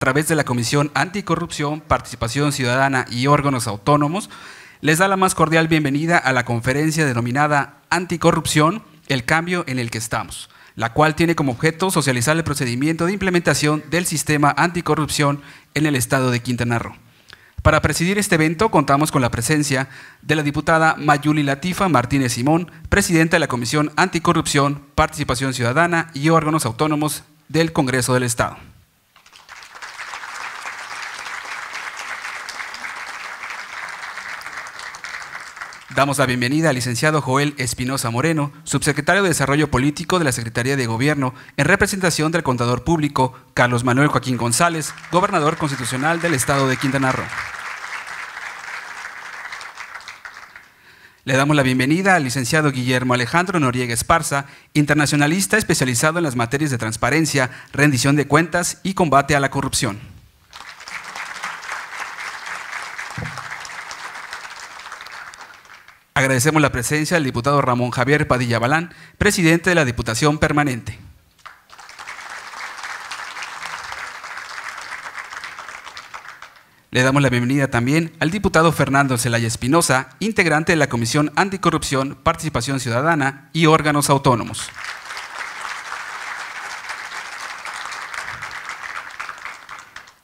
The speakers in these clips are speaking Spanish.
través de la Comisión Anticorrupción, Participación Ciudadana y Órganos Autónomos, les da la más cordial bienvenida a la conferencia denominada Anticorrupción, el cambio en el que estamos, la cual tiene como objeto socializar el procedimiento de implementación del sistema anticorrupción en el estado de Quintana Roo. Para presidir este evento contamos con la presencia de la diputada Mayuli Latifa Martínez Simón, presidenta de la Comisión Anticorrupción, Participación Ciudadana y Órganos Autónomos del Congreso del Estado. Damos la bienvenida al licenciado Joel Espinosa Moreno, subsecretario de Desarrollo Político de la Secretaría de Gobierno, en representación del contador público Carlos Manuel Joaquín González, gobernador constitucional del Estado de Quintana Roo. Le damos la bienvenida al licenciado Guillermo Alejandro Noriega Esparza, internacionalista especializado en las materias de transparencia, rendición de cuentas y combate a la corrupción. Agradecemos la presencia del diputado Ramón Javier Padilla Balán, presidente de la Diputación Permanente. Le damos la bienvenida también al diputado Fernando Celaya Espinosa, integrante de la Comisión Anticorrupción, Participación Ciudadana y Órganos Autónomos.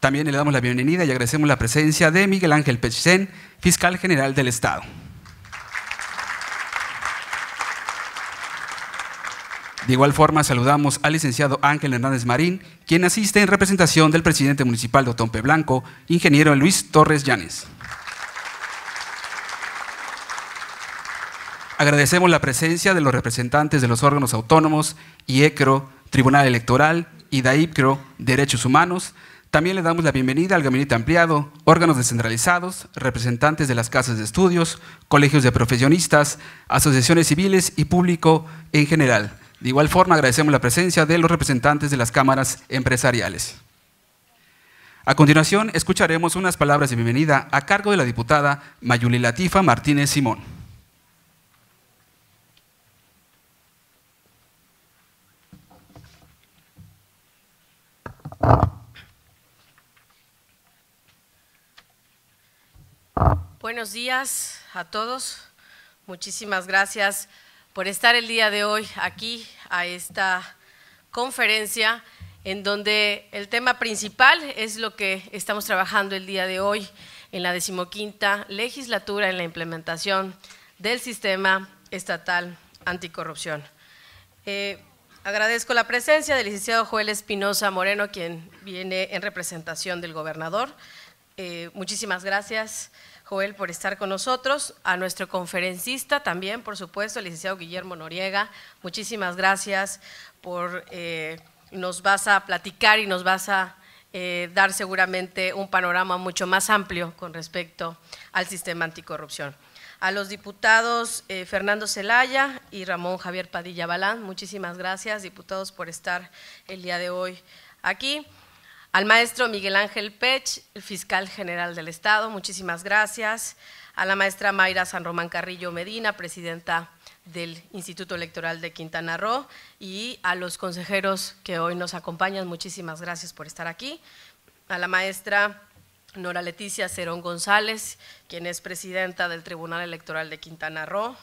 También le damos la bienvenida y agradecemos la presencia de Miguel Ángel Pechisen, fiscal general del Estado. De igual forma, saludamos al licenciado Ángel Hernández Marín, quien asiste en representación del presidente municipal de Otompe Blanco, ingeniero Luis Torres Llanes. Agradecemos la presencia de los representantes de los órganos autónomos, IECRO, Tribunal Electoral, IDAIPCRO, Derechos Humanos. También le damos la bienvenida al gabinete ampliado, órganos descentralizados, representantes de las casas de estudios, colegios de profesionistas, asociaciones civiles y público en general. De igual forma, agradecemos la presencia de los representantes de las cámaras empresariales. A continuación, escucharemos unas palabras de bienvenida a cargo de la diputada Mayuli Latifa Martínez Simón. Buenos días a todos. Muchísimas gracias por estar el día de hoy aquí a esta conferencia en donde el tema principal es lo que estamos trabajando el día de hoy en la decimoquinta legislatura en la implementación del sistema estatal anticorrupción. Eh, agradezco la presencia del licenciado Joel Espinosa Moreno, quien viene en representación del gobernador. Eh, muchísimas gracias. Joel, por estar con nosotros, a nuestro conferencista también, por supuesto, el licenciado Guillermo Noriega. Muchísimas gracias por, eh, nos vas a platicar y nos vas a eh, dar seguramente un panorama mucho más amplio con respecto al sistema anticorrupción. A los diputados eh, Fernando Zelaya y Ramón Javier Padilla Balán, muchísimas gracias, diputados, por estar el día de hoy aquí. Al maestro Miguel Ángel Pech, fiscal general del Estado, muchísimas gracias. A la maestra Mayra San Román Carrillo Medina, presidenta del Instituto Electoral de Quintana Roo, y a los consejeros que hoy nos acompañan, muchísimas gracias por estar aquí. A la maestra Nora Leticia Cerón González, quien es presidenta del Tribunal Electoral de Quintana Roo.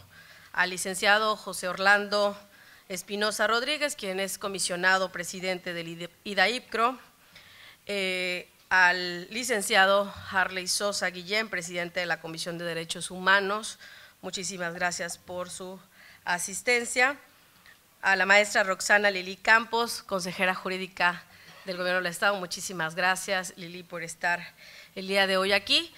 Al licenciado José Orlando Espinosa Rodríguez, quien es comisionado presidente del IDAIPCRO eh, al licenciado Harley Sosa Guillén, presidente de la Comisión de Derechos Humanos. Muchísimas gracias por su asistencia. A la maestra Roxana Lili Campos, consejera jurídica del Gobierno del Estado. Muchísimas gracias, Lili, por estar el día de hoy aquí.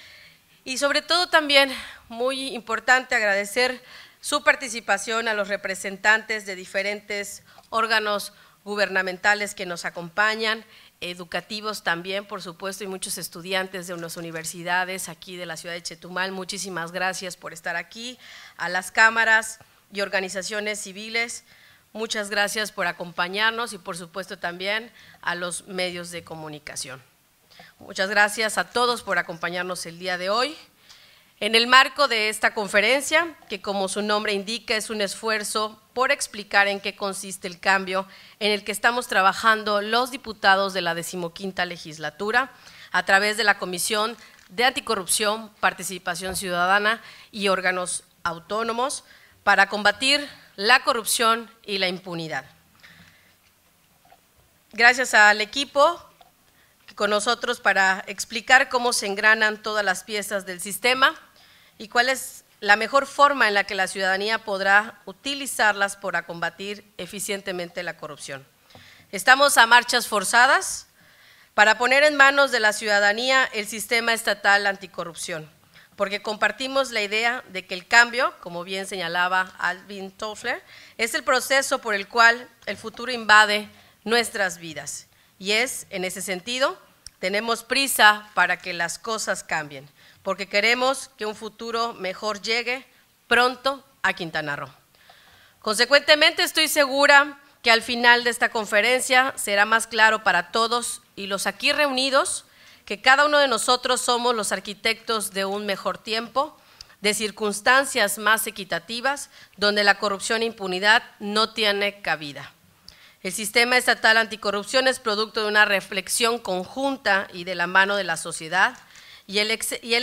Y sobre todo también, muy importante, agradecer su participación a los representantes de diferentes órganos gubernamentales que nos acompañan educativos también, por supuesto, y muchos estudiantes de unas universidades aquí de la ciudad de Chetumal. Muchísimas gracias por estar aquí. A las cámaras y organizaciones civiles, muchas gracias por acompañarnos y, por supuesto, también a los medios de comunicación. Muchas gracias a todos por acompañarnos el día de hoy. En el marco de esta conferencia, que como su nombre indica es un esfuerzo por explicar en qué consiste el cambio en el que estamos trabajando los diputados de la decimoquinta legislatura a través de la Comisión de Anticorrupción, Participación Ciudadana y órganos autónomos para combatir la corrupción y la impunidad. Gracias al equipo con nosotros para explicar cómo se engranan todas las piezas del sistema y cuál es la mejor forma en la que la ciudadanía podrá utilizarlas para combatir eficientemente la corrupción. Estamos a marchas forzadas para poner en manos de la ciudadanía el sistema estatal anticorrupción, porque compartimos la idea de que el cambio, como bien señalaba Alvin Toffler, es el proceso por el cual el futuro invade nuestras vidas. Y es, en ese sentido, tenemos prisa para que las cosas cambien, porque queremos que un futuro mejor llegue pronto a Quintana Roo. Consecuentemente, estoy segura que al final de esta conferencia será más claro para todos y los aquí reunidos que cada uno de nosotros somos los arquitectos de un mejor tiempo, de circunstancias más equitativas, donde la corrupción e impunidad no tiene cabida. El sistema estatal anticorrupción es producto de una reflexión conjunta y de la mano de la sociedad, y el,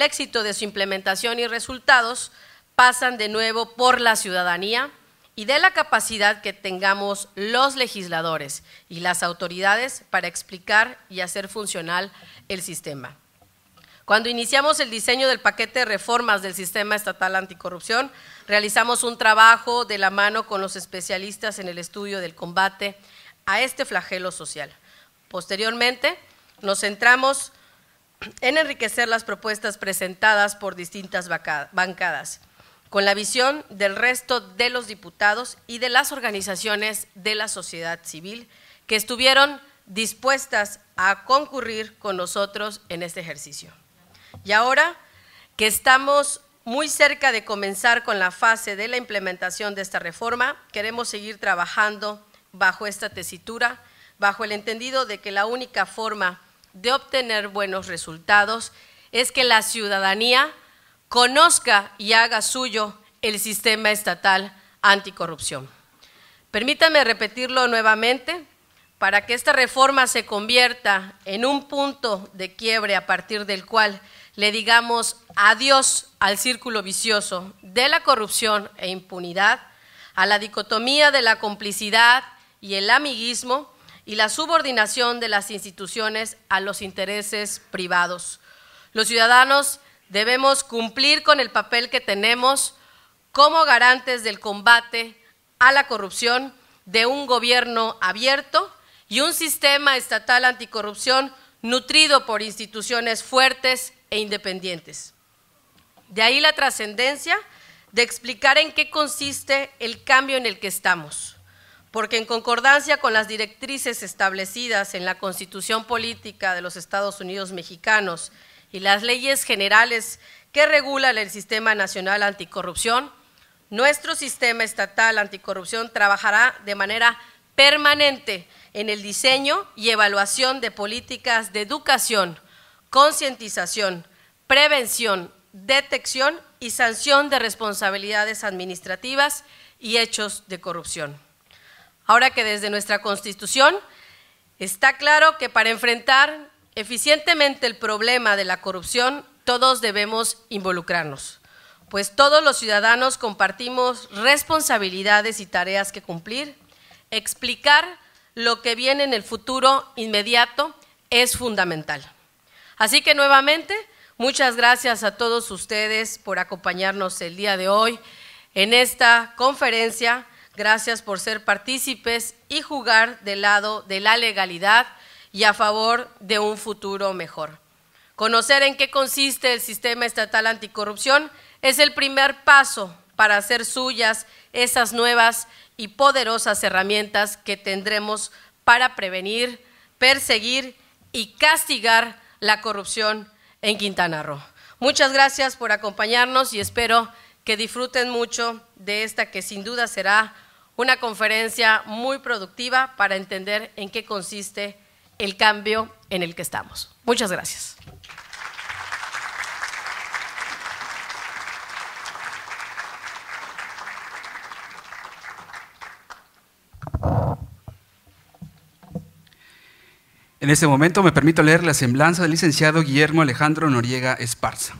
éxito de su implementación y resultados pasan de nuevo por la ciudadanía y de la capacidad que tengamos los legisladores y las autoridades para explicar y hacer funcional el sistema. Cuando iniciamos el diseño del paquete de reformas del sistema estatal anticorrupción, realizamos un trabajo de la mano con los especialistas en el estudio del combate a este flagelo social. Posteriormente, nos centramos en enriquecer las propuestas presentadas por distintas bancadas, con la visión del resto de los diputados y de las organizaciones de la sociedad civil que estuvieron dispuestas a concurrir con nosotros en este ejercicio. Y ahora que estamos muy cerca de comenzar con la fase de la implementación de esta reforma, queremos seguir trabajando bajo esta tesitura, bajo el entendido de que la única forma de obtener buenos resultados es que la ciudadanía conozca y haga suyo el sistema estatal anticorrupción. Permítanme repetirlo nuevamente para que esta reforma se convierta en un punto de quiebre a partir del cual le digamos adiós al círculo vicioso de la corrupción e impunidad, a la dicotomía de la complicidad y el amiguismo y la subordinación de las instituciones a los intereses privados. Los ciudadanos debemos cumplir con el papel que tenemos como garantes del combate a la corrupción, de un gobierno abierto y un sistema estatal anticorrupción nutrido por instituciones fuertes e independientes. De ahí la trascendencia de explicar en qué consiste el cambio en el que estamos porque en concordancia con las directrices establecidas en la Constitución Política de los Estados Unidos Mexicanos y las leyes generales que regulan el Sistema Nacional Anticorrupción, nuestro sistema estatal anticorrupción trabajará de manera permanente en el diseño y evaluación de políticas de educación, concientización, prevención, detección y sanción de responsabilidades administrativas y hechos de corrupción. Ahora que desde nuestra Constitución está claro que para enfrentar eficientemente el problema de la corrupción, todos debemos involucrarnos, pues todos los ciudadanos compartimos responsabilidades y tareas que cumplir. Explicar lo que viene en el futuro inmediato es fundamental. Así que nuevamente, muchas gracias a todos ustedes por acompañarnos el día de hoy en esta conferencia Gracias por ser partícipes y jugar del lado de la legalidad y a favor de un futuro mejor. Conocer en qué consiste el sistema estatal anticorrupción es el primer paso para hacer suyas esas nuevas y poderosas herramientas que tendremos para prevenir, perseguir y castigar la corrupción en Quintana Roo. Muchas gracias por acompañarnos y espero que disfruten mucho de esta que sin duda será una conferencia muy productiva para entender en qué consiste el cambio en el que estamos. Muchas gracias. En este momento me permito leer la semblanza del licenciado Guillermo Alejandro Noriega Esparza.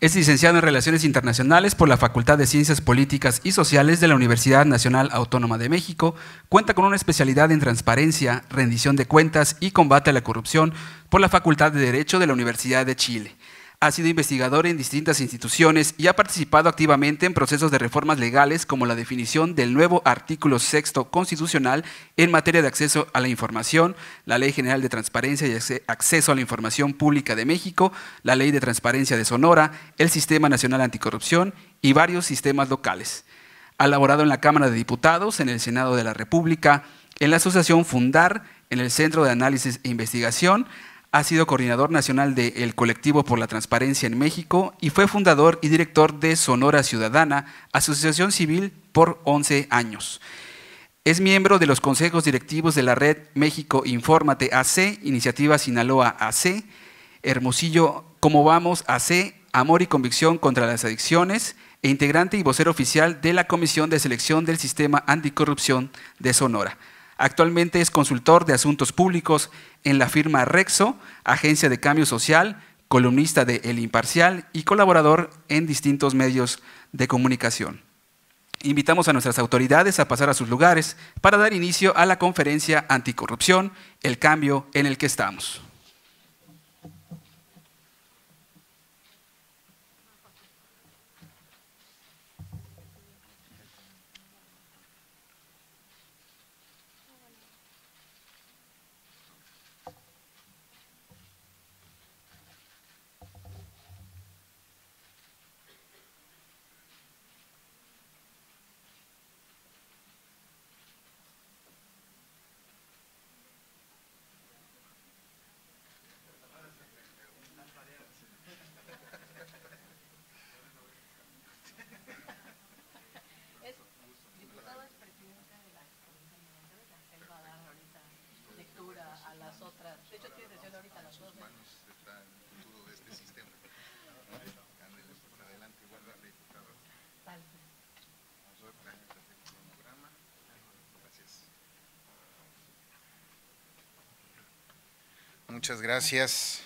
Es licenciado en Relaciones Internacionales por la Facultad de Ciencias Políticas y Sociales de la Universidad Nacional Autónoma de México. Cuenta con una especialidad en transparencia, rendición de cuentas y combate a la corrupción por la Facultad de Derecho de la Universidad de Chile. Ha sido investigador en distintas instituciones y ha participado activamente en procesos de reformas legales como la definición del nuevo artículo sexto constitucional en materia de acceso a la información, la Ley General de Transparencia y Acceso a la Información Pública de México, la Ley de Transparencia de Sonora, el Sistema Nacional Anticorrupción y varios sistemas locales. Ha laborado en la Cámara de Diputados, en el Senado de la República, en la Asociación Fundar, en el Centro de Análisis e Investigación, ha sido coordinador nacional del Colectivo por la Transparencia en México y fue fundador y director de Sonora Ciudadana, asociación civil por 11 años. Es miembro de los consejos directivos de la red México Infórmate AC, Iniciativa Sinaloa AC, Hermosillo Cómo Vamos AC, Amor y Convicción contra las Adicciones, e integrante y vocero oficial de la Comisión de Selección del Sistema Anticorrupción de Sonora. Actualmente es consultor de asuntos públicos en la firma Rexo, agencia de cambio social, columnista de El Imparcial y colaborador en distintos medios de comunicación. Invitamos a nuestras autoridades a pasar a sus lugares para dar inicio a la conferencia Anticorrupción, el cambio en el que estamos. Muchas gracias.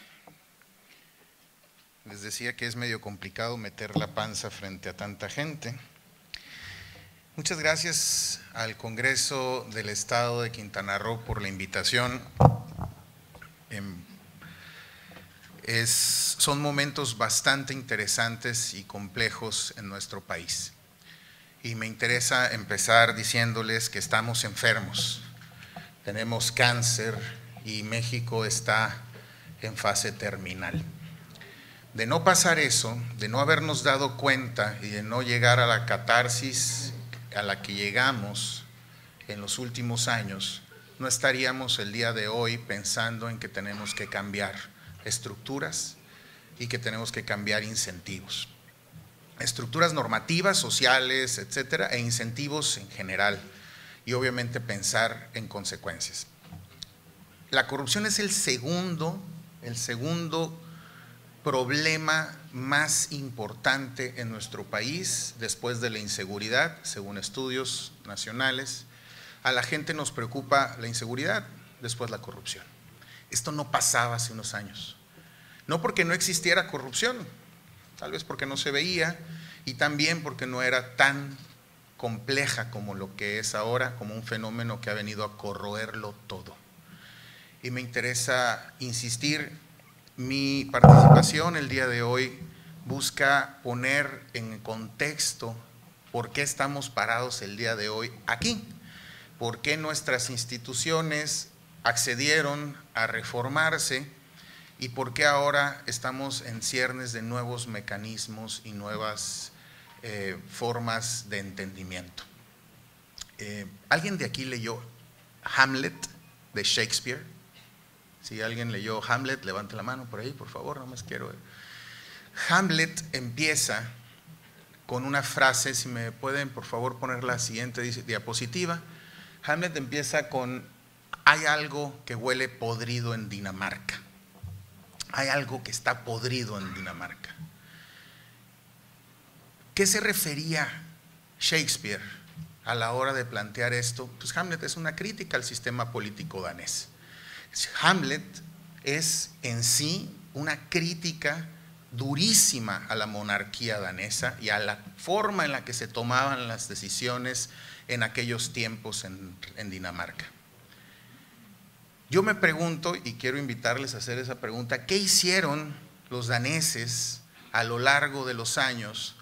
Les decía que es medio complicado meter la panza frente a tanta gente. Muchas gracias al Congreso del Estado de Quintana Roo por la invitación. Em, son momentos bastante interesantes y complejos en nuestro país. Y me interesa empezar diciéndoles que estamos enfermos, tenemos cáncer, y México está en fase terminal. De no pasar eso, de no habernos dado cuenta y de no llegar a la catarsis a la que llegamos en los últimos años, no estaríamos el día de hoy pensando en que tenemos que cambiar estructuras y que tenemos que cambiar incentivos. Estructuras normativas, sociales, etcétera, e incentivos en general. Y obviamente pensar en consecuencias. La corrupción es el segundo, el segundo problema más importante en nuestro país después de la inseguridad, según estudios nacionales. A la gente nos preocupa la inseguridad, después la corrupción. Esto no pasaba hace unos años. No porque no existiera corrupción, tal vez porque no se veía y también porque no era tan compleja como lo que es ahora, como un fenómeno que ha venido a corroerlo todo y me interesa insistir, mi participación el día de hoy busca poner en contexto por qué estamos parados el día de hoy aquí, por qué nuestras instituciones accedieron a reformarse y por qué ahora estamos en ciernes de nuevos mecanismos y nuevas eh, formas de entendimiento. Eh, ¿Alguien de aquí leyó Hamlet de Shakespeare? Si alguien leyó Hamlet, levante la mano por ahí, por favor, no más quiero. Hamlet empieza con una frase, si me pueden por favor poner la siguiente diapositiva. Hamlet empieza con, hay algo que huele podrido en Dinamarca. Hay algo que está podrido en Dinamarca. ¿Qué se refería Shakespeare a la hora de plantear esto? Pues Hamlet es una crítica al sistema político danés Hamlet es en sí una crítica durísima a la monarquía danesa y a la forma en la que se tomaban las decisiones en aquellos tiempos en, Dinamarca. Yo me pregunto, y quiero invitarles a hacer esa pregunta, ¿qué hicieron los daneses a lo largo de los años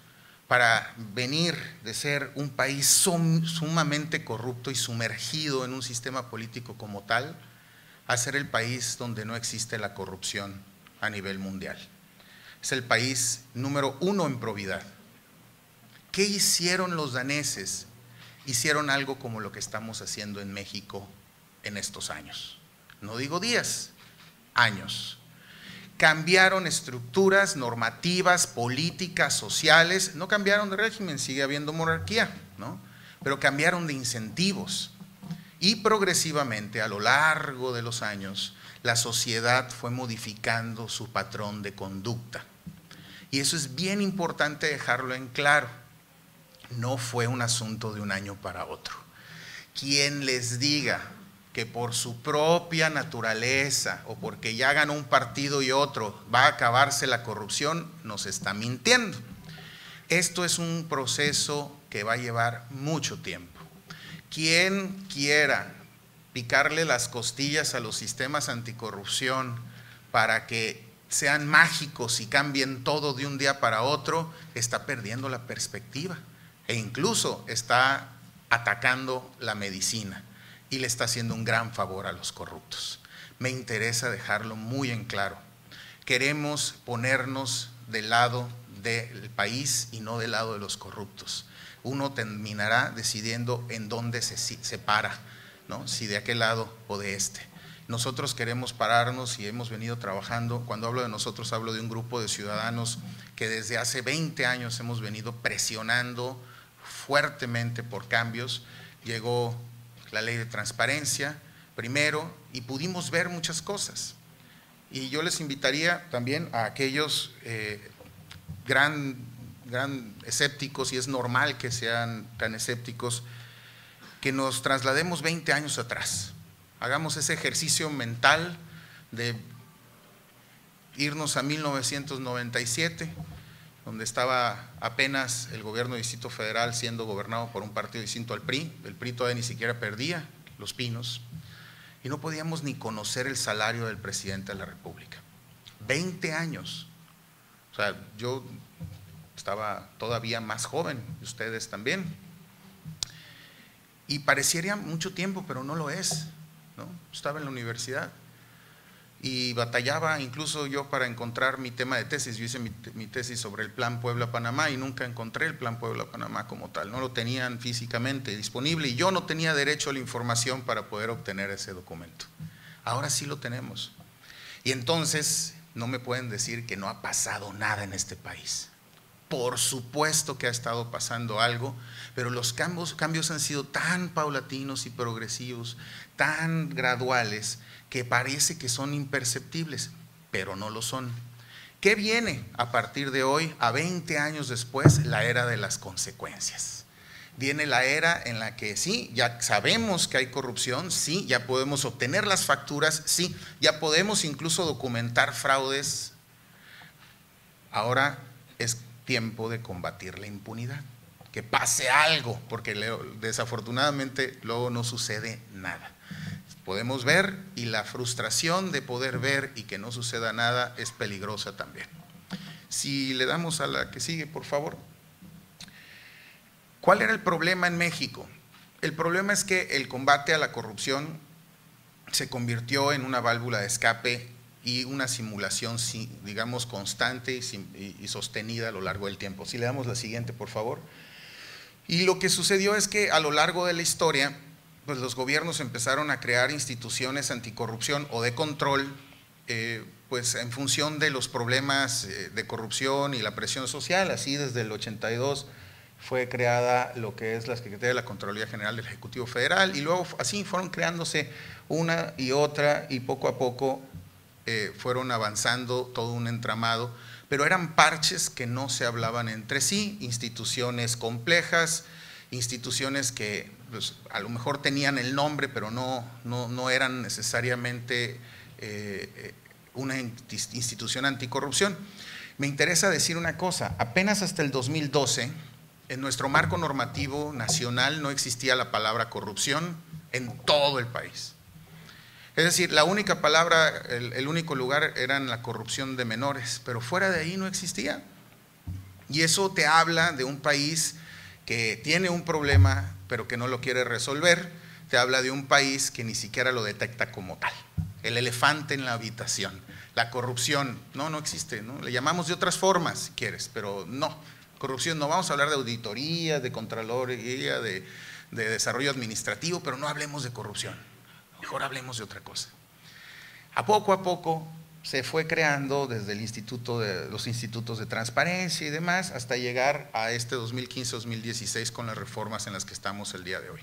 para venir de ser un país sumamente corrupto y sumergido en un sistema político como tal, a ser el país donde no existe la corrupción a nivel mundial? Es el país número uno en probidad. ¿Qué hicieron los daneses hicieron algo como lo que estamos haciendo en México en estos años. No digo días, años. Cambiaron estructuras normativas, políticas, sociales, no cambiaron de régimen, sigue habiendo monarquía, ¿no? Pero cambiaron de incentivos. Y progresivamente, a lo largo de los años, la sociedad fue modificando su patrón de conducta. Y eso es bien importante dejarlo en claro no fue un asunto de un año para otro. Quien les diga que por su propia naturaleza o porque ya ganó un partido y otro va a acabarse la corrupción, nos está mintiendo. Esto es un proceso que va a llevar mucho tiempo. Quien quiera picarle las costillas a los sistemas anticorrupción para que sean mágicos y cambien todo de un día para otro, está perdiendo la perspectiva e incluso está atacando la medicina y le está haciendo un gran favor a los corruptos. Me interesa dejarlo muy en claro. Queremos ponernos del lado del país y no del lado de los corruptos. Uno terminará decidiendo en dónde se, se para, ¿no? si de aquel lado o de este. Nosotros queremos pararnos y hemos venido trabajando, cuando hablo de nosotros hablo de un grupo de ciudadanos que desde hace 20 años hemos venido presionando fuertemente por cambios. Llegó la ley de transparencia primero y pudimos ver muchas cosas. Y yo les invitaría también a aquellos eh, gran escépticos, y es normal que sean tan escépticos, que nos traslademos 20 años atrás. Hagamos ese ejercicio mental de irnos a 1997 donde estaba apenas el gobierno del Distrito Federal siendo gobernado por un partido distinto al PRI, el PRI todavía ni siquiera perdía los pinos, y no podíamos ni conocer el salario del presidente de la República. 20 años. O sea, yo estaba todavía más joven, ustedes también. Y pareciera mucho tiempo, pero no lo es. ¿no? Estaba en la universidad y batallaba incluso yo para encontrar mi tema de tesis. Yo hice mi, tesis sobre el Plan Puebla-Panamá y nunca encontré el Plan Puebla-Panamá como tal. No lo tenían físicamente disponible y yo no tenía derecho a la información para poder obtener ese documento. Ahora sí lo tenemos. Y entonces no me pueden decir que no ha pasado nada en este país. Por supuesto que ha estado pasando algo, pero los cambios, han sido tan paulatinos y progresivos, tan graduales, que parece que son imperceptibles, pero no lo son. ¿Qué viene a partir de hoy, a 20 años después? La era de las consecuencias. Viene la era en la que sí, ya sabemos que hay corrupción, sí, ya podemos obtener las facturas, sí, ya podemos incluso documentar fraudes. Ahora tiempo de combatir la impunidad, que pase algo, porque desafortunadamente luego no sucede nada podemos ver y la frustración de poder ver y que no suceda nada es peligrosa también. Si le damos a la que sigue, por favor. ¿Cuál era el problema en México? El problema es que el combate a la corrupción se convirtió en una válvula de escape y una simulación, digamos, constante y sostenida a lo largo del tiempo. Si le damos la siguiente, por favor. Y lo que sucedió es que a lo largo de la historia, pues los gobiernos empezaron a crear instituciones anticorrupción o de control, eh, pues en función de los problemas eh, de corrupción y la presión social. Así desde el 82 fue creada lo que es la Secretaría de la Contraloría General del Ejecutivo Federal y luego así fueron creándose una y otra y poco a poco eh, fueron avanzando todo un entramado, pero eran parches que no se hablaban entre sí, instituciones complejas, instituciones que pues, a lo mejor tenían el nombre, pero no, no, eran necesariamente eh, una institución anticorrupción. Me interesa decir una cosa, apenas hasta el 2012, en nuestro marco normativo nacional no existía la palabra corrupción en todo el país. Es decir, la única palabra, el, único lugar era la corrupción de menores, pero fuera de ahí no existía. Y eso te habla de un país que tiene un problema, pero que no lo quiere resolver. Te habla de un país que ni siquiera lo detecta como tal. El elefante en la habitación, la corrupción, no, no existe, ¿no? Le llamamos de otras formas, si quieres, pero no. Corrupción, no vamos a hablar de auditoría, de contraloría, de desarrollo administrativo, pero no hablemos de corrupción Mejor hablemos de otra cosa. A poco a poco se fue creando desde el instituto de, los institutos de transparencia y demás hasta llegar a este 2015-2016 con las reformas en las que estamos el día de hoy.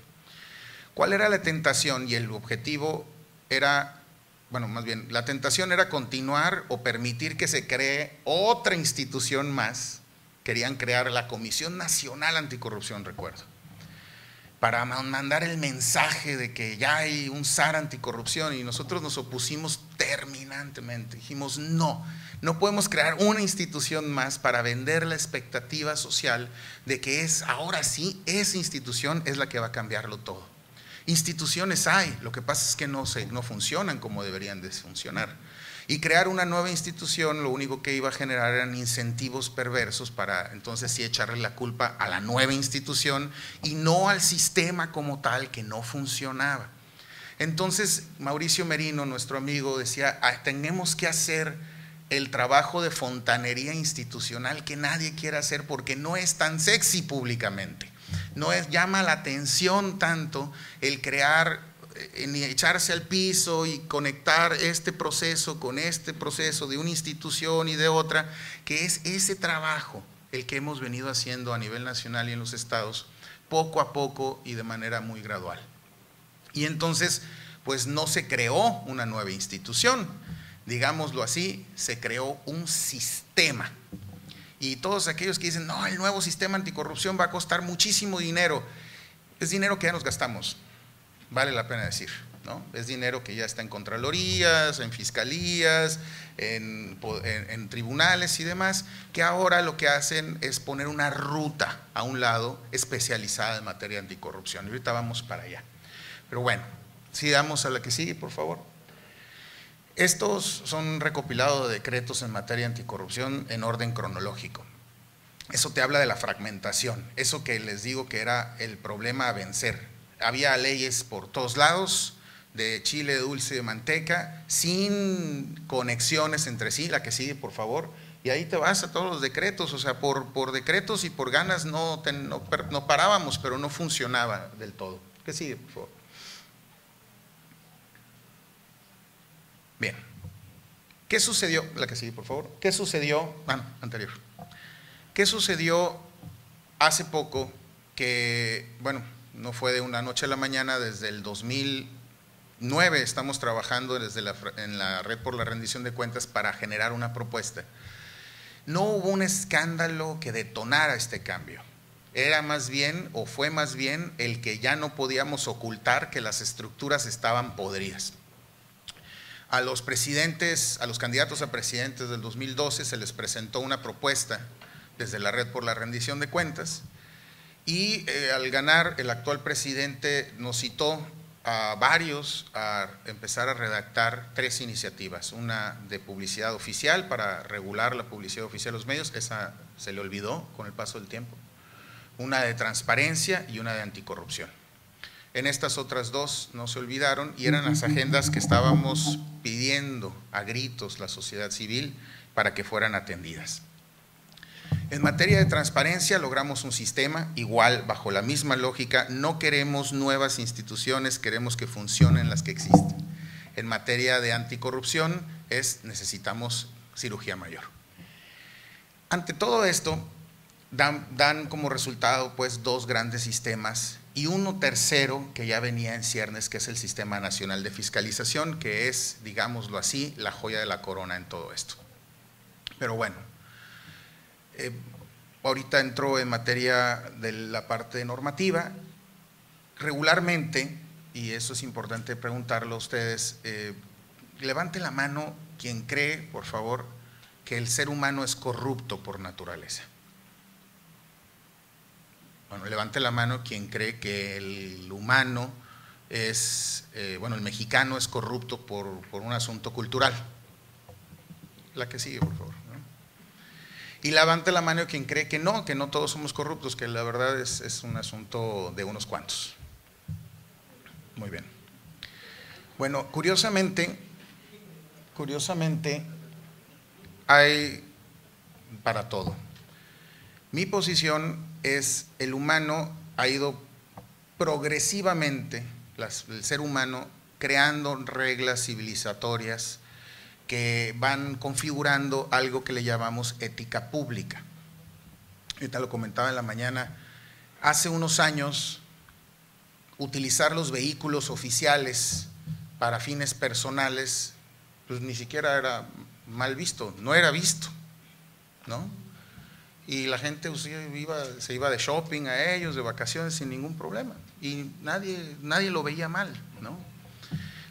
¿Cuál era la tentación? Y el objetivo era, bueno, más bien, la tentación era continuar o permitir que se cree otra institución más. Querían crear la Comisión Nacional Anticorrupción, recuerdo para mandar el mensaje de que ya hay un SAR anticorrupción y nosotros nos opusimos terminantemente. Dijimos, no, no podemos crear una institución más para vender la expectativa social de que es, ahora sí, esa institución es la que va a cambiarlo todo. Instituciones hay, lo que pasa es que no, se, no funcionan como deberían de funcionar. Y crear una nueva institución lo único que iba a generar eran incentivos perversos para entonces sí echarle la culpa a la nueva institución y no al sistema como tal que no funcionaba. Entonces Mauricio Merino, nuestro amigo, decía, ah, tenemos que hacer el trabajo de fontanería institucional que nadie quiere hacer porque no es tan sexy públicamente. No es, llama la atención tanto el crear en echarse al piso y conectar este proceso con este proceso de una institución y de otra, que es ese trabajo el que hemos venido haciendo a nivel nacional y en los estados, poco a poco y de manera muy gradual. Y entonces, pues no se creó una nueva institución, digámoslo así, se creó un sistema. Y todos aquellos que dicen, no, el nuevo sistema anticorrupción va a costar muchísimo dinero, es dinero que ya nos gastamos vale la pena decir. ¿no? Es dinero que ya está en contralorías, en fiscalías, en, tribunales y demás, que ahora lo que hacen es poner una ruta a un lado especializada en materia anticorrupción. Y ahorita vamos para allá. Pero bueno, sigamos a la que sigue, por favor. Estos son recopilados de decretos en materia anticorrupción en orden cronológico. Eso te habla de la fragmentación, eso que les digo que era el problema a vencer había leyes por todos lados, de chile dulce de manteca, sin conexiones entre sí, la que sigue, por favor, y ahí te vas a todos los decretos, o sea, por, por decretos y por ganas no, no, parábamos, pero no funcionaba del todo. ¿Qué sigue, por favor? Bien. ¿Qué sucedió? La que sigue, por favor. ¿Qué sucedió? Bueno, anterior. ¿Qué sucedió hace poco que, bueno, no fue de una noche a la mañana, desde el 2009 estamos trabajando desde en la red por la rendición de cuentas para generar una propuesta. No hubo un escándalo que detonara este cambio. Era más bien, o fue más bien, el que ya no podíamos ocultar que las estructuras estaban podridas. A los presidentes, a los candidatos a presidentes del 2012 se les presentó una propuesta desde la red por la rendición de cuentas y eh, al ganar, el actual presidente nos citó a varios a empezar a redactar tres iniciativas. Una de publicidad oficial para regular la publicidad oficial de los medios, esa se le olvidó con el paso del tiempo. Una de transparencia y una de anticorrupción. En estas otras dos no se olvidaron y eran las agendas que estábamos pidiendo a gritos la sociedad civil para que fueran atendidas. En materia de transparencia logramos un sistema igual, bajo la misma lógica, no queremos nuevas instituciones, queremos que funcionen las que existen. En materia de anticorrupción es necesitamos cirugía mayor. Ante todo esto, dan, como resultado pues dos grandes sistemas y uno tercero que ya venía en ciernes, que es el Sistema Nacional de Fiscalización, que es, digámoslo así, la joya de la corona en todo esto. Pero bueno, eh, ahorita entró en materia de la parte normativa. Regularmente, y eso es importante preguntarlo a ustedes, eh, levante la mano quien cree, por favor, que el ser humano es corrupto por naturaleza. Bueno, levante la mano quien cree que el humano es, eh, bueno, el mexicano es corrupto por, un asunto cultural. La que sigue, por favor. Y levante la mano quien cree que no, que no todos somos corruptos, que la verdad es, es un asunto de unos cuantos. Muy bien. Bueno, curiosamente, curiosamente, hay para todo. Mi posición es el humano ha ido progresivamente, el ser humano, creando reglas civilizatorias que van configurando algo que le llamamos ética pública. Ahorita lo comentaba en la mañana, hace unos años utilizar los vehículos oficiales para fines personales, pues ni siquiera era mal visto, no era visto, ¿no? y la gente pues, se iba de shopping a ellos, de vacaciones sin ningún problema. Y nadie, nadie lo veía mal, ¿no?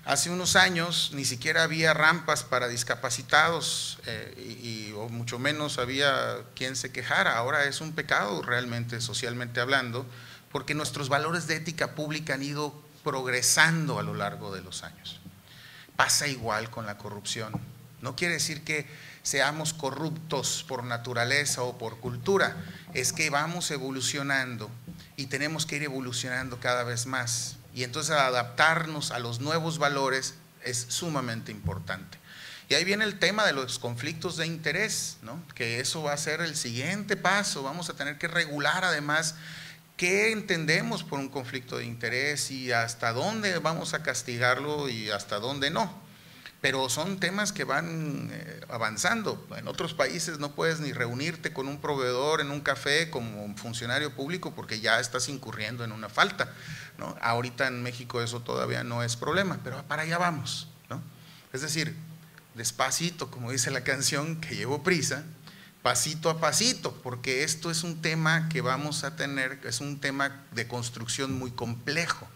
Hace unos años ni siquiera había rampas para discapacitados eh, y, o mucho menos había quien se quejara. Ahora es un pecado realmente, socialmente hablando, porque nuestros valores de ética pública han ido progresando a lo largo de los años. Pasa igual con la corrupción. No quiere decir que seamos corruptos por naturaleza o por cultura, es que vamos evolucionando y tenemos que ir evolucionando cada vez más. Y entonces adaptarnos a los nuevos valores es sumamente importante. Y ahí viene el tema de los conflictos de interés, ¿no? que eso va a ser el siguiente paso. Vamos a tener que regular además qué entendemos por un conflicto de interés y hasta dónde vamos a castigarlo y hasta dónde no pero son temas que van eh, avanzando. En otros países no puedes ni reunirte con un proveedor en un café como funcionario público porque ya estás incurriendo en una falta. ¿no? Ahorita en México eso todavía no es problema, pero para allá vamos. ¿no? Es decir, despacito, como dice la canción, que llevo prisa, pasito a pasito, porque esto es un tema que vamos a tener, es un tema de construcción muy complejo.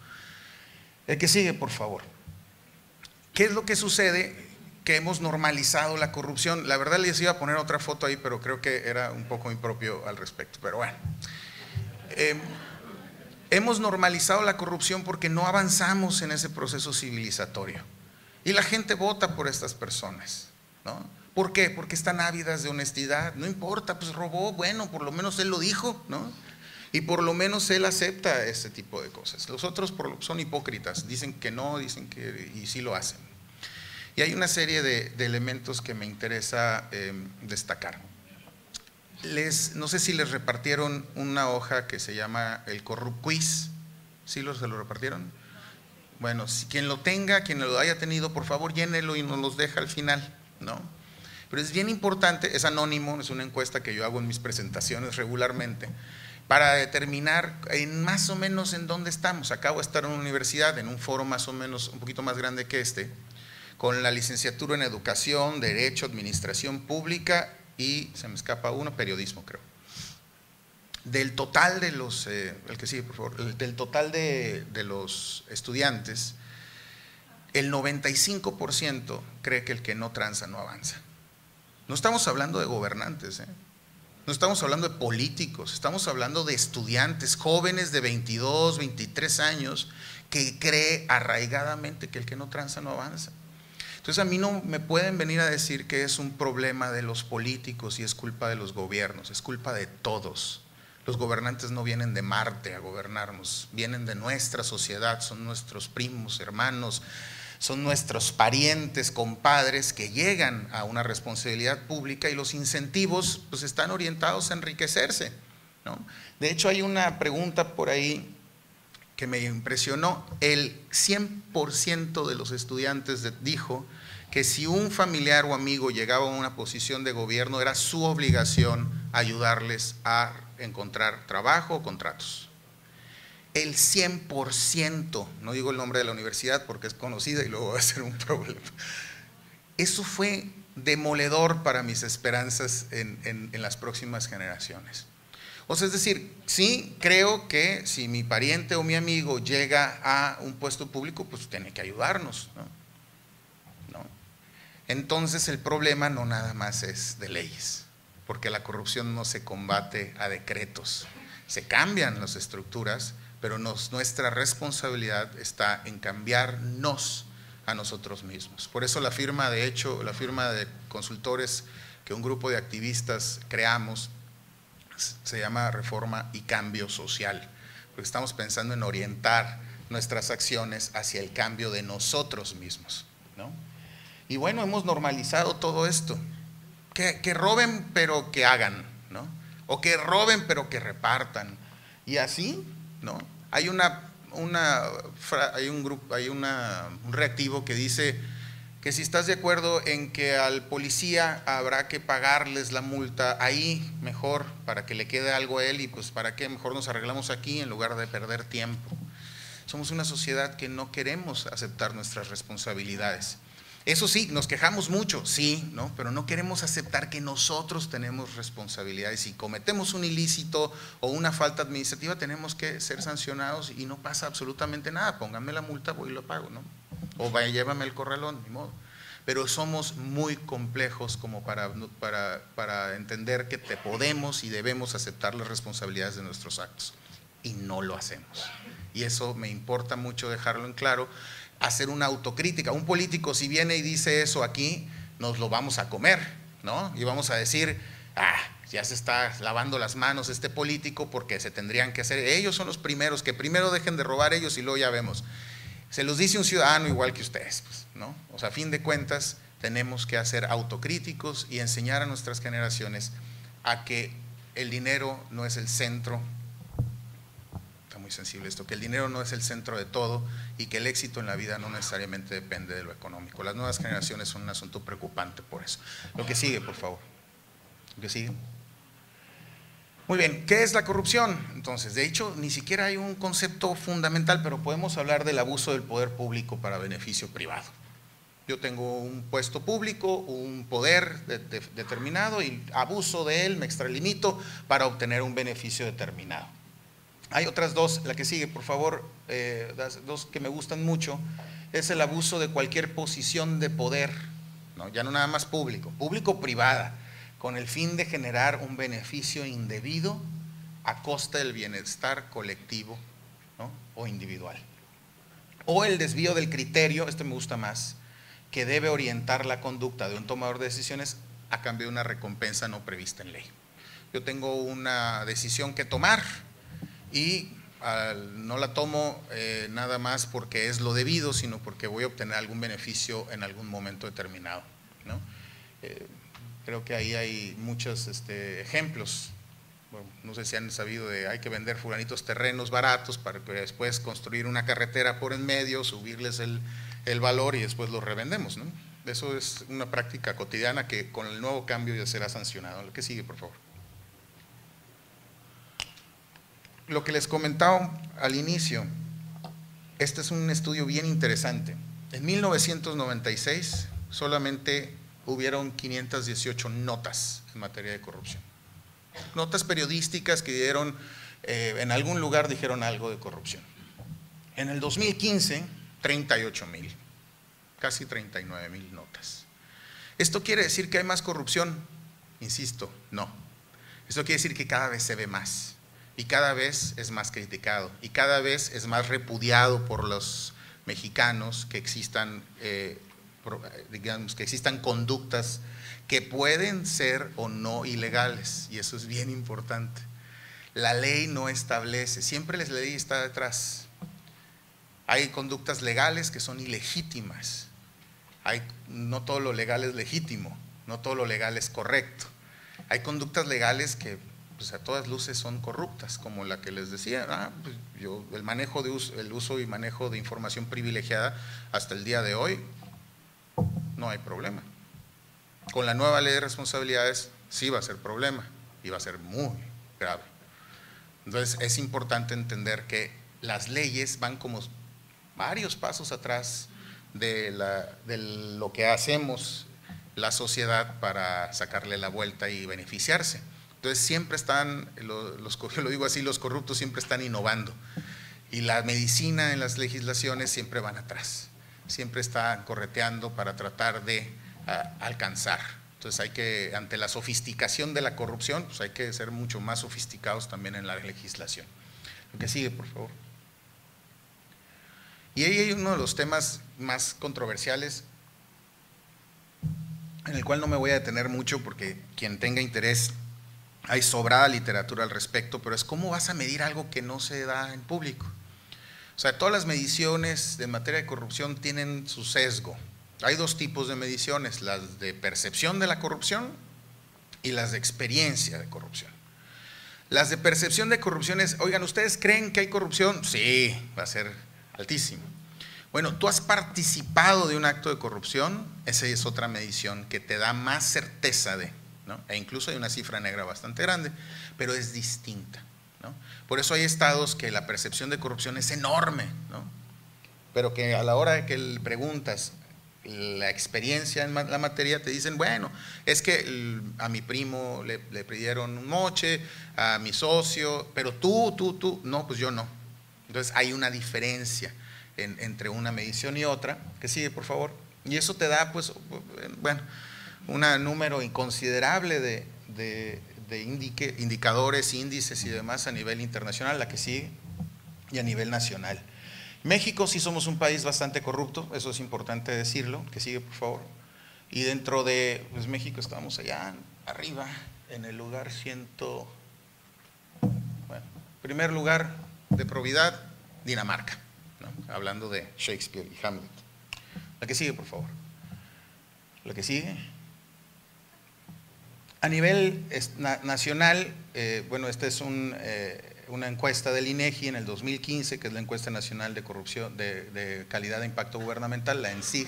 El que sigue, por favor. ¿Qué es lo que sucede? Que hemos normalizado la corrupción. La verdad les iba a poner otra foto ahí, pero creo que era un poco impropio al respecto. Pero bueno, em, hemos normalizado la corrupción porque no avanzamos en ese proceso civilizatorio. Y la gente vota por estas personas. ¿no? ¿Por qué? Porque están ávidas de honestidad. No importa, pues robó, bueno, por lo menos él lo dijo, ¿no? Y por lo menos él acepta ese tipo de cosas. Los otros son hipócritas, dicen que no, dicen que y sí lo hacen. Y hay una serie de, elementos que me interesa em, destacar. Les, no sé si les repartieron una hoja que se llama el Corrupt Quiz. ¿Sí lo, se lo repartieron? Bueno, si quien lo tenga, quien lo haya tenido, por favor llénelo y nos los deja al final, ¿no? Pero es bien importante, es anónimo, es una encuesta que yo hago en mis presentaciones regularmente para determinar en más o menos en dónde estamos. Acabo de estar en una universidad, en un foro más o menos un poquito más grande que este, con la licenciatura en Educación, Derecho, Administración Pública y, se me escapa uno, Periodismo, creo. Del total de los, eh, el que sigue, por favor, del total de, de los estudiantes, el 95% cree que el que no tranza no avanza. No estamos hablando de gobernantes, ¿eh? No estamos hablando de políticos, estamos hablando de estudiantes jóvenes de 22, 23 años que cree arraigadamente que el que no tranza no avanza. Entonces a mí no me pueden venir a decir que es un problema de los políticos y es culpa de los gobiernos, es culpa de todos. Los gobernantes no vienen de Marte a gobernarnos, vienen de nuestra sociedad, son nuestros primos, hermanos, son nuestros parientes, compadres que llegan a una responsabilidad pública y los incentivos pues están orientados a enriquecerse. ¿no? De hecho hay una pregunta por ahí que me impresionó. El 100% de los estudiantes dijo que si un familiar o amigo llegaba a una posición de gobierno era su obligación ayudarles a encontrar trabajo o contratos el 100%, no digo el nombre de la universidad porque es conocida y luego va a ser un problema. Eso fue demoledor para mis esperanzas en, las próximas generaciones. O sea, es decir, sí creo que si mi pariente o mi amigo llega a un puesto público, pues tiene que ayudarnos. ¿no? Entonces el problema no nada más es de leyes, porque la corrupción no se combate a decretos, se cambian las estructuras, pero nuestra responsabilidad está en cambiarnos a nosotros mismos. Por eso la firma, de hecho, la firma de consultores que un grupo de activistas creamos, se llama reforma y cambio social, porque estamos pensando en orientar nuestras acciones hacia el cambio de nosotros mismos. Y bueno, hemos normalizado todo esto. Que, roben pero que hagan, ¿no? O que roben pero que repartan. Y así, ¿no? Hay una, una hay un grupo, hay una, un reactivo que dice que si estás de acuerdo en que al policía habrá que pagarles la multa ahí mejor para que le quede algo a él y pues para qué mejor nos arreglamos aquí en lugar de perder tiempo. Somos una sociedad que no queremos aceptar nuestras responsabilidades. Eso sí, nos quejamos mucho, sí, ¿no? Pero no queremos aceptar que nosotros tenemos responsabilidades. Si cometemos un ilícito o una falta administrativa, tenemos que ser sancionados y no pasa absolutamente nada. Pónganme la multa, voy y lo pago, ¿no? O vaya, llévame el corralón, ni modo. Pero somos muy complejos como para, para, para entender que te podemos y debemos aceptar las responsabilidades de nuestros actos. Y no lo hacemos. Y eso me importa mucho dejarlo en claro hacer una autocrítica. Un político si viene y dice eso aquí, nos lo vamos a comer, ¿no? Y vamos a decir, ah, ya se está lavando las manos este político porque se tendrían que hacer, ellos son los primeros, que primero dejen de robar ellos y luego ya vemos. Se los dice un ciudadano igual que ustedes, pues, ¿no? O sea, a fin de cuentas, tenemos que hacer autocríticos y enseñar a nuestras generaciones a que el dinero no es el centro sensible esto, que el dinero no es el centro de todo y que el éxito en la vida no necesariamente depende de lo económico. Las nuevas generaciones son un asunto preocupante por eso. Lo que sigue, por favor. Lo que sigue. Muy bien, ¿qué es la corrupción? Entonces, de hecho, ni siquiera hay un concepto fundamental, pero podemos hablar del abuso del poder público para beneficio privado. Yo tengo un puesto público, un poder determinado y abuso de él, me extralimito para obtener un beneficio determinado. Hay otras dos, la que sigue, por favor, eh, dos que me gustan mucho, es el abuso de cualquier posición de poder, ¿no? ya no nada más público, público-privada, con el fin de generar un beneficio indebido a costa del bienestar colectivo o individual. O el desvío del criterio, este me gusta más, que debe orientar la conducta de un tomador de decisiones a cambio de una recompensa no prevista en ley. Yo tengo una decisión que tomar, y no la tomo eh, nada más porque es lo debido, sino porque voy a obtener algún beneficio en algún momento determinado. ¿no? Eh, creo que ahí hay muchos este, ejemplos. no sé si han sabido de hay que vender fulanitos terrenos baratos para que después construir una carretera por en medio, subirles el, el valor y después los revendemos. ¿no? Eso es una práctica cotidiana que con el nuevo cambio ya será sancionado. Lo que sigue, por favor. Lo que les comentaba al inicio, este es un estudio bien interesante. En 1996 solamente hubieron 518 notas en materia de corrupción. Notas periodísticas que dieron, eh, en algún lugar dijeron algo de corrupción. En el 2015, 38 mil, casi 39 mil notas. ¿Esto quiere decir que hay más corrupción? Insisto, no. Esto quiere decir que cada vez se ve más y cada vez es más criticado y cada vez es más repudiado por los mexicanos que existan, eh, digamos, que existan conductas que pueden ser o no ilegales y eso es bien importante. La ley no establece, siempre la ley está detrás. Hay conductas legales que son ilegítimas. Hay, no todo lo legal es legítimo, no todo lo legal es correcto. Hay conductas legales que pues a todas luces son corruptas, como la que les decía, ah, pues, yo, el manejo de uso, el uso y manejo de información privilegiada hasta el día de hoy, no hay problema. Con la nueva ley de responsabilidades sí va a ser problema y va a ser muy grave. Entonces es importante entender que las leyes van como varios pasos atrás de, de lo que hacemos la sociedad para sacarle la vuelta y beneficiarse Entonces siempre están, los, yo lo digo así, los corruptos siempre están innovando. Y la medicina en las legislaciones siempre van atrás, siempre están correteando para tratar de alcanzar. Entonces hay que, ante la sofisticación de la corrupción, pues hay que ser mucho más sofisticados también en la legislación. Lo que sigue, por favor. Y ahí hay uno de los temas más controversiales en el cual no me voy a detener mucho porque quien tenga interés, hay sobrada literatura al respecto, pero es cómo vas a medir algo que no se da en público. O sea, todas las mediciones de materia de corrupción tienen su sesgo. Hay dos tipos de mediciones, las de percepción de la corrupción y las de experiencia de corrupción. Las de percepción de corrupción es, oigan, ¿ustedes creen que hay corrupción? Sí, va a ser altísimo. Bueno, tú has participado de un acto de corrupción, esa es otra medición que te da más certeza de, e incluso hay una cifra negra bastante grande, pero es distinta. ¿no? Por eso hay estados que la percepción de corrupción es enorme, ¿no? pero que a la hora de que le preguntas la experiencia en la materia, te dicen, bueno, es que a mi primo le, le pidieron un moche, a mi socio, pero tú, tú, tú, no, pues yo no. Entonces hay una diferencia entre una medición y otra. Que sigue, por favor. Y eso te da, pues, bueno, un número inconsiderable de, de, indicadores, índices y demás a nivel internacional, la que sigue, y a nivel nacional. México sí somos un país bastante corrupto, eso es importante decirlo, que sigue por favor. Y dentro de pues, México estamos allá arriba, en el lugar ciento, bueno, primer lugar de probidad, Dinamarca hablando de Shakespeare y Hamlet. La que sigue, por favor. La que sigue. A nivel nacional, eh, bueno, esta es eh, una encuesta del INEGI en el 2015, que es la encuesta nacional de corrupción, de, calidad de impacto gubernamental, la ENSIG.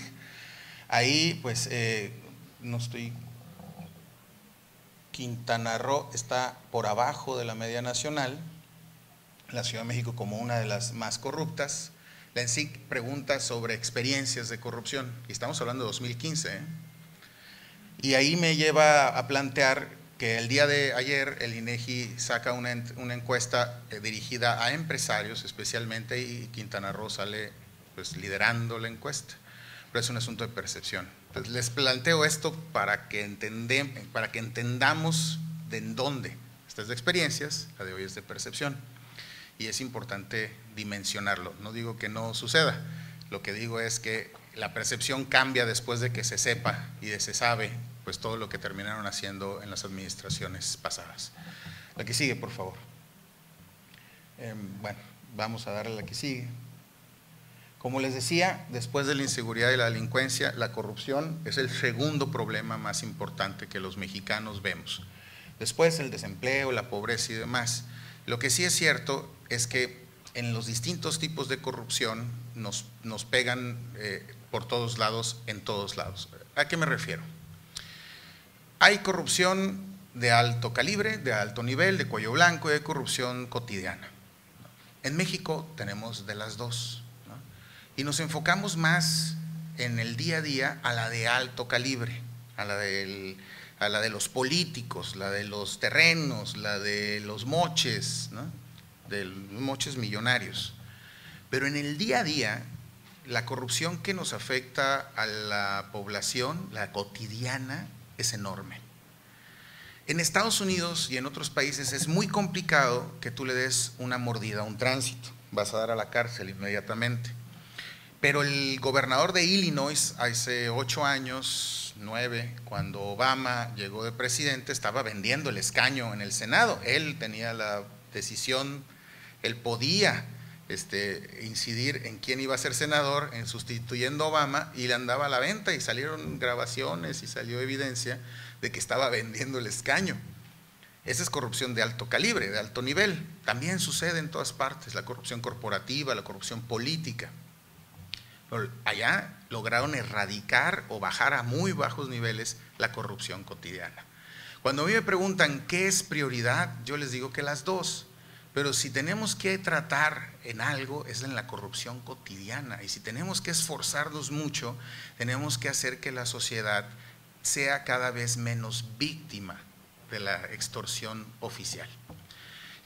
Ahí, pues, eh, no estoy. Quintana Roo está por abajo de la media nacional, la Ciudad de México como una de las más corruptas, la ENSIC pregunta sobre experiencias de corrupción, y estamos hablando de 2015. ¿eh? Y ahí me lleva a plantear que el día de ayer el INEGI saca una, encuesta eh, dirigida a empresarios especialmente y Quintana Roo sale pues, liderando la encuesta, pero es un asunto de percepción. Entonces les planteo esto para que, para que entendamos de en dónde. Esta es de experiencias, la de hoy es de percepción y es importante dimensionarlo. No digo que no suceda, lo que digo es que la percepción cambia después de que se sepa y de se sabe pues todo lo que terminaron haciendo en las administraciones pasadas. La que sigue, por favor. Em, bueno, vamos a darle la que sigue. Como les decía, después de la inseguridad y la delincuencia, la corrupción es el segundo problema más importante que los mexicanos vemos. Después el desempleo, la pobreza y demás. Lo que sí es cierto es que en los distintos tipos de corrupción nos, nos pegan eh, por todos lados, en todos lados. ¿A qué me refiero? Hay corrupción de alto calibre, de alto nivel, de cuello blanco y hay corrupción cotidiana. En México tenemos de las dos. Y nos enfocamos más en el día a día a la de alto calibre, a la, de los políticos, la de los terrenos, la de los moches, de moches millonarios. Pero en el día a día, la corrupción que nos afecta a la población, la cotidiana, es enorme. En Estados Unidos y en otros países es muy complicado que tú le des una mordida a un tránsito. Vas a dar a la cárcel inmediatamente. Pero el gobernador de Illinois, hace ocho años, nueve, cuando Obama llegó de presidente, estaba vendiendo el escaño en el Senado. Él tenía la decisión él podía este, incidir en quién iba a ser senador, en sustituyendo a Obama, y le andaba a la venta y salieron grabaciones y salió evidencia de que estaba vendiendo el escaño. Esa es corrupción de alto calibre, de alto nivel. También sucede en todas partes, la corrupción corporativa, la corrupción política. Allá lograron erradicar o bajar a muy bajos niveles la corrupción cotidiana. Cuando a mí me preguntan qué es prioridad, yo les digo que las dos. Pero si tenemos que tratar en algo es en la corrupción cotidiana. Y si tenemos que esforzarnos mucho, tenemos que hacer que la sociedad sea cada vez menos víctima de la extorsión oficial.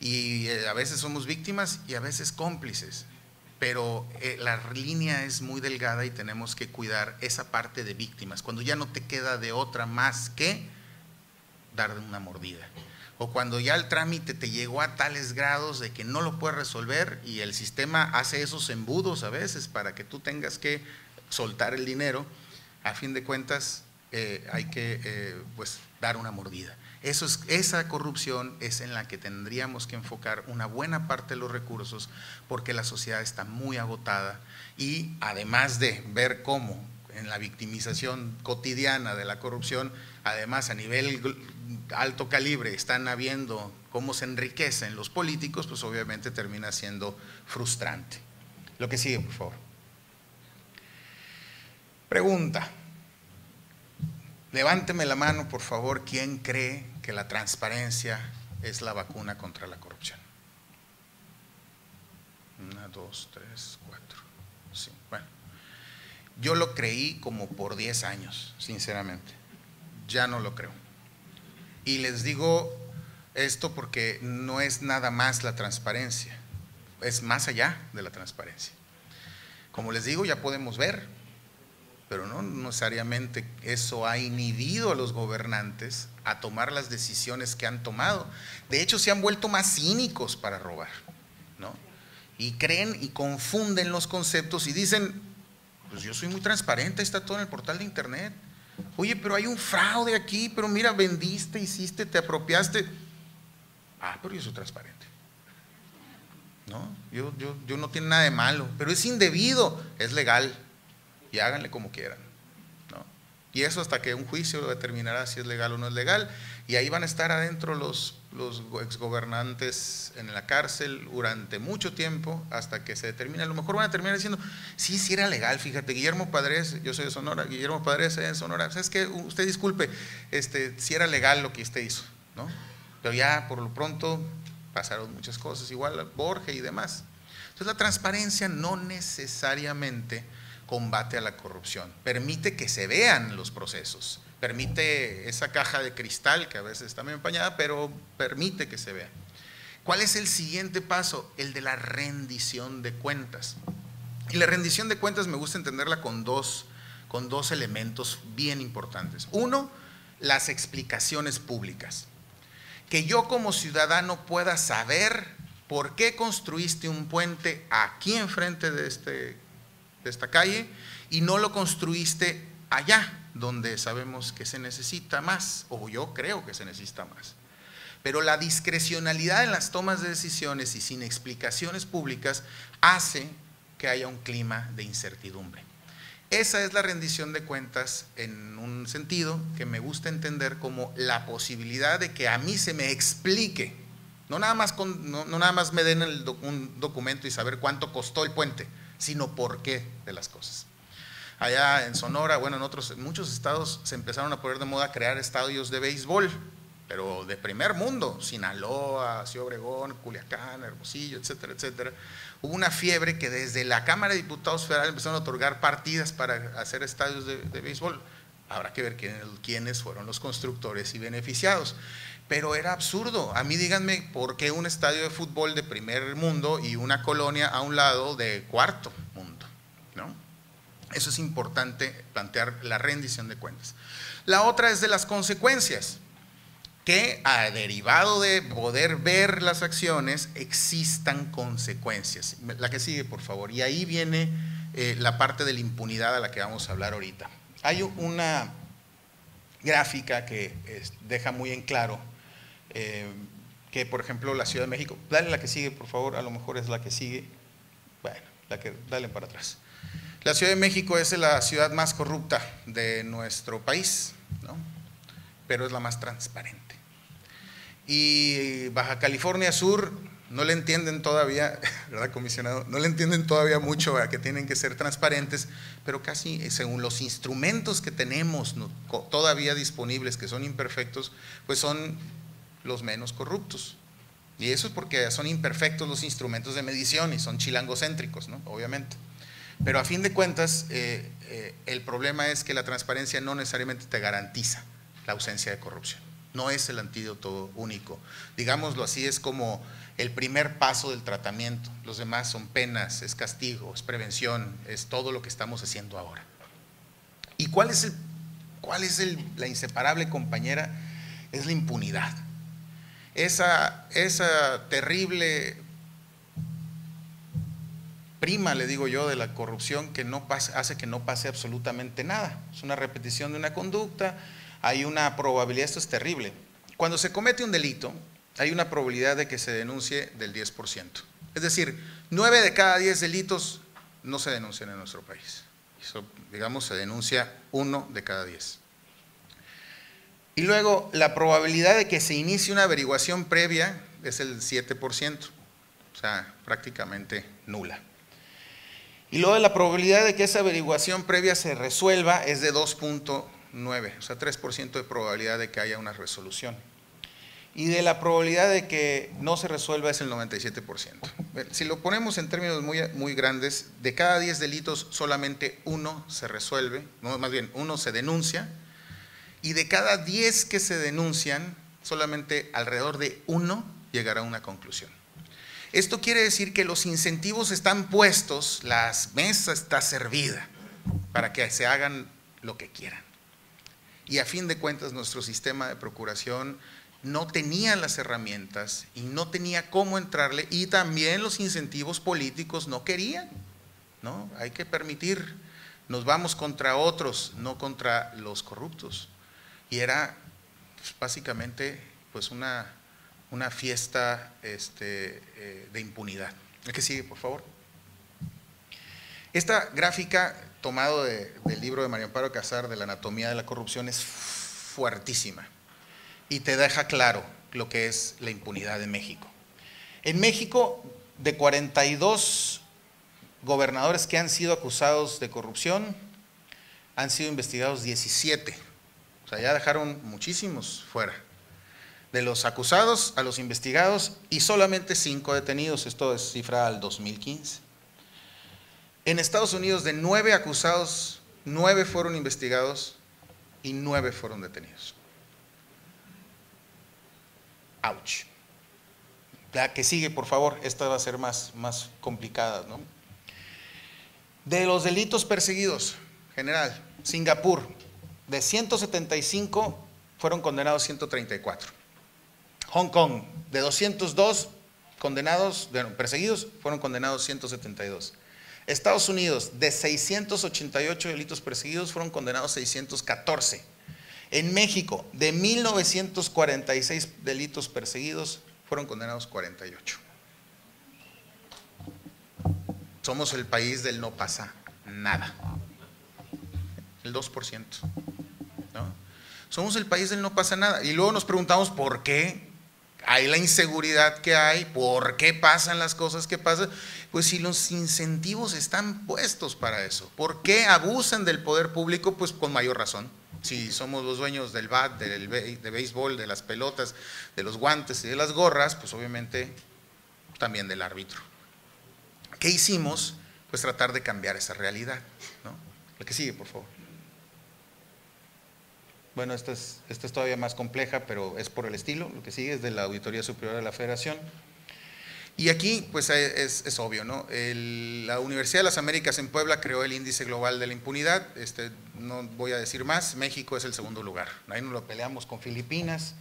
Y eh, a veces somos víctimas y a veces cómplices, pero eh, la línea es muy delgada y tenemos que cuidar esa parte de víctimas, cuando ya no te queda de otra más que dar una mordida. O cuando ya el trámite te llegó a tales grados de que no lo puedes resolver y el sistema hace esos embudos a veces para que tú tengas que soltar el dinero, a fin de cuentas eh, hay que pues, dar una mordida. Eso es, esa corrupción es en la que tendríamos que enfocar una buena parte de los recursos porque la sociedad está muy agotada y además de ver cómo en la victimización cotidiana de la corrupción, además a nivel alto calibre están habiendo cómo se enriquecen los políticos, pues obviamente termina siendo frustrante. Lo que sigue, por favor. Pregunta. Levánteme la mano, por favor, ¿quién cree que la transparencia es la vacuna contra la corrupción? Una, dos, tres, cuatro, cinco. Bueno, yo lo creí como por diez años, sinceramente. Ya no lo creo. Y les digo esto porque no es nada más la transparencia, es más allá de la transparencia. Como les digo, ya podemos ver pero no necesariamente eso ha inhibido a los gobernantes a tomar las decisiones que han tomado. De hecho, se han vuelto más cínicos para robar, ¿no? Y creen y confunden los conceptos y dicen, pues yo soy muy transparente, está todo en el portal de internet. Oye, pero hay un fraude aquí, pero mira, vendiste, hiciste, te apropiaste. Ah, pero yo soy transparente. No, yo, yo, yo no tiene nada de malo, pero es indebido, es legal y háganle como quieran. Y eso hasta que un juicio determinará si es legal o no es legal. Y ahí van a estar adentro los, los exgobernantes en la cárcel durante mucho tiempo hasta que se determine. A lo mejor van a terminar diciendo, sí, sí era legal, fíjate, Guillermo Padres, yo soy de Sonora, Guillermo Padres es Sonora. ¿Sabes que Usted disculpe, este, si era legal lo que usted hizo, ¿no? Pero ya por lo pronto pasaron muchas cosas, igual Borges y demás. Entonces la transparencia no necesariamente combate a la corrupción, permite que se vean los procesos, permite esa caja de cristal que a veces está muy empañada, pero permite que se vea. ¿Cuál es el siguiente paso? El de la rendición de cuentas. Y la rendición de cuentas me gusta entenderla con dos, con dos elementos bien importantes. Uno, las explicaciones públicas. Que yo como ciudadano pueda saber por qué construiste un puente aquí enfrente de este de esta calle y no lo construiste allá, donde sabemos que se necesita más, o yo creo que se necesita más. Pero la discrecionalidad en las tomas de decisiones y sin explicaciones públicas hace que haya un clima de incertidumbre. Esa es la rendición de cuentas en un sentido que me gusta entender como la posibilidad de que a mí se me explique, no nada más, con, no, nada más me den un documento y saber cuánto costó el puente, sino por qué de las cosas. Allá en Sonora, bueno, en otros, muchos estados se empezaron a poner de moda crear estadios de béisbol, pero de primer mundo, Sinaloa, Ciudad Obregón, Culiacán, Hermosillo, etcétera, etcétera. Hubo una fiebre que desde la Cámara de Diputados Federal empezaron a otorgar partidas para hacer estadios de, béisbol. Habrá que ver quiénes fueron los constructores y beneficiados pero era absurdo. A mí díganme por qué un estadio de fútbol de primer mundo y una colonia a un lado de cuarto mundo. ¿no? Eso es importante plantear la rendición de cuentas. La otra es de las consecuencias, que a derivado de poder ver las acciones existan consecuencias. La que sigue, por favor. Y ahí viene eh, la parte de la impunidad a la que vamos a hablar ahorita. Hay una gráfica que deja muy en claro eh, que por ejemplo la Ciudad de México, dale la que sigue por favor, a lo mejor es la que sigue, bueno, la que, dale para atrás. La Ciudad de México es la ciudad más corrupta de nuestro país, ¿no? pero es la más transparente. Y Baja California Sur no le entienden todavía, ¿verdad, comisionado? No le entienden todavía mucho a que tienen que ser transparentes, pero casi según los instrumentos que tenemos todavía disponibles, que son imperfectos, pues son los menos corruptos. Y eso es porque son imperfectos los instrumentos de medición y son chilangocéntricos, ¿no? obviamente. Pero a fin de cuentas, eh, eh, el problema es que la transparencia no necesariamente te garantiza la ausencia de corrupción. no es el antídoto único. Digámoslo así, es como el primer paso del tratamiento. Los demás son penas, es castigo, es prevención, es todo lo que estamos haciendo ahora. ¿Y cuál es, el, cuál es la inseparable compañera? Es la impunidad. Esa, esa terrible prima, le digo yo, de la corrupción que no hace que no pase absolutamente nada. Es una repetición de una conducta, hay una probabilidad, esto es terrible. Cuando se comete un delito, hay una probabilidad de que se denuncie del 10%. Es decir, 9 de cada 10 delitos no se denuncian en nuestro país. Eso, digamos, se denuncia uno de cada 10. Y luego, la probabilidad de que se inicie una averiguación previa es el 7%, o sea, prácticamente nula. Y luego la probabilidad de que esa averiguación previa se resuelva es de 2.9, o sea, 3% de probabilidad de que haya una resolución. Y de la probabilidad de que no se resuelva es el 97%. Si lo ponemos en términos muy, muy grandes, de cada 10 delitos solamente uno se resuelve, no, más bien uno se denuncia, y de cada 10 que se denuncian, solamente alrededor de uno llegará a una conclusión. Esto quiere decir que los incentivos están puestos, la mesa está servida para que se hagan lo que quieran. Y a fin de cuentas nuestro sistema de procuración no tenía las herramientas y no tenía cómo entrarle y también los incentivos políticos no querían. ¿no? Hay que permitir, nos vamos contra otros, no contra los corruptos. Y era pues, básicamente pues una una fiesta este, eh, de impunidad. El que sigue, por favor. Esta gráfica, tomado del libro de María Amparo Casar de la anatomía de la corrupción, es fuertísima y te deja claro lo que es la impunidad en México. En México, de 42 gobernadores que han sido acusados de corrupción, han sido investigados 17. O sea, ya dejaron muchísimos fuera de los acusados a los investigados y solamente cinco detenidos. Esto es cifra al 2015. En Estados Unidos, de nueve acusados, nueve fueron investigados y nueve fueron detenidos. Ouch. La que sigue, por favor, esta va a ser más, más complicada. ¿no? De los delitos perseguidos, general, Singapur, de 175 fueron condenados 134. Hong Kong, de 202 condenados, perseguidos, fueron condenados 172. Estados Unidos, de 688 delitos perseguidos, fueron condenados 614. En México, de 1946 delitos perseguidos, fueron condenados 48. Somos el país del no pasa nada. El 2%. Somos el país del no pasa nada. Y luego nos preguntamos por qué hay la inseguridad que hay, ¿por qué pasan las cosas que pasan? Pues si los incentivos están puestos para eso, ¿por qué abusan del poder público? Pues con mayor razón. Si somos los dueños del bat, del de béisbol, de las pelotas, de los guantes y de las gorras, pues obviamente también del árbitro. ¿Qué hicimos? Pues tratar de cambiar esa realidad. ¿no? Lo que sigue, por favor. Bueno, esta es, todavía más compleja, pero es por el estilo. Lo que sigue es de la Auditoría Superior de la Federación. Y aquí, pues es, es obvio, ¿no? la Universidad de las Américas en Puebla creó el índice global de la impunidad. Este, no voy a decir más, México es el segundo lugar. Ahí nos lo peleamos con Filipinas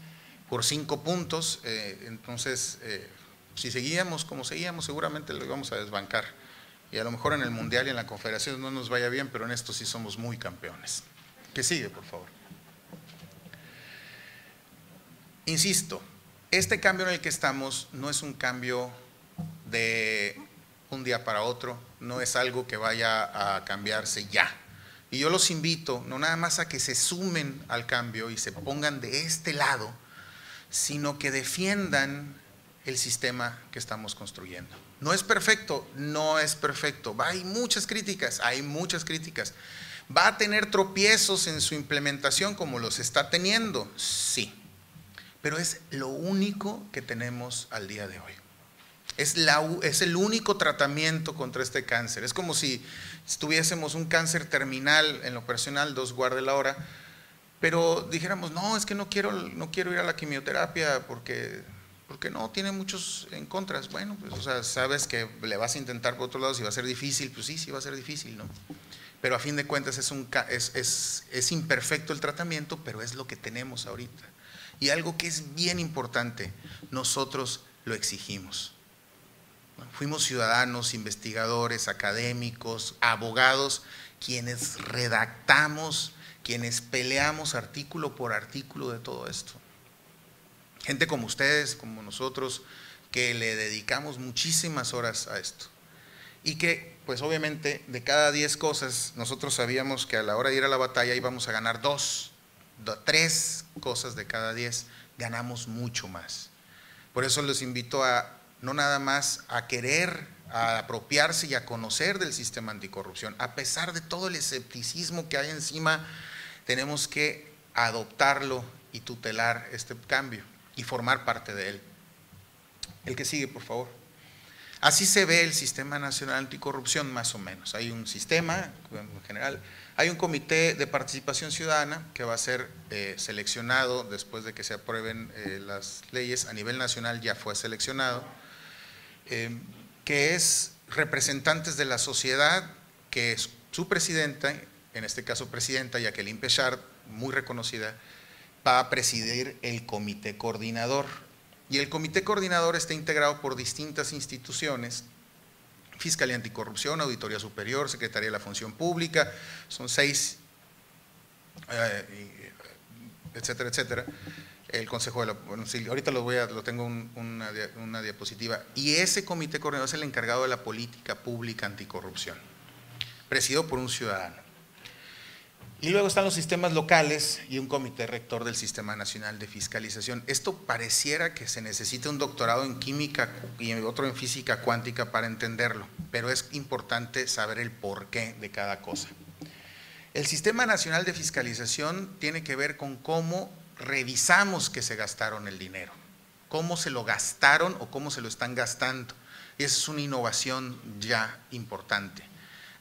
por cinco puntos. Eh, entonces, eh, si seguíamos como seguíamos, seguramente lo íbamos a desbancar. Y a lo mejor en el Mundial y en la Confederación no nos vaya bien, pero en esto sí somos muy campeones. Que sigue, por favor. Insisto, este cambio en el que estamos no es un cambio de un día para otro, no es algo que vaya a cambiarse ya. Y yo los invito, no nada más a que se sumen al cambio y se pongan de este lado, sino que defiendan el sistema que estamos construyendo. No es perfecto, no es perfecto. Hay muchas críticas, hay muchas críticas. ¿Va a tener tropiezos en su implementación como los está teniendo? Sí pero es lo único que tenemos al día de hoy. Es, el único tratamiento contra este cáncer. Es como si tuviésemos un cáncer terminal en lo personal, dos guarde la hora, pero dijéramos, no, es que no quiero, no quiero ir a la quimioterapia porque, porque no, tiene muchos en contras. Bueno, pues, o sea, sabes que le vas a intentar por otro lado, si va a ser difícil, pues sí, sí va a ser difícil, ¿no? Pero a fin de cuentas es, es imperfecto el tratamiento, pero es lo que tenemos ahorita. Y algo que es bien importante, nosotros lo exigimos. Fuimos ciudadanos, investigadores, académicos, abogados, quienes redactamos quienes peleamos artículo por artículo de todo esto. Gente como ustedes, como nosotros, que le dedicamos muchísimas horas a esto. Y que, pues obviamente, de cada 10 cosas, nosotros sabíamos que a la hora de ir a la batalla íbamos a ganar dos, tres cosas de cada 10. Ganamos mucho más. Por eso les invito a, no nada más a querer a apropiarse y a conocer del sistema anticorrupción, a pesar de todo el escepticismo que hay encima tenemos que adoptarlo y tutelar este cambio y formar parte de él. El que sigue, por favor. Así se ve el Sistema Nacional Anticorrupción más o menos. Hay un sistema en general, hay un comité de participación ciudadana que va a ser eh, seleccionado después de que se aprueben eh, las leyes. A nivel nacional ya fue seleccionado, eh, que es representantes de la sociedad, que es su presidenta en este caso presidenta, Jacqueline Pechard, muy reconocida, va a presidir el comité coordinador. Y el comité coordinador está integrado por distintas instituciones, Fiscalía Anticorrupción, Auditoría Superior, Secretaría de la Función Pública, son seis, eh, etcétera, etcétera. El Consejo de la... Bueno, ahorita lo, voy a, lo tengo una, una diapositiva. Y ese comité coordinador es el encargado de la política pública anticorrupción, presidido por un ciudadano. Y luego están los sistemas locales y un comité rector del Sistema Nacional de Fiscalización. Esto pareciera que se necesita un doctorado en química y otro en física cuántica para entenderlo, pero es importante saber el porqué de cada cosa. El Sistema Nacional de Fiscalización tiene que ver con cómo revisamos que se gastaron el dinero, cómo se lo gastaron o cómo se lo están gastando. Y esa es una innovación ya importante.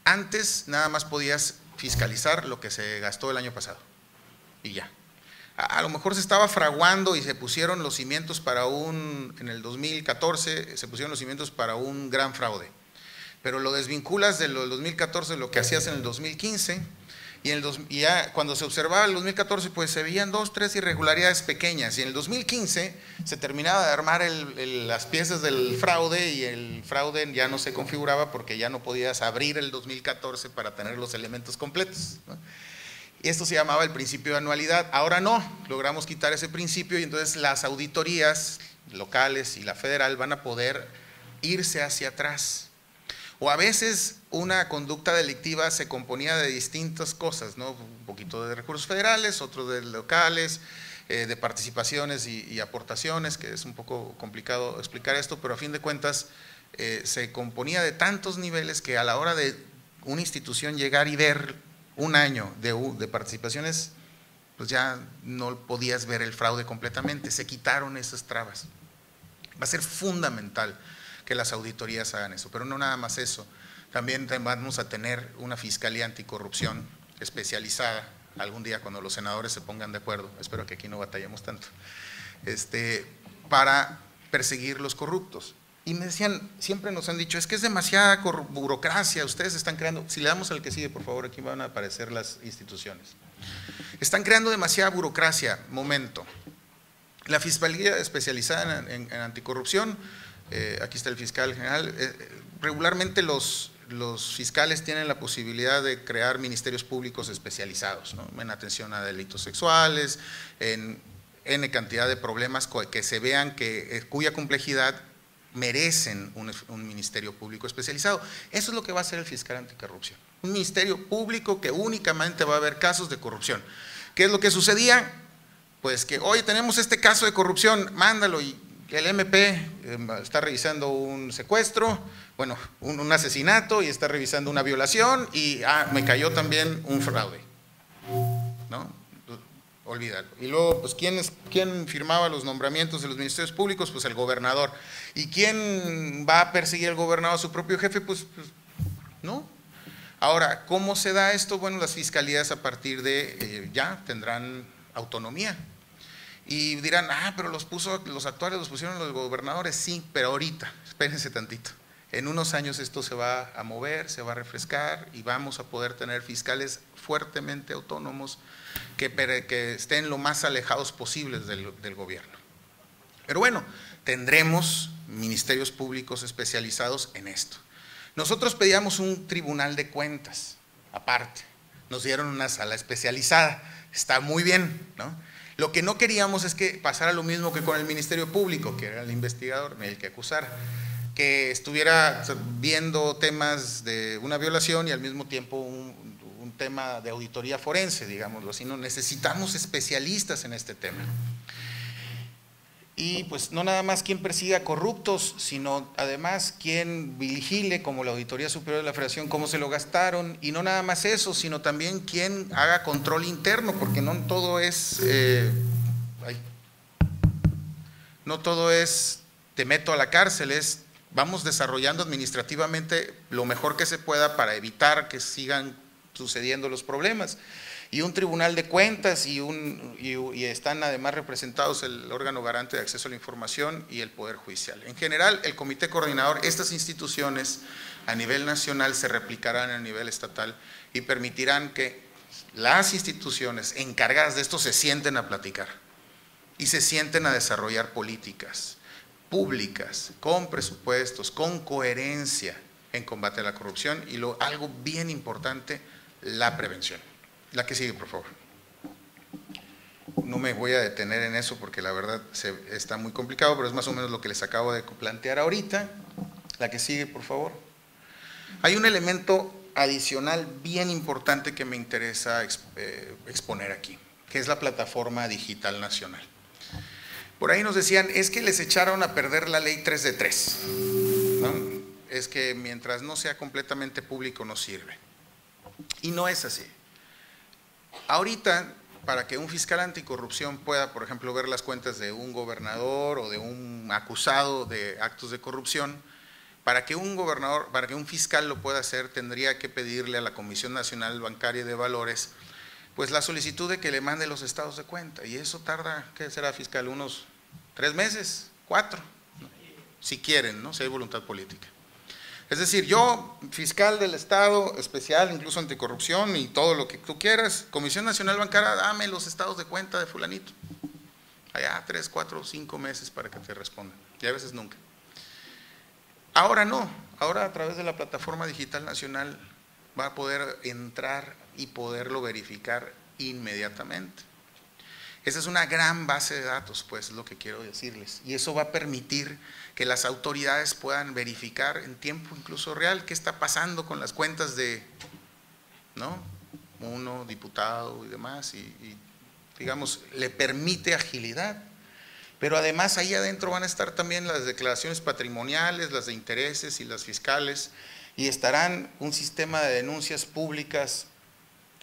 Antes nada más podías fiscalizar lo que se gastó el año pasado. Y ya. A, lo mejor se estaba fraguando y se pusieron los cimientos para un, en el 2014, se pusieron los cimientos para un gran fraude. Pero lo desvinculas de lo del 2014, lo que hacías en el 2015, y, en el ya cuando se observaba el 2014, pues se veían dos, tres irregularidades pequeñas. Y en el 2015 se terminaba de armar las piezas del fraude y el fraude ya no se configuraba porque ya no podías abrir el 2014 para tener los elementos completos. Y esto se llamaba el principio de anualidad. Ahora no, logramos quitar ese principio y entonces las auditorías locales y la federal van a poder irse hacia atrás. O a veces una conducta delictiva se componía de distintas cosas, ¿no? un poquito de recursos federales, otro de locales, eh, de participaciones y, aportaciones, que es un poco complicado explicar esto, pero a fin de cuentas eh, se componía de tantos niveles que a la hora de una institución llegar y ver un año de, de participaciones, pues ya no podías ver el fraude completamente, se quitaron esas trabas. Va a ser fundamental que las auditorías hagan eso, pero no nada más eso también vamos a tener una fiscalía anticorrupción especializada algún día cuando los senadores se pongan de acuerdo, espero que aquí no batallemos tanto, este, para perseguir los corruptos. Y me decían, siempre nos han dicho, es que es demasiada burocracia, ustedes están creando, si le damos al que sigue, por favor, aquí van a aparecer las instituciones. Están creando demasiada burocracia, momento. La Fiscalía especializada en, anticorrupción, eh, aquí está el fiscal general, eh, regularmente los, los fiscales tienen la posibilidad de crear ministerios públicos especializados en atención a delitos sexuales, en N cantidad de problemas que se vean que, eh, cuya complejidad merecen un, un, ministerio público especializado. Eso es lo que va a hacer el fiscal anticorrupción. Un ministerio público que únicamente va a haber casos de corrupción. ¿Qué es lo que sucedía? Pues que hoy tenemos este caso de corrupción, mándalo y el MP em, está revisando un secuestro, bueno, un, asesinato y está revisando una violación y ah, me cayó también un fraude. ¿No? Olvídalo. Y luego, pues, ¿quién, es, ¿quién firmaba los nombramientos de los ministerios públicos? Pues el gobernador. ¿Y quién va a perseguir al gobernador a su propio jefe? Pues, pues no. Ahora, ¿cómo se da esto? Bueno, las fiscalías a partir de eh, ya tendrán autonomía. Y dirán, ah, pero los puso, los actuales los pusieron los gobernadores. Sí, pero ahorita, espérense tantito. En unos años esto se va a mover, se va a refrescar y vamos a poder tener fiscales fuertemente autónomos que, que estén lo más alejados posibles del, del gobierno. Pero bueno, tendremos ministerios públicos especializados en esto. Nosotros pedíamos un tribunal de cuentas aparte, nos dieron una sala especializada, está muy bien, ¿no? Lo que no queríamos es que pasara lo mismo que con el Ministerio Público, que era el investigador, el que acusara, que estuviera viendo temas de una violación y al mismo tiempo un, tema de auditoría forense, digámoslo así. No necesitamos especialistas en este tema y pues no nada más quien persiga corruptos, sino además quien vigile, como la Auditoría Superior de la Federación, cómo se lo gastaron, y no nada más eso, sino también quien haga control interno, porque no todo es, eh, no todo es te meto a la cárcel, es vamos desarrollando administrativamente lo mejor que se pueda para evitar que sigan sucediendo los problemas y un tribunal de cuentas y, un, y, están además representados el órgano garante de acceso a la información y el Poder Judicial. En general, el comité coordinador, estas instituciones a nivel nacional se replicarán a nivel estatal y permitirán que las instituciones encargadas de esto se sienten a platicar y se sienten a desarrollar políticas públicas, con presupuestos, con coherencia en combate a la corrupción y lo, algo bien importante, la prevención. La que sigue, por favor. No me voy a detener en eso porque la verdad se, está muy complicado, pero es más o menos lo que les acabo de plantear ahorita. La que sigue, por favor. Hay un elemento adicional bien importante que me interesa eh, exponer aquí, que es la plataforma digital nacional. Por ahí nos decían, es que les echaron a perder la ley 3 de 3. Es que mientras no sea completamente público no sirve. Y no es así. Ahorita, para que un fiscal anticorrupción pueda, por ejemplo, ver las cuentas de un gobernador o de un acusado de actos de corrupción, para que un gobernador, para que un fiscal lo pueda hacer, tendría que pedirle a la Comisión Nacional Bancaria de Valores, pues la solicitud de que le mande los estados de cuenta. Y eso tarda, ¿qué será fiscal? Unos tres meses, cuatro, si quieren, ¿no? Si hay voluntad política. Es decir, yo, fiscal del Estado, especial, incluso anticorrupción y todo lo que tú quieras, Comisión Nacional Bancaria, dame los estados de cuenta de fulanito. Allá, tres, cuatro, cinco meses para que te respondan. Y a veces nunca. Ahora no, ahora a través de la plataforma digital nacional va a poder entrar y poderlo verificar inmediatamente. Esa es una gran base de datos, pues, es lo que quiero decirles. Y eso va a permitir que las autoridades puedan verificar en tiempo incluso real qué está pasando con las cuentas de, ¿no? Uno, diputado y demás, y, digamos, le permite agilidad. Pero además ahí adentro van a estar también las declaraciones patrimoniales, las de intereses y las fiscales, y estarán un sistema de denuncias públicas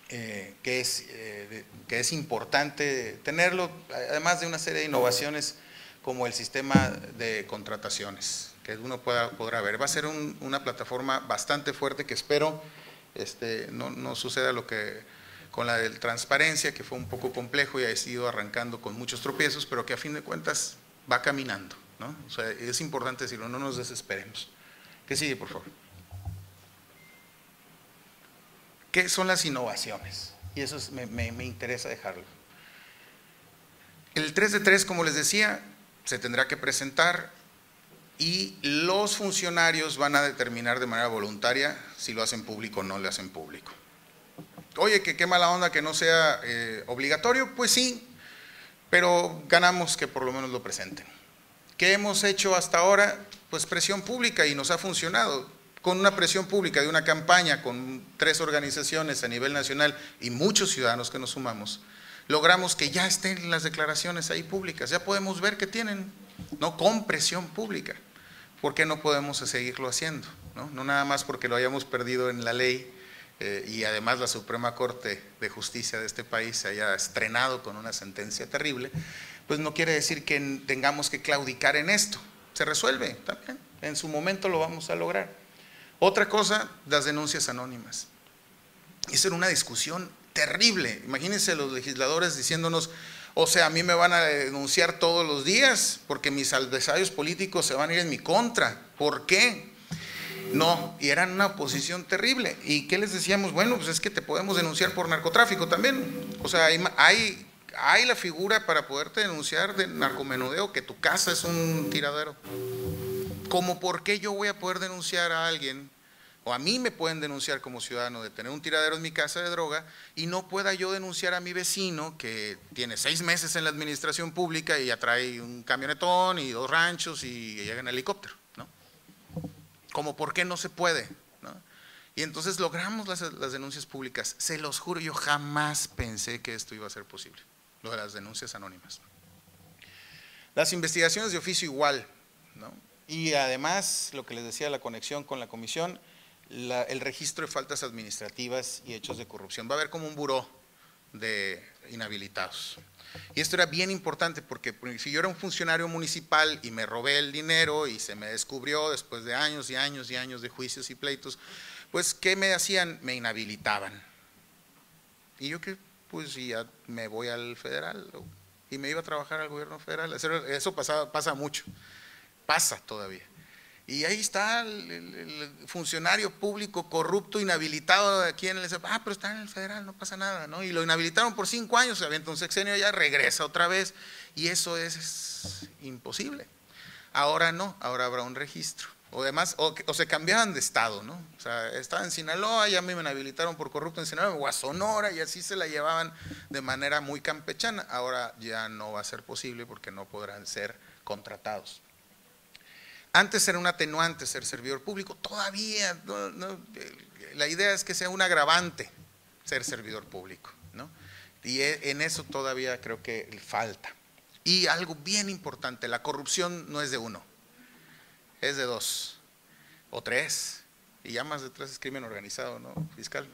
eh, que, es, eh, que es importante tenerlo, además de una serie de innovaciones como el sistema de contrataciones, que uno pueda, podrá ver. Va a ser una plataforma bastante fuerte que espero este, no, suceda lo que con la de transparencia, que fue un poco complejo y ha ido arrancando con muchos tropiezos, pero que a fin de cuentas va caminando. ¿no? O sea, es importante decirlo, no nos desesperemos. ¿Qué sigue, por favor? ¿Qué son las innovaciones? Y eso me, interesa dejarlo. El 3 de 3, como les decía, se tendrá que presentar y los funcionarios van a determinar de manera voluntaria si lo hacen público o no lo hacen público. Oye, que qué mala onda que no sea eh, obligatorio, pues sí, pero ganamos que por lo menos lo presenten. ¿Qué hemos hecho hasta ahora? Pues presión pública y nos ha funcionado con una presión pública de una campaña con tres organizaciones a nivel nacional y muchos ciudadanos que nos sumamos, logramos que ya estén las declaraciones ahí públicas, ya podemos ver que tienen, ¿no? Con presión pública. ¿Por qué no podemos seguirlo haciendo? No, nada más porque lo hayamos perdido en la ley eh, y además la Suprema Corte de Justicia de este país se haya estrenado con una sentencia terrible, pues no quiere decir que tengamos que claudicar en esto. Se resuelve también, en su momento lo vamos a lograr. Otra cosa, las denuncias anónimas. Eso era una discusión terrible. Imagínense los legisladores diciéndonos, o sea, a mí me van a denunciar todos los días porque mis adversarios políticos se van a ir en mi contra. ¿Por qué? No, y eran una oposición terrible. ¿Y qué les decíamos? Bueno, pues es que te podemos denunciar por narcotráfico también. O sea, hay, la figura para poderte denunciar de narcomenudeo, que tu casa es un tiradero. ¿Cómo por qué yo voy a poder denunciar a alguien o a mí me pueden denunciar como ciudadano de tener un tiradero en mi casa de droga y no pueda yo denunciar a mi vecino que tiene seis meses en la administración pública y ya trae un camionetón y dos ranchos y llega en helicóptero, ¿no? Como por qué no se puede, ¿no? Y entonces logramos las, las denuncias públicas. Se los juro, yo jamás pensé que esto iba a ser posible, lo de las denuncias anónimas. Las investigaciones de oficio igual, ¿no? Y además, lo que les decía, la conexión con la comisión, el registro de faltas administrativas y hechos de corrupción. Va a haber como un buró de inhabilitados. Y esto era bien importante porque si yo era un funcionario municipal y me robé el dinero y se me descubrió después de años y años y años de juicios y pleitos, pues ¿qué me hacían? Me inhabilitaban. Y yo que pues ya me voy al federal y me iba a trabajar al gobierno federal. Eso, pasa mucho, pasa todavía. Y ahí está el, funcionario público corrupto, inhabilitado aquí en el... Ah, pero está en el federal, no pasa nada, ¿no? Y lo inhabilitaron por cinco años, se avienta un sexenio, ya regresa otra vez. Y eso es, imposible. Ahora no, ahora habrá un registro. O además, o, se cambiaban de estado, ¿no? O sea, estaba en Sinaloa, ya me inhabilitaron por corrupto en Sinaloa, o a Sonora, y así se la llevaban de manera muy campechana. Ahora ya no va a ser posible porque no podrán ser contratados. Antes era un atenuante ser servidor público, todavía la idea es que sea un agravante ser servidor público, ¿no? Y e, en eso todavía creo que falta. Y algo bien importante, la corrupción no es de uno, es de dos o tres, y ya más de tres es crimen organizado, ¿no? Fiscal.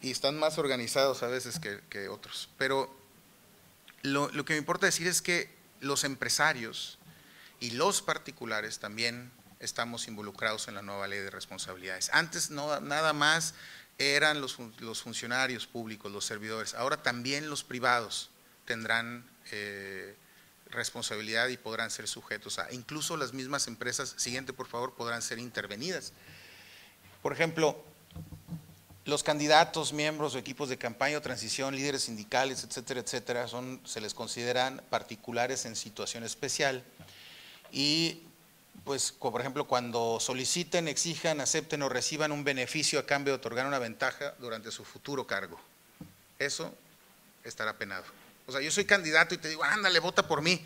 Y están más organizados a veces que, otros. Pero lo que me importa decir es que los empresarios, y los particulares también estamos involucrados en la nueva ley de responsabilidades. Antes no, nada más eran los, funcionarios públicos, los servidores, ahora también los privados tendrán eh, responsabilidad y podrán ser sujetos a, incluso las mismas empresas, siguiente por favor, podrán ser intervenidas. Por ejemplo, los candidatos, miembros o equipos de campaña o transición, líderes sindicales, etcétera, etcétera, son, se les consideran particulares en situación especial y pues por ejemplo cuando soliciten, exijan, acepten o reciban un beneficio a cambio de otorgar una ventaja durante su futuro cargo. Eso estará penado. O sea, yo soy candidato y te digo, ándale, vota por mí,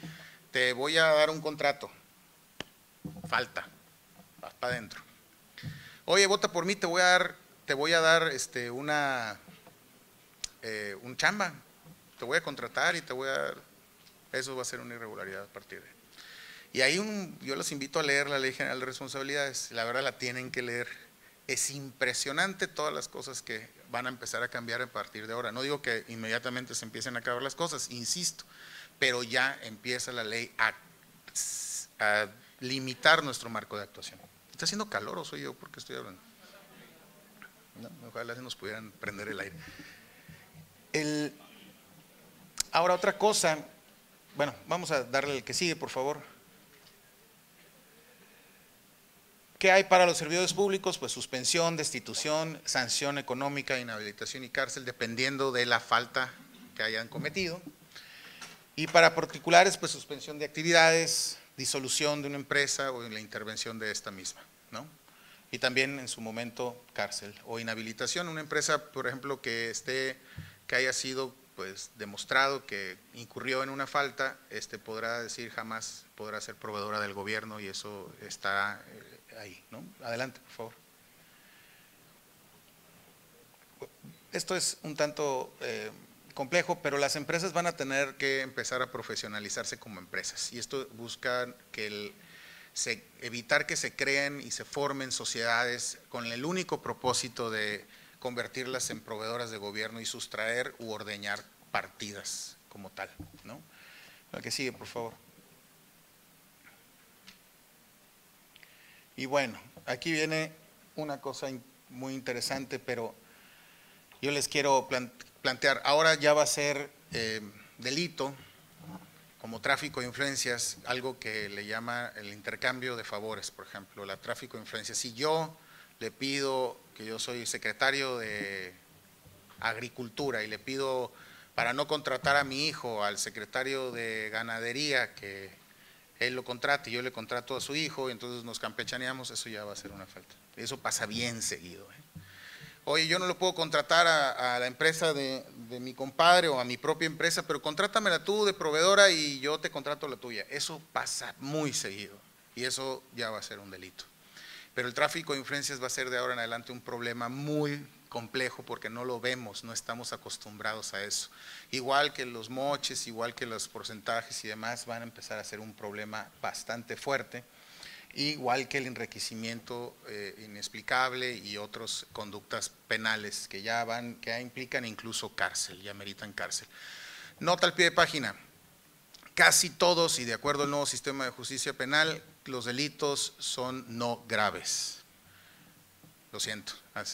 te voy a dar un contrato. Falta, vas para adentro. Oye, vota por mí, te voy a dar, te voy a dar este, una, eh, un chamba, te voy a contratar y te voy a dar, eso va a ser una irregularidad a partir de y ahí un, yo los invito a leer la Ley General de Responsabilidades, la verdad la tienen que leer. Es impresionante todas las cosas que van a empezar a cambiar a partir de ahora. No digo que inmediatamente se empiecen a acabar las cosas, insisto, pero ya empieza la ley a, limitar nuestro marco de actuación. ¿Está haciendo calor o soy yo porque estoy hablando? No, ojalá se nos pudieran prender el aire. El, ahora otra cosa, bueno, vamos a darle el que sigue, por favor. ¿Qué hay para los servidores públicos? Pues suspensión, destitución, sanción económica, inhabilitación y cárcel, dependiendo de la falta que hayan cometido. Y para particulares, pues suspensión de actividades, disolución de una empresa o la intervención de esta misma, ¿no? Y también en su momento cárcel o inhabilitación. Una empresa, por ejemplo, que esté, que haya sido pues demostrado que incurrió en una falta, este podrá decir jamás podrá ser proveedora del gobierno y eso está eh, ahí. ¿no? Adelante, por favor. Esto es un tanto eh, complejo, pero las empresas van a tener que empezar a profesionalizarse como empresas. Y esto busca que evitar que se creen y se formen sociedades con el único propósito de convertirlas en proveedoras de gobierno y sustraer u ordeñar partidas como tal. ¿no? La que sigue, por favor. Y bueno, aquí viene una cosa muy interesante, pero yo les quiero plantear, ahora ya va a ser eh, delito como tráfico de influencias, algo que le llama el intercambio de favores, por ejemplo, la tráfico de influencias. Si yo le pido, que yo soy secretario de Agricultura y le pido para no contratar a mi hijo al secretario de Ganadería que él lo contrate y yo le contrato a su hijo y entonces nos campechaneamos, eso ya va a ser una falta. Eso pasa bien seguido. ¿eh? oye, yo no lo puedo contratar a, la empresa de, mi compadre o a mi propia empresa, pero contrátamela tú de proveedora y yo te contrato la tuya. Eso pasa muy seguido y eso ya va a ser un delito. Pero el tráfico de influencias va a ser de ahora en adelante un problema muy complejo porque no lo vemos, no estamos acostumbrados a eso. Igual que los moches, igual que los porcentajes y demás, van a empezar a ser un problema bastante fuerte igual que el enriquecimiento eh, inexplicable y otras conductas penales que ya van, que ya implican incluso cárcel, ya meritan cárcel. Nota al pie de página, casi todos, y de acuerdo al nuevo sistema de justicia penal, los delitos son no graves. Lo siento,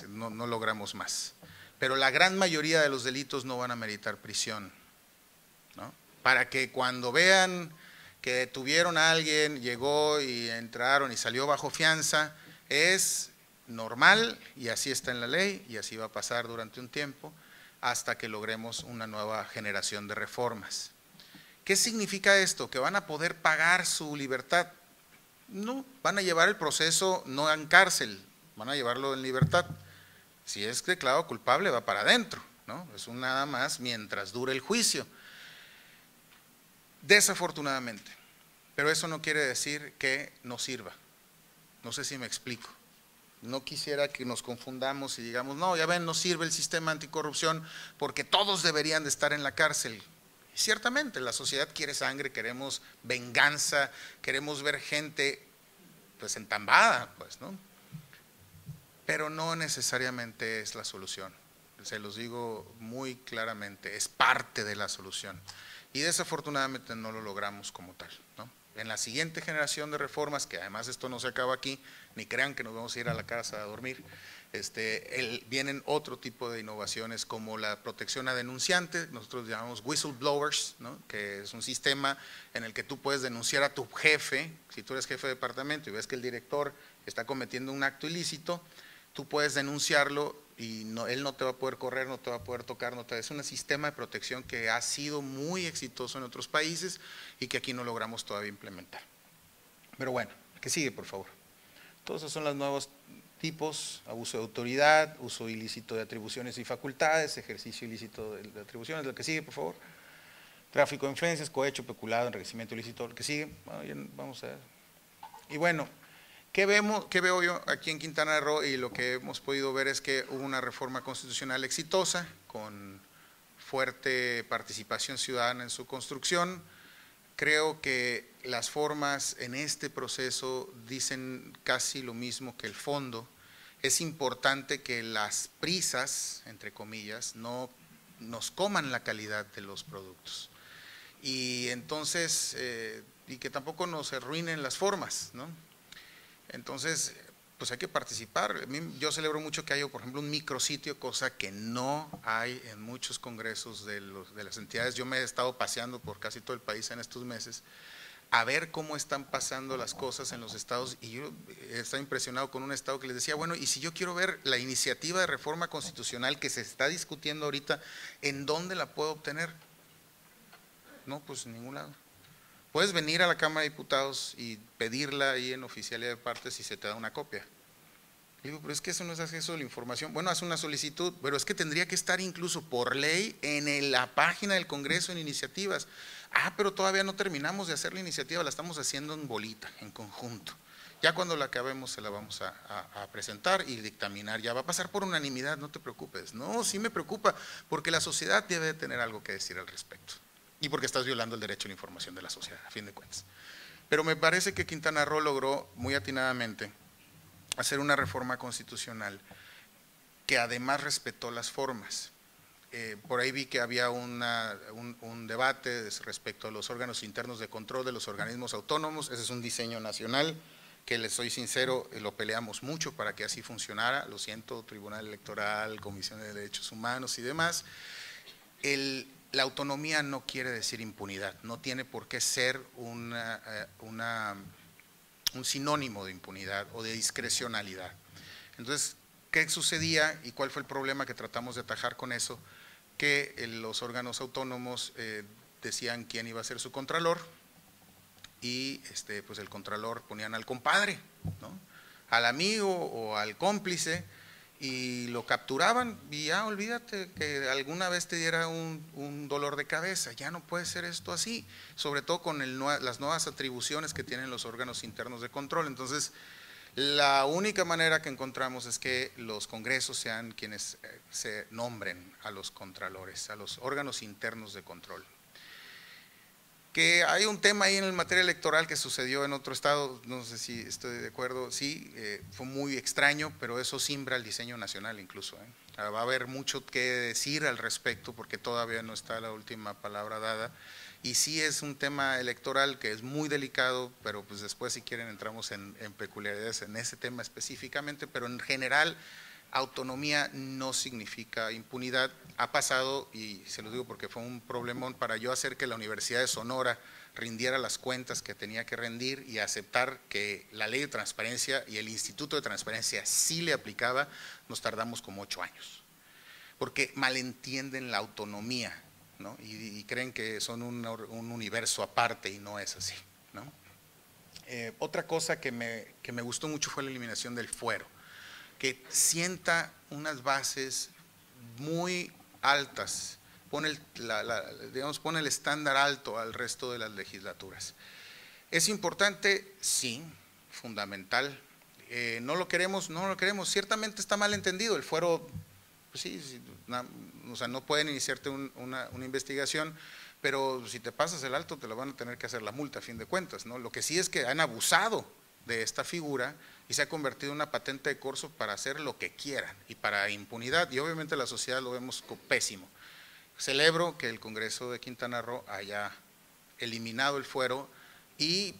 no, logramos más. Pero la gran mayoría de los delitos no van a meritar prisión. ¿no? Para que cuando vean que detuvieron a alguien, llegó y entraron y salió bajo fianza, es normal y así está en la ley y así va a pasar durante un tiempo hasta que logremos una nueva generación de reformas. ¿Qué significa esto? ¿Que van a poder pagar su libertad? No, van a llevar el proceso no en cárcel, van a llevarlo en libertad. Si es declarado culpable, va para adentro, ¿no? Es un nada más mientras dure el juicio. Desafortunadamente. Pero eso no quiere decir que no sirva. No sé si me explico. No quisiera que nos confundamos y digamos, no, ya ven, no sirve el sistema anticorrupción porque todos deberían de estar en la cárcel. ciertamente, la sociedad quiere sangre, queremos venganza, queremos ver gente pues entambada, pues, ¿no? Pero no necesariamente es la solución. Se los digo muy claramente, es parte de la solución y desafortunadamente no lo logramos como tal. ¿no? En la siguiente generación de reformas, que además esto no se acaba aquí, ni crean que nos vamos a ir a la casa a dormir, este, vienen otro tipo de innovaciones como la protección a denunciantes, nosotros llamamos whistleblowers, ¿no? que es un sistema en el que tú puedes denunciar a tu jefe, si tú eres jefe de departamento y ves que el director está cometiendo un acto ilícito, tú puedes denunciarlo y él no te va a poder correr, no te va a poder tocar, no te es un sistema de protección que ha sido muy exitoso en otros países y que aquí no logramos todavía implementar. Pero bueno, que sigue, por favor. Todos esos son los nuevos tipos, abuso de autoridad, uso ilícito de atribuciones y facultades, ejercicio ilícito de atribuciones, lo que sigue, por favor. Tráfico de influencias, cohecho, peculado, enriquecimiento ilícito, lo que sigue. vamos a ver. Y bueno, ¿Qué, vemos, ¿Qué veo yo aquí en Quintana Roo? Y lo que hemos podido ver es que hubo una reforma constitucional exitosa, con fuerte participación ciudadana en su construcción. Creo que las formas en este proceso dicen casi lo mismo que el fondo. Es importante que las prisas, entre comillas, no nos coman la calidad de los productos. Y entonces, eh, y que tampoco nos arruinen las formas, ¿no? Entonces, pues hay que participar. Yo celebro mucho que haya, por ejemplo, un micrositio, cosa que no hay en muchos congresos de, las entidades. Yo me he estado paseando por casi todo el país en estos meses a ver cómo están pasando las cosas en los estados y yo estaba impresionado con un estado que les decía, bueno, y si yo quiero ver la iniciativa de reforma constitucional que se está discutiendo ahorita, ¿en dónde la puedo obtener? No, pues en ningún lado. Puedes venir a la Cámara de Diputados y pedirla ahí en oficialidad de partes y se te da una copia. digo, pero es que eso no es acceso a la información. Bueno, haz una solicitud, pero es que tendría que estar incluso por ley en la página del Congreso en iniciativas. Ah, pero todavía no terminamos de hacer la iniciativa, la estamos haciendo en bolita, en conjunto. Ya cuando la acabemos se la vamos a, a, presentar y dictaminar. Ya va a pasar por unanimidad, no te preocupes. No, sí me preocupa, porque la sociedad debe tener algo que decir al respecto y porque estás violando el derecho a la información de la sociedad, a fin de cuentas. Pero me parece que Quintana Roo logró muy atinadamente hacer una reforma constitucional que además respetó las formas. Eh, por ahí vi que había un, un, debate respecto a los órganos internos de control de los organismos autónomos, ese es un diseño nacional que les soy sincero, lo peleamos mucho para que así funcionara, lo siento, Tribunal Electoral, Comisión de Derechos Humanos y demás. La autonomía no quiere decir impunidad, no tiene por qué ser eh, un sinónimo de impunidad o de discrecionalidad. Entonces, ¿qué sucedía y cuál fue el problema que tratamos de atajar con eso? Que eh, los órganos autónomos eh, decían quién iba a ser su contralor, y este, pues el contralor ponían al compadre, ¿no? al amigo o al cómplice y lo capturaban y ya olvídate que alguna vez te diera un, dolor de cabeza, ya no puede ser esto así, sobre todo con las nuevas atribuciones que tienen los órganos internos de control. Entonces, la única manera que encontramos es que los congresos sean quienes eh, se nombren a los contralores, a los órganos internos de control que hay un tema ahí en el materia electoral que sucedió en otro estado, no sé si estoy de acuerdo, sí, eh, fue muy extraño, pero eso simbra el diseño nacional incluso. ¿eh? Va a haber mucho que decir al respecto porque todavía no está la última palabra dada. Y sí es un tema electoral que es muy delicado, pero pues después si quieren entramos en, en peculiaridades en ese tema específicamente, pero en general autonomía no significa impunidad. Ha pasado, y se lo digo porque fue un problemón para yo hacer que la Universidad de Sonora rindiera las cuentas que tenía que rendir y aceptar que la ley de transparencia y el Instituto de Transparencia sí le aplicaba, nos tardamos como ocho años. Porque malentienden la autonomía ¿no? y, creen que son un, universo aparte y no es así. ¿no? Eh, otra cosa que me, que me gustó mucho fue la eliminación del fuero que sienta unas bases muy altas, pone el, digamos, pone el estándar alto al resto de las legislaturas. ¿Es importante? Sí, fundamental. Eh, no lo queremos, no lo queremos. Ciertamente está mal entendido. El fuero, pues sí, o sea, no pueden iniciarte una, una, investigación, pero si te pasas el alto te lo van a tener que hacer la multa a fin de cuentas. ¿no? Lo que sí es que han abusado de esta figura y se ha convertido en una patente de corso para hacer lo que quieran y para impunidad y obviamente la sociedad lo vemos pésimo. Celebro que el Congreso de Quintana Roo haya eliminado el fuero y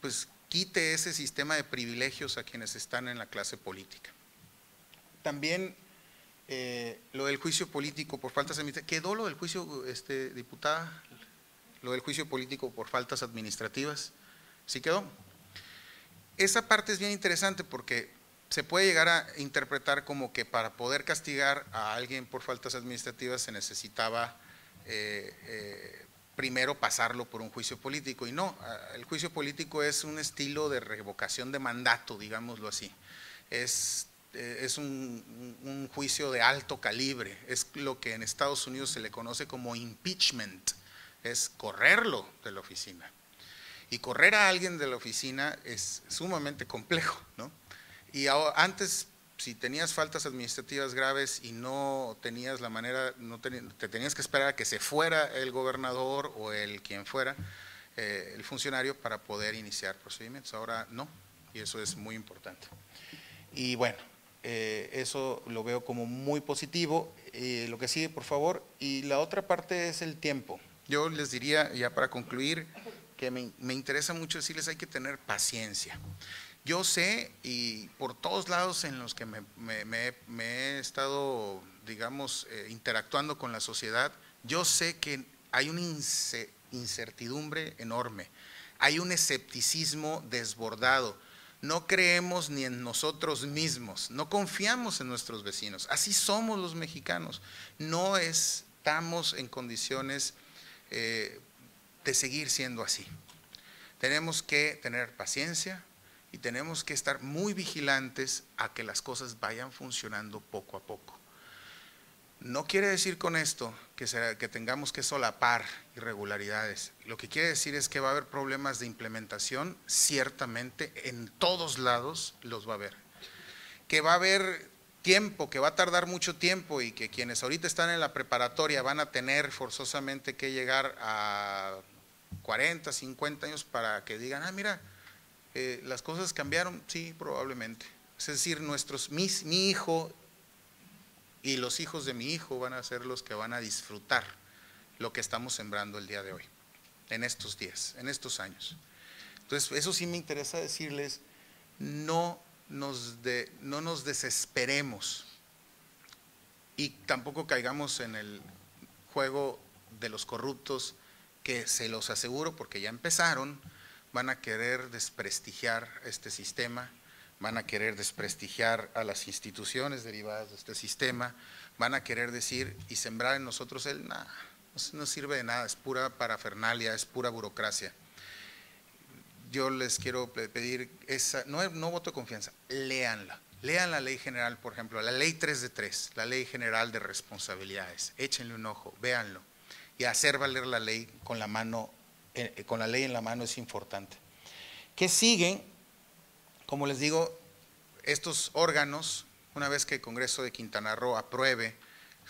pues quite ese sistema de privilegios a quienes están en la clase política. También eh, lo del juicio político por faltas administrativas, quedó lo del juicio, este, diputada, lo del juicio político por faltas administrativas, ¿sí quedó? Esa parte es bien interesante porque se puede llegar a interpretar como que para poder castigar a alguien por faltas administrativas se necesitaba eh, eh, primero pasarlo por un juicio político y no, el juicio político es un estilo de revocación de mandato, digámoslo así. Es, eh, es un, un, juicio de alto calibre, es lo que en Estados Unidos se le conoce como impeachment, es correrlo de la oficina. Y correr a alguien de la oficina es sumamente complejo, ¿no? Y antes, si tenías faltas administrativas graves y no tenías la manera, no te, tenías que esperar a que se fuera el gobernador o el quien fuera, eh, el funcionario, para poder iniciar procedimientos. Ahora no, y eso es muy importante. Y bueno, eh, eso lo veo como muy positivo. Eh, lo que sigue, por favor. Y la otra parte es el tiempo. Yo les diría, ya para concluir, que me, interesa mucho decirles hay que tener paciencia. Yo sé, y por todos lados en los que me, he estado, digamos, eh, interactuando con la sociedad, yo sé que hay una incertidumbre enorme, hay un escepticismo desbordado. No creemos ni en nosotros mismos, no confiamos en nuestros vecinos. Así somos los mexicanos. No estamos en condiciones eh, de seguir siendo así. Tenemos que tener paciencia y tenemos que estar muy vigilantes a que las cosas vayan funcionando poco a poco. No quiere decir con esto que, que tengamos que solapar irregularidades. Lo que quiere decir es que va a haber problemas de implementación, ciertamente en todos lados los va a haber. Que va a haber tiempo, que va a tardar mucho tiempo y que quienes ahorita están en la preparatoria van a tener forzosamente que llegar a 40, 50 años para que digan, ah, mira, eh, las cosas cambiaron, sí, probablemente. Es decir, nuestros, mi, mi hijo y los hijos de mi hijo van a ser los que van a disfrutar lo que estamos sembrando el día de hoy, en estos días, en estos años. Entonces, eso sí me interesa decirles no nos, no nos desesperemos y tampoco caigamos en el juego de los corruptos que se los aseguro porque ya empezaron, van a querer desprestigiar este sistema, van a querer desprestigiar a las instituciones derivadas de este sistema, van a querer decir y sembrar en nosotros el nada, no sirve de nada, es pura parafernalia, es pura burocracia. Yo les quiero pedir, esa, no, no voto confianza, léanla. Lean la ley general, por ejemplo, la ley 3 de 3, la ley general de responsabilidades. Échenle un ojo, véanlo. Y hacer valer la ley con la mano, eh, con la ley en la mano es importante. ¿Qué siguen? Como les digo, estos órganos, una vez que el Congreso de Quintana Roo apruebe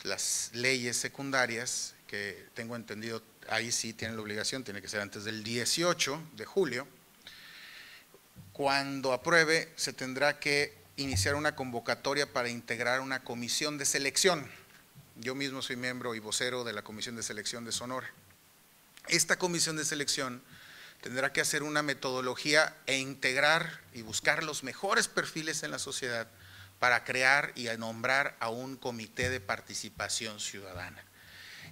las leyes secundarias, que tengo entendido, ahí sí tienen la obligación, tiene que ser antes del 18 de julio, cuando apruebe se tendrá que iniciar una convocatoria para integrar una comisión de selección. Yo mismo soy miembro y vocero de la Comisión de Selección de Sonora. Esta comisión de selección tendrá que hacer una metodología e integrar y buscar los mejores perfiles en la sociedad para crear y nombrar a un comité de participación ciudadana.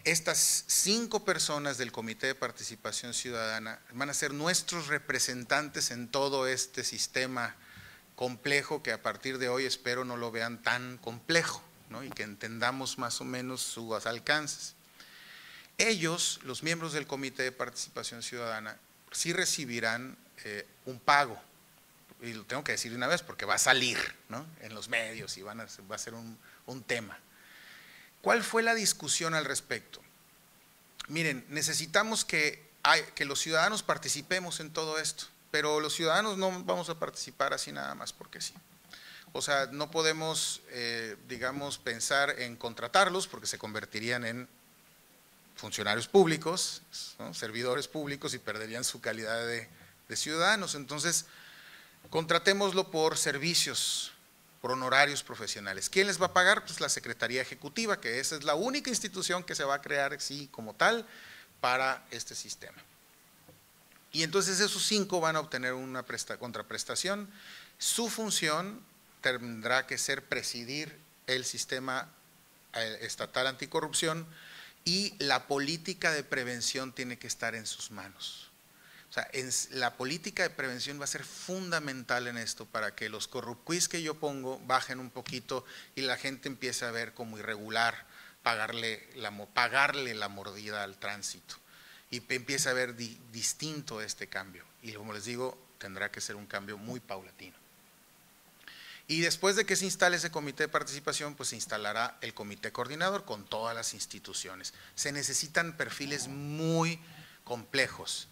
Estas cinco personas del Comité de Participación Ciudadana van a ser nuestros representantes en todo este sistema complejo que a partir de hoy espero no lo vean tan complejo y que entendamos más o menos sus alcances. Ellos, los miembros del Comité de Participación Ciudadana, sí recibirán eh, un pago, y lo tengo que decir de una vez porque va a salir en los medios y va a ser un, tema. ¿Cuál fue la discusión al respecto? Miren, necesitamos que los ciudadanos participemos en todo esto pero los ciudadanos no vamos a participar así nada más porque sí. O sea, no podemos, eh, digamos, pensar en contratarlos porque se convertirían en funcionarios públicos, servidores públicos y perderían su calidad de, de ciudadanos. Entonces, contratémoslo por servicios, por honorarios profesionales. ¿Quién les va a pagar? Pues la Secretaría Ejecutiva, que esa es la única institución que se va a crear así como tal para este sistema. Y entonces esos cinco van a obtener una contraprestación. Su función tendrá que ser presidir el sistema eh, estatal anticorrupción y la política de prevención tiene que estar en sus manos. O sea, la política de prevención va a ser fundamental en esto para que los corrupquis que yo pongo bajen un poquito y la gente empiece a ver como irregular pagarle la, pagarle la mordida al tránsito y empieza a ver distinto este cambio. Y como les digo, tendrá que ser un cambio muy paulatino. Y después de que se instale ese comité de participación, pues se instalará el comité coordinador con todas las instituciones. Se necesitan perfiles muy complejos,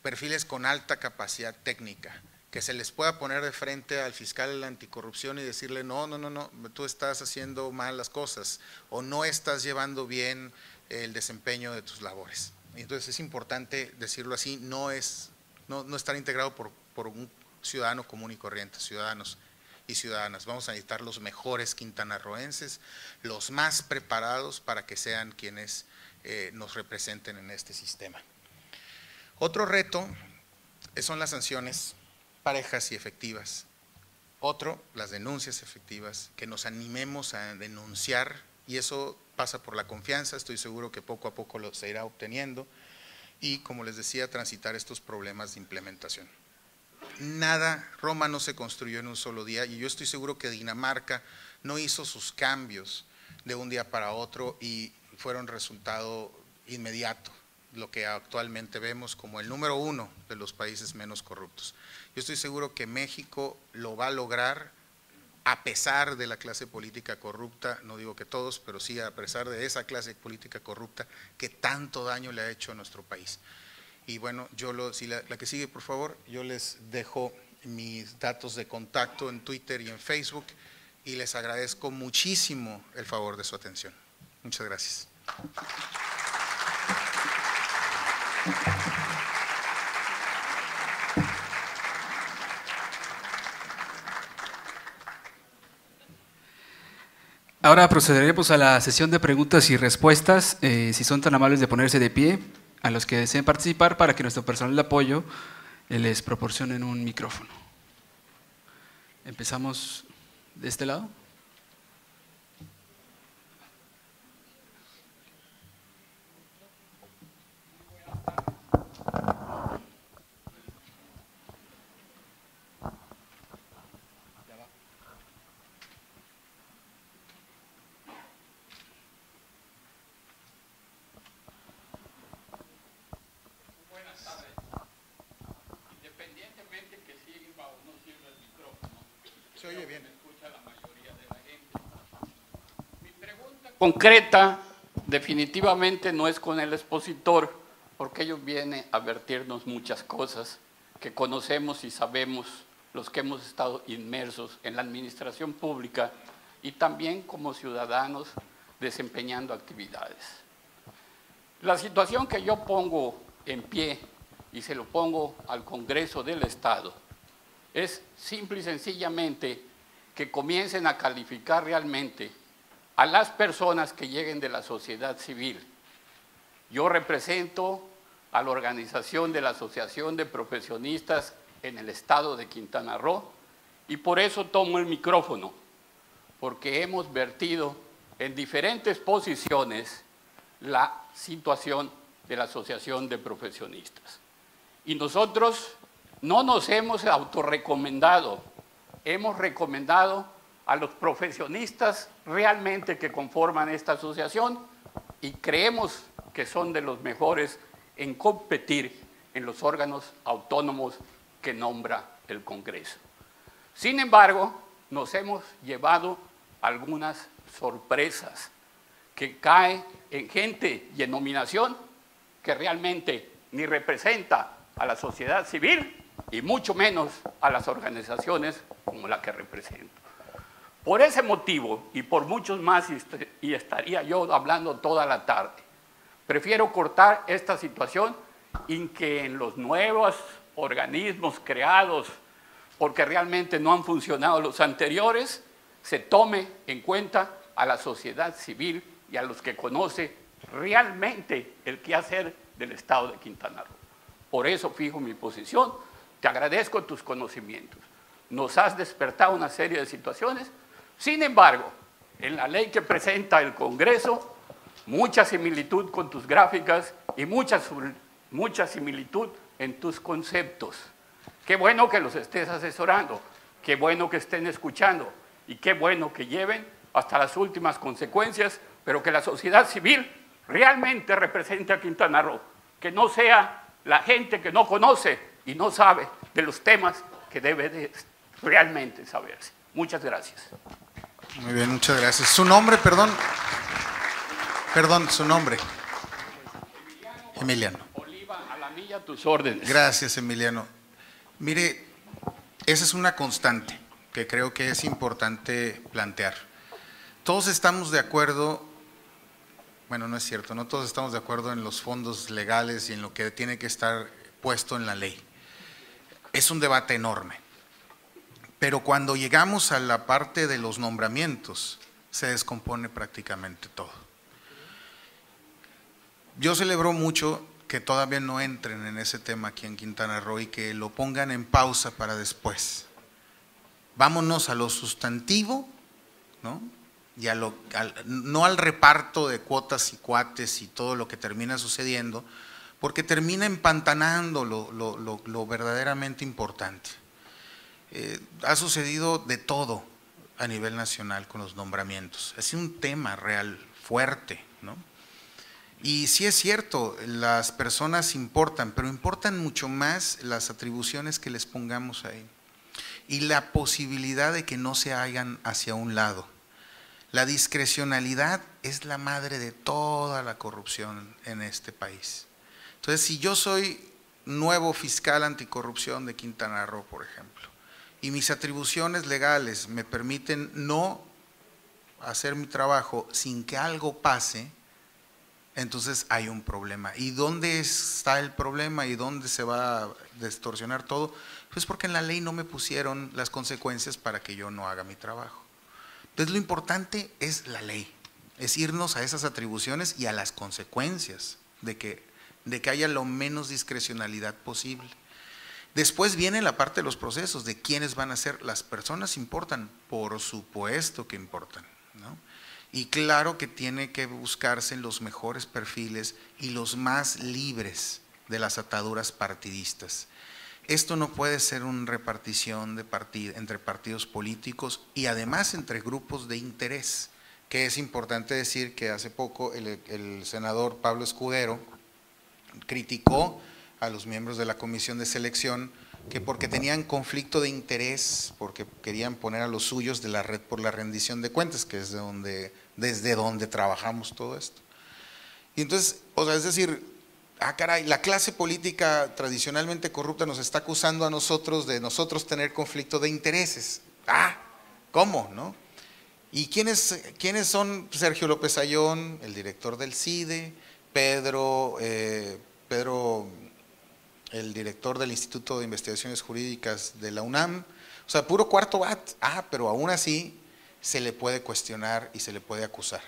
perfiles con alta capacidad técnica, que se les pueda poner de frente al fiscal de la anticorrupción y decirle, no, no, no, no, tú estás haciendo mal las cosas o no estás llevando bien el desempeño de tus labores. Entonces es importante decirlo así, no, es, no, estar integrado por, por, un ciudadano común y corriente, ciudadanos y ciudadanas. Vamos a necesitar los mejores quintanarroenses, los más preparados para que sean quienes eh, nos representen en este sistema. Otro reto son las sanciones parejas y efectivas. Otro, las denuncias efectivas, que nos animemos a denunciar y eso pasa por la confianza, estoy seguro que poco a poco lo se irá obteniendo y, como les decía, transitar estos problemas de implementación. Nada, Roma no se construyó en un solo día y yo estoy seguro que Dinamarca no hizo sus cambios de un día para otro y fueron resultado inmediato, lo que actualmente vemos como el número uno de los países menos corruptos. Yo estoy seguro que México lo va a lograr a pesar de la clase política corrupta, no digo que todos, pero sí a pesar de esa clase política corrupta que tanto daño le ha hecho a nuestro país. Y bueno, yo lo, si la, que sigue, por favor, yo les dejo mis datos de contacto en Twitter y en Facebook y les agradezco muchísimo el favor de su atención. Muchas gracias. Ahora procederemos a la sesión de preguntas y respuestas. Eh, si son tan amables de ponerse de pie, a los que deseen participar, para que nuestro personal de apoyo les proporcionen un micrófono. Empezamos de este lado. Concreta definitivamente no es con el expositor, porque ellos vienen a advertirnos muchas cosas que conocemos y sabemos los que hemos estado inmersos en la administración pública y también como ciudadanos desempeñando actividades. La situación que yo pongo en pie y se lo pongo al Congreso del Estado es simple y sencillamente que comiencen a calificar realmente a las personas que lleguen de la sociedad civil. Yo represento a la organización de la Asociación de Profesionistas en el estado de Quintana Roo y por eso tomo el micrófono, porque hemos vertido en diferentes posiciones la situación de la Asociación de Profesionistas. Y nosotros no nos hemos autorrecomendado, hemos recomendado a los profesionistas realmente que conforman esta asociación y creemos que son de los mejores en competir en los órganos autónomos que nombra el Congreso. Sin embargo, nos hemos llevado algunas sorpresas que caen en gente y en nominación que realmente ni representa a la sociedad civil y mucho menos a las organizaciones como la que represento. Por ese motivo y por muchos más, y estaría yo hablando toda la tarde, prefiero cortar esta situación en que en los nuevos organismos creados, porque realmente no han funcionado los anteriores, se tome en cuenta a la sociedad civil y a los que conoce realmente el quehacer del Estado de Quintana Roo. Por eso fijo mi posición, te agradezco tus conocimientos. Nos has despertado una serie de situaciones sin embargo, en la ley que presenta el Congreso, mucha similitud con tus gráficas y mucha, mucha similitud en tus conceptos. Qué bueno que los estés asesorando, qué bueno que estén escuchando y qué bueno que lleven hasta las últimas consecuencias, pero que la sociedad civil realmente represente a Quintana Roo, que no sea la gente que no conoce y no sabe de los temas que debe de realmente saberse. Muchas gracias. Muy bien, muchas gracias. ¿Su nombre, perdón? Perdón, su nombre. Emiliano. Oliva, a la milla, tus órdenes. Gracias, Emiliano. Mire, esa es una constante que creo que es importante plantear. Todos estamos de acuerdo, bueno, no es cierto, no todos estamos de acuerdo en los fondos legales y en lo que tiene que estar puesto en la ley. Es un debate enorme. Pero cuando llegamos a la parte de los nombramientos, se descompone prácticamente todo. Yo celebro mucho que todavía no entren en ese tema aquí en Quintana Roo y que lo pongan en pausa para después. Vámonos a lo sustantivo, ¿no? No al reparto de cuotas y cuates y todo lo que termina sucediendo, porque termina empantanando lo, verdaderamente importante. Eh, ha sucedido de todo a nivel nacional con los nombramientos. Es un tema real fuerte, ¿no? Y sí es cierto, las personas importan, pero importan mucho más las atribuciones que les pongamos ahí y la posibilidad de que no se hagan hacia un lado. La discrecionalidad es la madre de toda la corrupción en este país. Entonces, si yo soy nuevo fiscal anticorrupción de Quintana Roo, por ejemplo, y mis atribuciones legales me permiten no hacer mi trabajo sin que algo pase, entonces hay un problema. ¿Y dónde está el problema y dónde se va a distorsionar todo? Pues porque en la ley no me pusieron las consecuencias para que yo no haga mi trabajo. Entonces lo importante es la ley, es irnos a esas atribuciones y a las consecuencias de que, de que haya lo menos discrecionalidad posible. Después viene la parte de los procesos, de quiénes van a ser. Las personas importan, por supuesto que importan. Y claro que tiene que buscarse los mejores perfiles y los más libres de las ataduras partidistas. Esto no puede ser una repartición de entre partidos políticos y además entre grupos de interés, que es importante decir que hace poco el senador Pablo Escudero criticó a los miembros de la comisión de selección que porque tenían conflicto de interés, porque querían poner a los suyos de la red por la rendición de cuentas, que es de donde, desde donde trabajamos todo esto. Y entonces, o sea, es decir, ah, caray, la clase política tradicionalmente corrupta nos está acusando a nosotros de nosotros tener conflicto de intereses. Ah, ¿cómo? ¿No? ¿Y quiénes, quiénes son Sergio López Ayón, el director del CIDE, Pedro, eh, Pedro el director del Instituto de Investigaciones Jurídicas de la UNAM. O sea, puro cuarto bat. Ah, pero aún así se le puede cuestionar y se le puede acusar.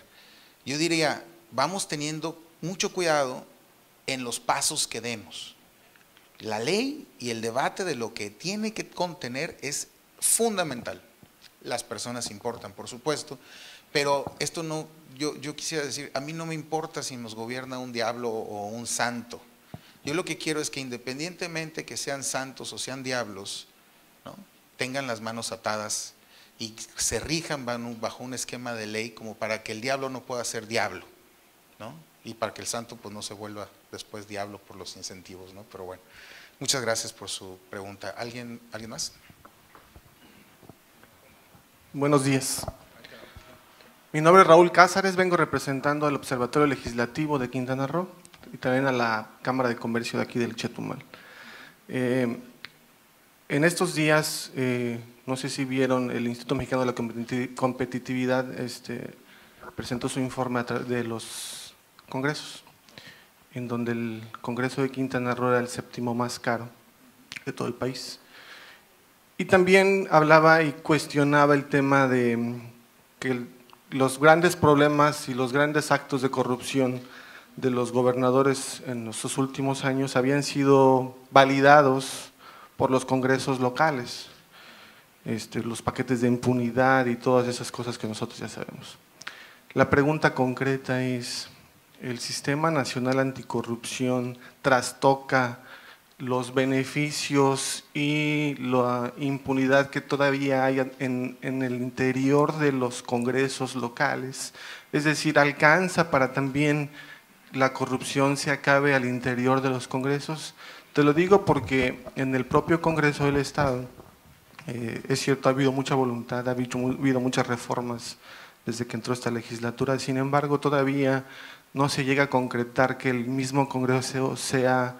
Yo diría, vamos teniendo mucho cuidado en los pasos que demos. La ley y el debate de lo que tiene que contener es fundamental. Las personas importan, por supuesto, pero esto no, yo, quisiera decir, a mí no me importa si nos gobierna un diablo o un santo yo lo que quiero es que independientemente que sean santos o sean diablos, tengan las manos atadas y se rijan bajo un esquema de ley como para que el diablo no pueda ser diablo, y para que el santo pues no se vuelva después diablo por los incentivos, ¿no? Pero bueno, muchas gracias por su pregunta. ¿Alguien, ¿alguien más? Buenos días. Mi nombre es Raúl Cázares, vengo representando al Observatorio Legislativo de Quintana Roo y también a la Cámara de Comercio de aquí del Chetumal. Eh, en estos días, eh, no sé si vieron, el Instituto Mexicano de la Competitividad este, presentó su informe de los congresos, en donde el Congreso de Quintana Roo era el séptimo más caro de todo el país. Y también hablaba y cuestionaba el tema de que los grandes problemas y los grandes actos de corrupción de los gobernadores en estos últimos años habían sido validados por los congresos locales, este, los paquetes de impunidad y todas esas cosas que nosotros ya sabemos. La pregunta concreta es, ¿el Sistema Nacional Anticorrupción trastoca los beneficios y la impunidad que todavía hay en, el interior de los congresos locales? Es decir, ¿alcanza para también la corrupción se acabe al interior de los congresos. Te lo digo porque en el propio Congreso del Estado, eh, es cierto, ha habido mucha voluntad, ha habido muchas reformas desde que entró esta legislatura, sin embargo todavía no se llega a concretar que el mismo Congreso sea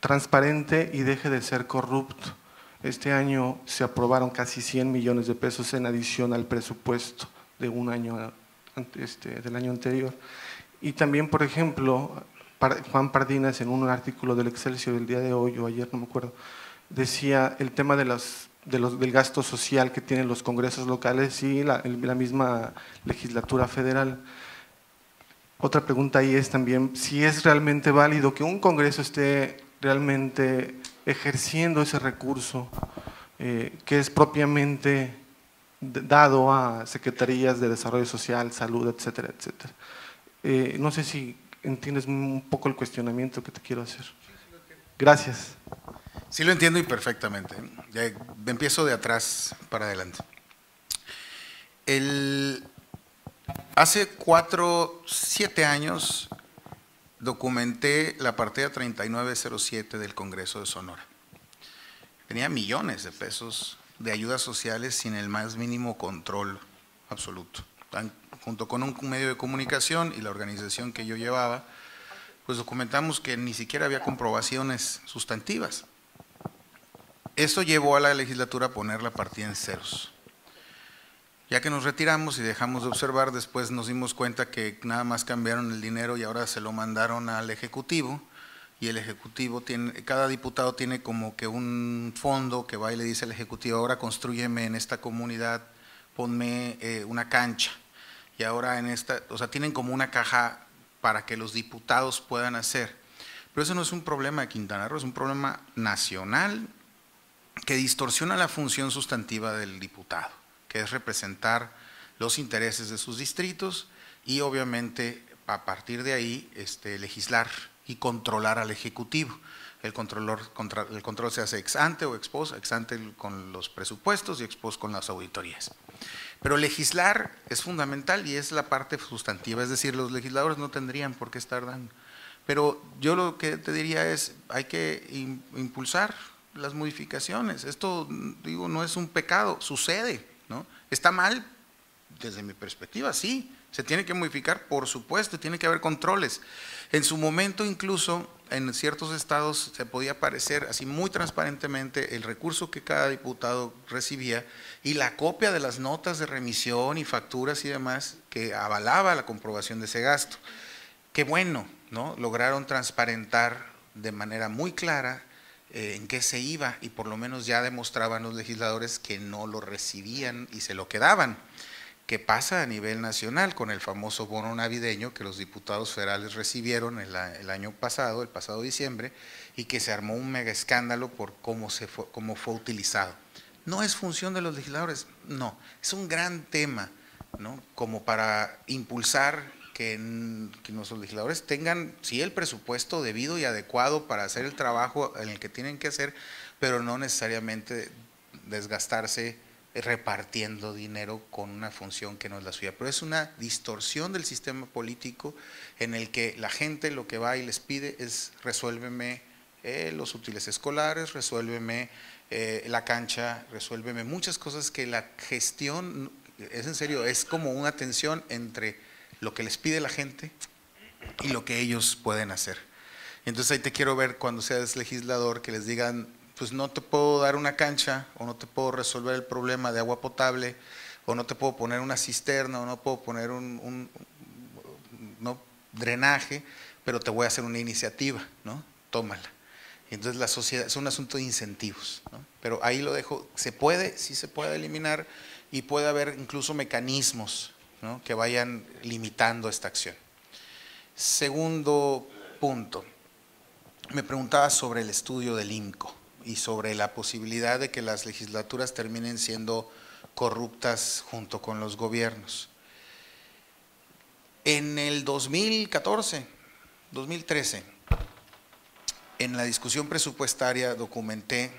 transparente y deje de ser corrupto. Este año se aprobaron casi 100 millones de pesos en adición al presupuesto de un año este, del año anterior. Y también, por ejemplo, Juan Pardinas en un artículo del Excelsior del día de hoy o ayer, no me acuerdo, decía el tema de los, del gasto social que tienen los congresos locales y la, la misma legislatura federal. Otra pregunta ahí es también si es realmente válido que un congreso esté realmente ejerciendo ese recurso eh, que es propiamente dado a secretarías de desarrollo social, salud, etcétera, etcétera. Eh, no sé si entiendes un poco el cuestionamiento que te quiero hacer. Gracias. Sí lo entiendo y perfectamente. Empiezo de atrás para adelante. El, hace cuatro, siete años documenté la partida 3907 del Congreso de Sonora. Tenía millones de pesos de ayudas sociales sin el más mínimo control absoluto junto con un medio de comunicación y la organización que yo llevaba, pues documentamos que ni siquiera había comprobaciones sustantivas. Eso llevó a la legislatura a poner la partida en ceros. Ya que nos retiramos y dejamos de observar, después nos dimos cuenta que nada más cambiaron el dinero y ahora se lo mandaron al Ejecutivo. Y el Ejecutivo tiene, cada diputado tiene como que un fondo que va y le dice al Ejecutivo, ahora construyeme en esta comunidad, ponme eh, una cancha y ahora en esta, o sea, tienen como una caja para que los diputados puedan hacer. Pero eso no es un problema de Quintana Roo, es un problema nacional que distorsiona la función sustantiva del diputado, que es representar los intereses de sus distritos y obviamente a partir de ahí este, legislar y controlar al Ejecutivo. El, el control se hace ex ante o ex post, ex ante con los presupuestos y ex post con las auditorías. Pero legislar es fundamental y es la parte sustantiva, es decir, los legisladores no tendrían por qué estar dando. Pero yo lo que te diría es, hay que impulsar las modificaciones. Esto, digo, no es un pecado, sucede, ¿no? Está mal, desde mi perspectiva, sí, se tiene que modificar, por supuesto, tiene que haber controles. En su momento incluso en ciertos estados se podía aparecer así muy transparentemente el recurso que cada diputado recibía y la copia de las notas de remisión y facturas y demás que avalaba la comprobación de ese gasto. Qué bueno, ¿no? Lograron transparentar de manera muy clara eh, en qué se iba y por lo menos ya demostraban los legisladores que no lo recibían y se lo quedaban. ¿Qué pasa a nivel nacional con el famoso bono navideño que los diputados federales recibieron el, año pasado, el pasado diciembre, y que se armó un mega escándalo por cómo, se fue, cómo fue utilizado? No es función de los legisladores, no, es un gran tema, ¿no? Como para impulsar que, nuestros legisladores tengan, sí, el presupuesto debido y adecuado para hacer el trabajo en el que tienen que hacer, pero no necesariamente desgastarse repartiendo dinero con una función que no es la suya. Pero es una distorsión del sistema político en el que la gente lo que va y les pide es resuélveme eh, los útiles escolares, resuélveme eh, la cancha, resuélveme muchas cosas que la gestión, es en serio, es como una tensión entre lo que les pide la gente y lo que ellos pueden hacer. Entonces ahí te quiero ver cuando seas legislador que les digan pues no te puedo dar una cancha o no te puedo resolver el problema de agua potable o no te puedo poner una cisterna o no puedo poner un, drenaje, pero te voy a hacer una iniciativa, ¿no? Tómala. entonces la sociedad es un asunto de incentivos, ¿no? Pero ahí lo dejo, se puede, sí se puede eliminar y puede haber incluso mecanismos ¿no? que vayan limitando esta acción. Segundo punto, me preguntaba sobre el estudio del INCO y sobre la posibilidad de que las legislaturas terminen siendo corruptas junto con los gobiernos. En el 2014, 2013, en la discusión presupuestaria documenté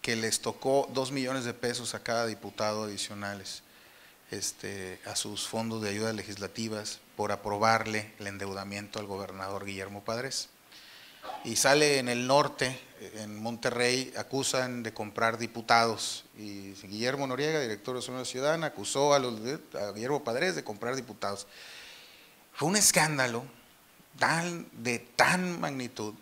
que les tocó dos millones de pesos a cada diputado adicionales este, a sus fondos de ayuda legislativas por aprobarle el endeudamiento al gobernador Guillermo Padres y sale en el norte, en Monterrey, acusan de comprar diputados. Y Guillermo Noriega, director de Zona Ciudadana, acusó a, los, Guillermo Padres de comprar diputados. Fue un escándalo de tan magnitud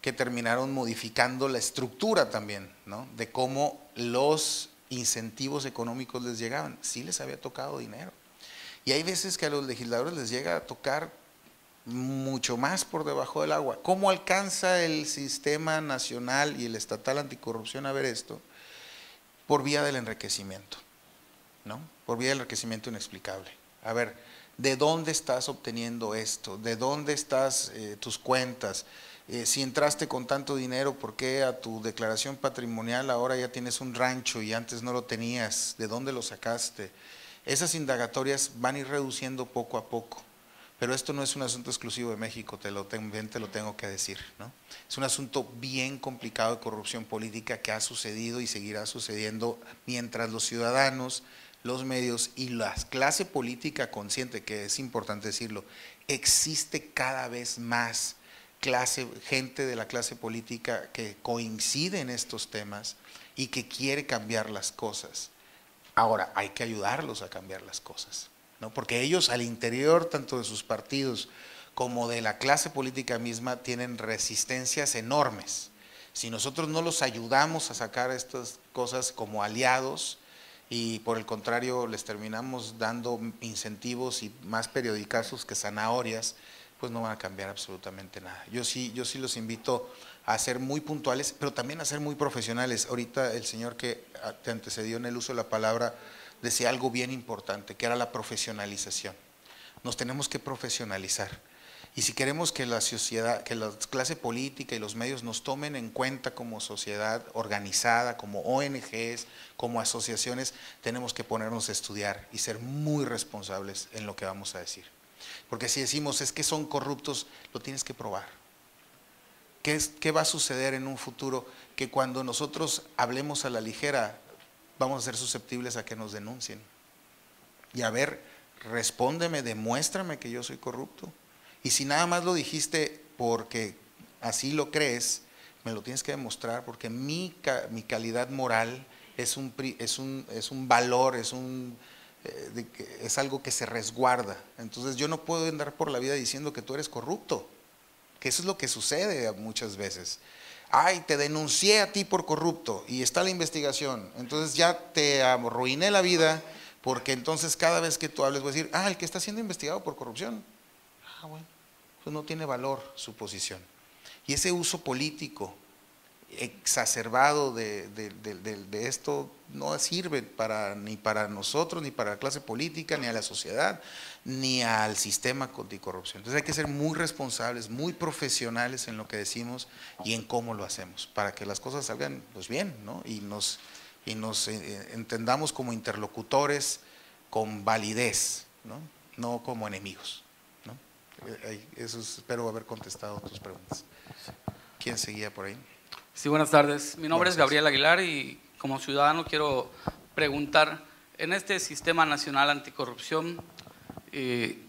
que terminaron modificando la estructura también, ¿no? de cómo los incentivos económicos les llegaban. Sí les había tocado dinero. Y hay veces que a los legisladores les llega a tocar mucho más por debajo del agua. ¿Cómo alcanza el sistema nacional y el estatal anticorrupción a ver esto? Por vía del enriquecimiento, ¿no? Por vía del enriquecimiento inexplicable. A ver, ¿de dónde estás obteniendo esto? ¿De dónde estás eh, tus cuentas? Eh, si entraste con tanto dinero, ¿por qué a tu declaración patrimonial ahora ya tienes un rancho y antes no lo tenías? ¿De dónde lo sacaste? Esas indagatorias van a ir reduciendo poco a poco. Pero esto no es un asunto exclusivo de México, te lo, te lo tengo que decir. ¿no? Es un asunto bien complicado de corrupción política que ha sucedido y seguirá sucediendo mientras los ciudadanos, los medios y la clase política consciente, que es importante decirlo, existe cada vez más clase, gente de la clase política que coincide en estos temas y que quiere cambiar las cosas. Ahora, hay que ayudarlos a cambiar las cosas porque ellos al interior tanto de sus partidos como de la clase política misma tienen resistencias enormes. Si nosotros no los ayudamos a sacar estas cosas como aliados y por el contrario les terminamos dando incentivos y más periodicazos que zanahorias, pues no van a cambiar absolutamente nada. Yo sí, yo sí los invito a ser muy puntuales, pero también a ser muy profesionales. Ahorita el señor que te antecedió en el uso de la palabra decía algo bien importante, que era la profesionalización. Nos tenemos que profesionalizar. Y si queremos que la sociedad, que la clase política y los medios nos tomen en cuenta como sociedad organizada, como ONGs, como asociaciones, tenemos que ponernos a estudiar y ser muy responsables en lo que vamos a decir. Porque si decimos es que son corruptos, lo tienes que probar. ¿Qué, es, ¿Qué va a suceder en un futuro? Que cuando nosotros hablemos a la ligera, vamos a ser susceptibles a que nos denuncien. Y a ver, respóndeme, demuéstrame que yo soy corrupto. Y si nada más lo dijiste porque así lo crees, me lo tienes que demostrar porque mi, mi calidad moral es un, es un, es un valor, es, un, eh, es algo que se resguarda. Entonces yo no puedo andar por la vida diciendo que tú eres corrupto, que eso es lo que sucede muchas veces. Ay, te denuncié a ti por corrupto y está la investigación. Entonces ya te arruiné la vida porque entonces cada vez que tú hables voy a decir, ah, el que está siendo investigado por corrupción. Ah, bueno pues no tiene valor su posición. Y ese uso político exacerbado de, esto no sirve para, ni para nosotros, ni para la clase política, ni a la sociedad, ni al sistema anticorrupción. Entonces hay que ser muy responsables, muy profesionales en lo que decimos y en cómo lo hacemos, para que las cosas salgan pues bien, ¿no? Y nos, y nos eh, eh, entendamos como interlocutores con validez, ¿no? no como enemigos. Eh, eso espero haber contestado tus preguntas. ¿Quién seguía por ahí? Sí, buenas tardes. Mi nombre es Gabriel Aguilar y como ciudadano quiero preguntar, en este sistema nacional anticorrupción, eh,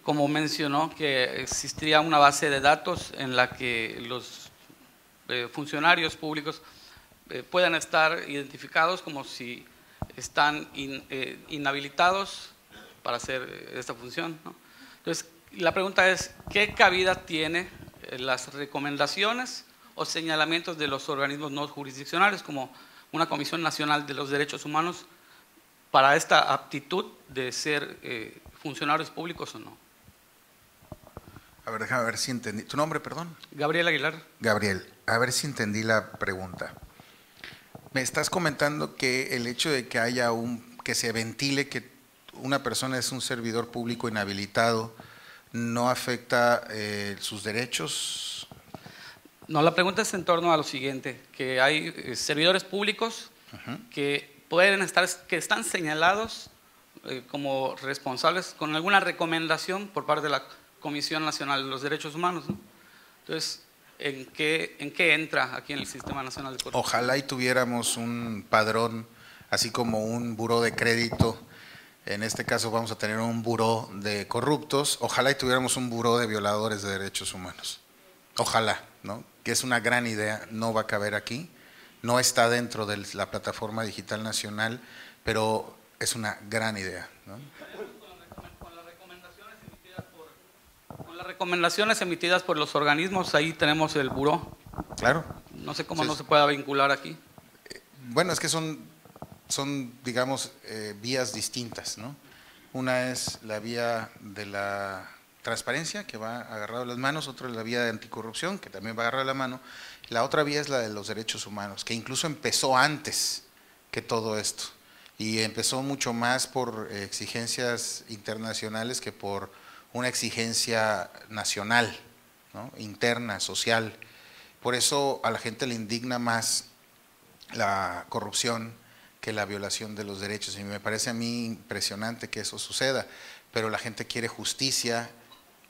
como mencionó, que existiría una base de datos en la que los eh, funcionarios públicos puedan estar identificados como si están inhabilitados para hacer esta función. Entonces, la pregunta es, ¿qué cabida tiene eh, las recomendaciones o señalamientos de los organismos no jurisdiccionales como una Comisión Nacional de los Derechos Humanos para esta aptitud de ser eh, funcionarios públicos o no? A ver, déjame ver si entendí. ¿Tu nombre, perdón? Gabriel Aguilar. Gabriel, a ver si entendí la pregunta. Me estás comentando que el hecho de que haya un, que se ventile que una persona es un servidor público inhabilitado, no afecta eh, sus derechos? No, la pregunta es en torno a lo siguiente, que hay eh, servidores públicos que pueden estar, que están señalados eh, como responsables con alguna recomendación por parte de la Comisión Nacional de los Derechos Humanos. Entonces, ¿en qué, ¿en qué entra aquí en el Sistema Nacional de Corrupción? Ojalá y tuviéramos un padrón, así como un buró de crédito en este caso vamos a tener un buró de corruptos. Ojalá y tuviéramos un buró de violadores de derechos humanos. Ojalá, ¿no? Que es una gran idea, no va a caber aquí. No está dentro de la plataforma digital nacional, pero es una gran idea. ¿no? Con las recomendaciones emitidas por los organismos, ahí tenemos el buró. Claro. No sé cómo no se pueda vincular aquí. Eh, bueno, es que son son, digamos, eh, vías distintas. ¿no? Una es la vía de la transparencia, que va agarrado las manos, otra es la vía de anticorrupción, que también va agarrado de la mano, la otra vía es la de los derechos humanos, que incluso empezó antes que todo esto, y empezó mucho más por exigencias internacionales que por una exigencia nacional, interna, social. Por eso a la gente le indigna más la corrupción, que la violación de los derechos. Y me parece a mí impresionante que eso suceda, pero la gente quiere justicia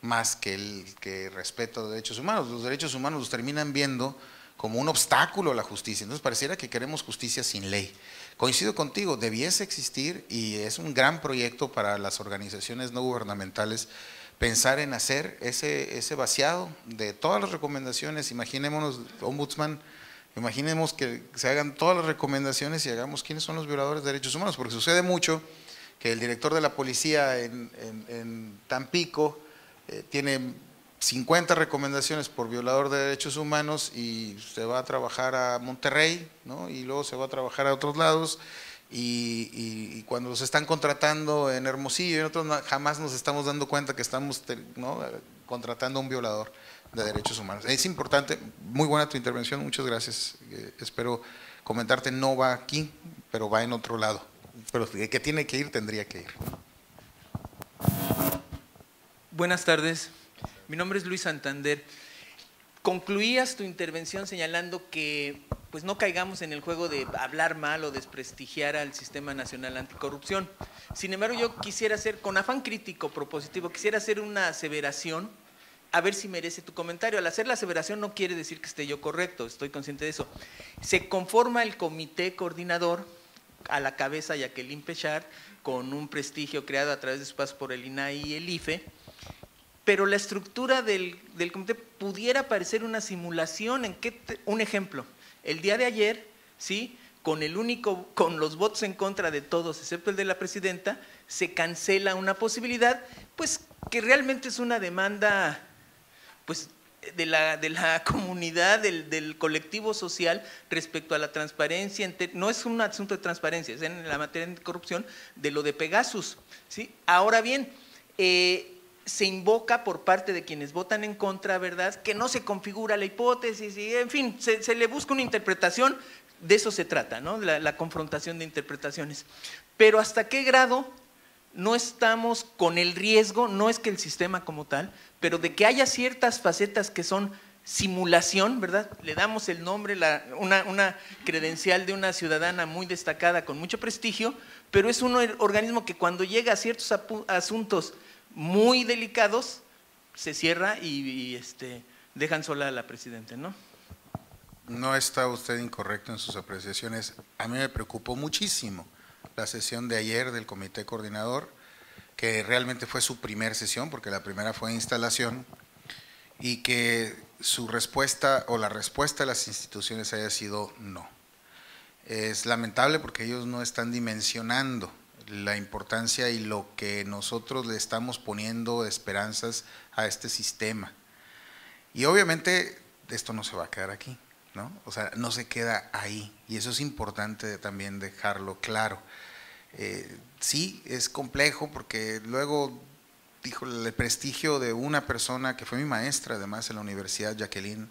más que el que respeto de derechos humanos. Los derechos humanos los terminan viendo como un obstáculo a la justicia. Entonces pareciera que queremos justicia sin ley. Coincido contigo, debiese existir y es un gran proyecto para las organizaciones no gubernamentales pensar en hacer ese, ese vaciado de todas las recomendaciones. Imaginémonos, Ombudsman, Imaginemos que se hagan todas las recomendaciones y hagamos quiénes son los violadores de derechos humanos, porque sucede mucho que el director de la policía en, Tampico eh, tiene 50 recomendaciones por violador de derechos humanos y se va a trabajar a Monterrey, ¿no? y luego se va a trabajar a otros lados, y, cuando los están contratando en Hermosillo y jamás nos estamos dando cuenta que estamos contratando a un violador de derechos humanos. Es importante, muy buena tu intervención, muchas gracias. Eh, espero comentarte, no va aquí, pero va en otro lado. Pero que tiene que ir, tendría que ir. Buenas tardes. Mi nombre es Luis Santander. Concluías tu intervención señalando que pues no caigamos en el juego de hablar mal o desprestigiar al Sistema Nacional Anticorrupción. Sin embargo, yo quisiera hacer, con afán crítico propositivo, quisiera hacer una aseveración, a ver si merece tu comentario. Al hacer la aseveración no quiere decir que esté yo correcto, estoy consciente de eso. Se conforma el comité coordinador, a la cabeza Jacqueline Pechard, con un prestigio creado a través de su paso por el INAI y el IFE, pero la estructura del, comité pudiera parecer una simulación. ¿En qué un ejemplo, el día de ayer, ¿sí? con el único, con los votos en contra de todos, excepto el de la presidenta, se cancela una posibilidad, pues que realmente es una demanda, pues de la, de la comunidad, del, del, colectivo social respecto a la transparencia, no es un asunto de transparencia, es en la materia de corrupción, de lo de Pegasus. ¿sí? Ahora bien, eh, se invoca por parte de quienes votan en contra, ¿verdad? Que no se configura la hipótesis y, en fin, se, le busca una interpretación, de eso se trata, ¿no? La, confrontación de interpretaciones. Pero ¿hasta qué grado no estamos con el riesgo, no es que el sistema como tal, pero de que haya ciertas facetas que son simulación, ¿verdad? Le damos el nombre, una, una credencial de una ciudadana muy destacada con mucho prestigio, pero es un organismo que cuando llega a ciertos asuntos muy delicados, se cierra y, este, dejan sola a la Presidenta, ¿no? No está usted incorrecto en sus apreciaciones. A mí me preocupó muchísimo la sesión de ayer del comité coordinador, que realmente fue su primera sesión, porque la primera fue instalación, y que su respuesta o la respuesta de las instituciones haya sido no. Es lamentable porque ellos no están dimensionando la importancia y lo que nosotros le estamos poniendo esperanzas a este sistema. Y obviamente esto no se va a quedar aquí, ¿no? O sea, no se queda ahí. Y eso es importante también dejarlo claro. Eh, sí, es complejo porque luego, dijo, el prestigio de una persona que fue mi maestra, además en la universidad, Jacqueline,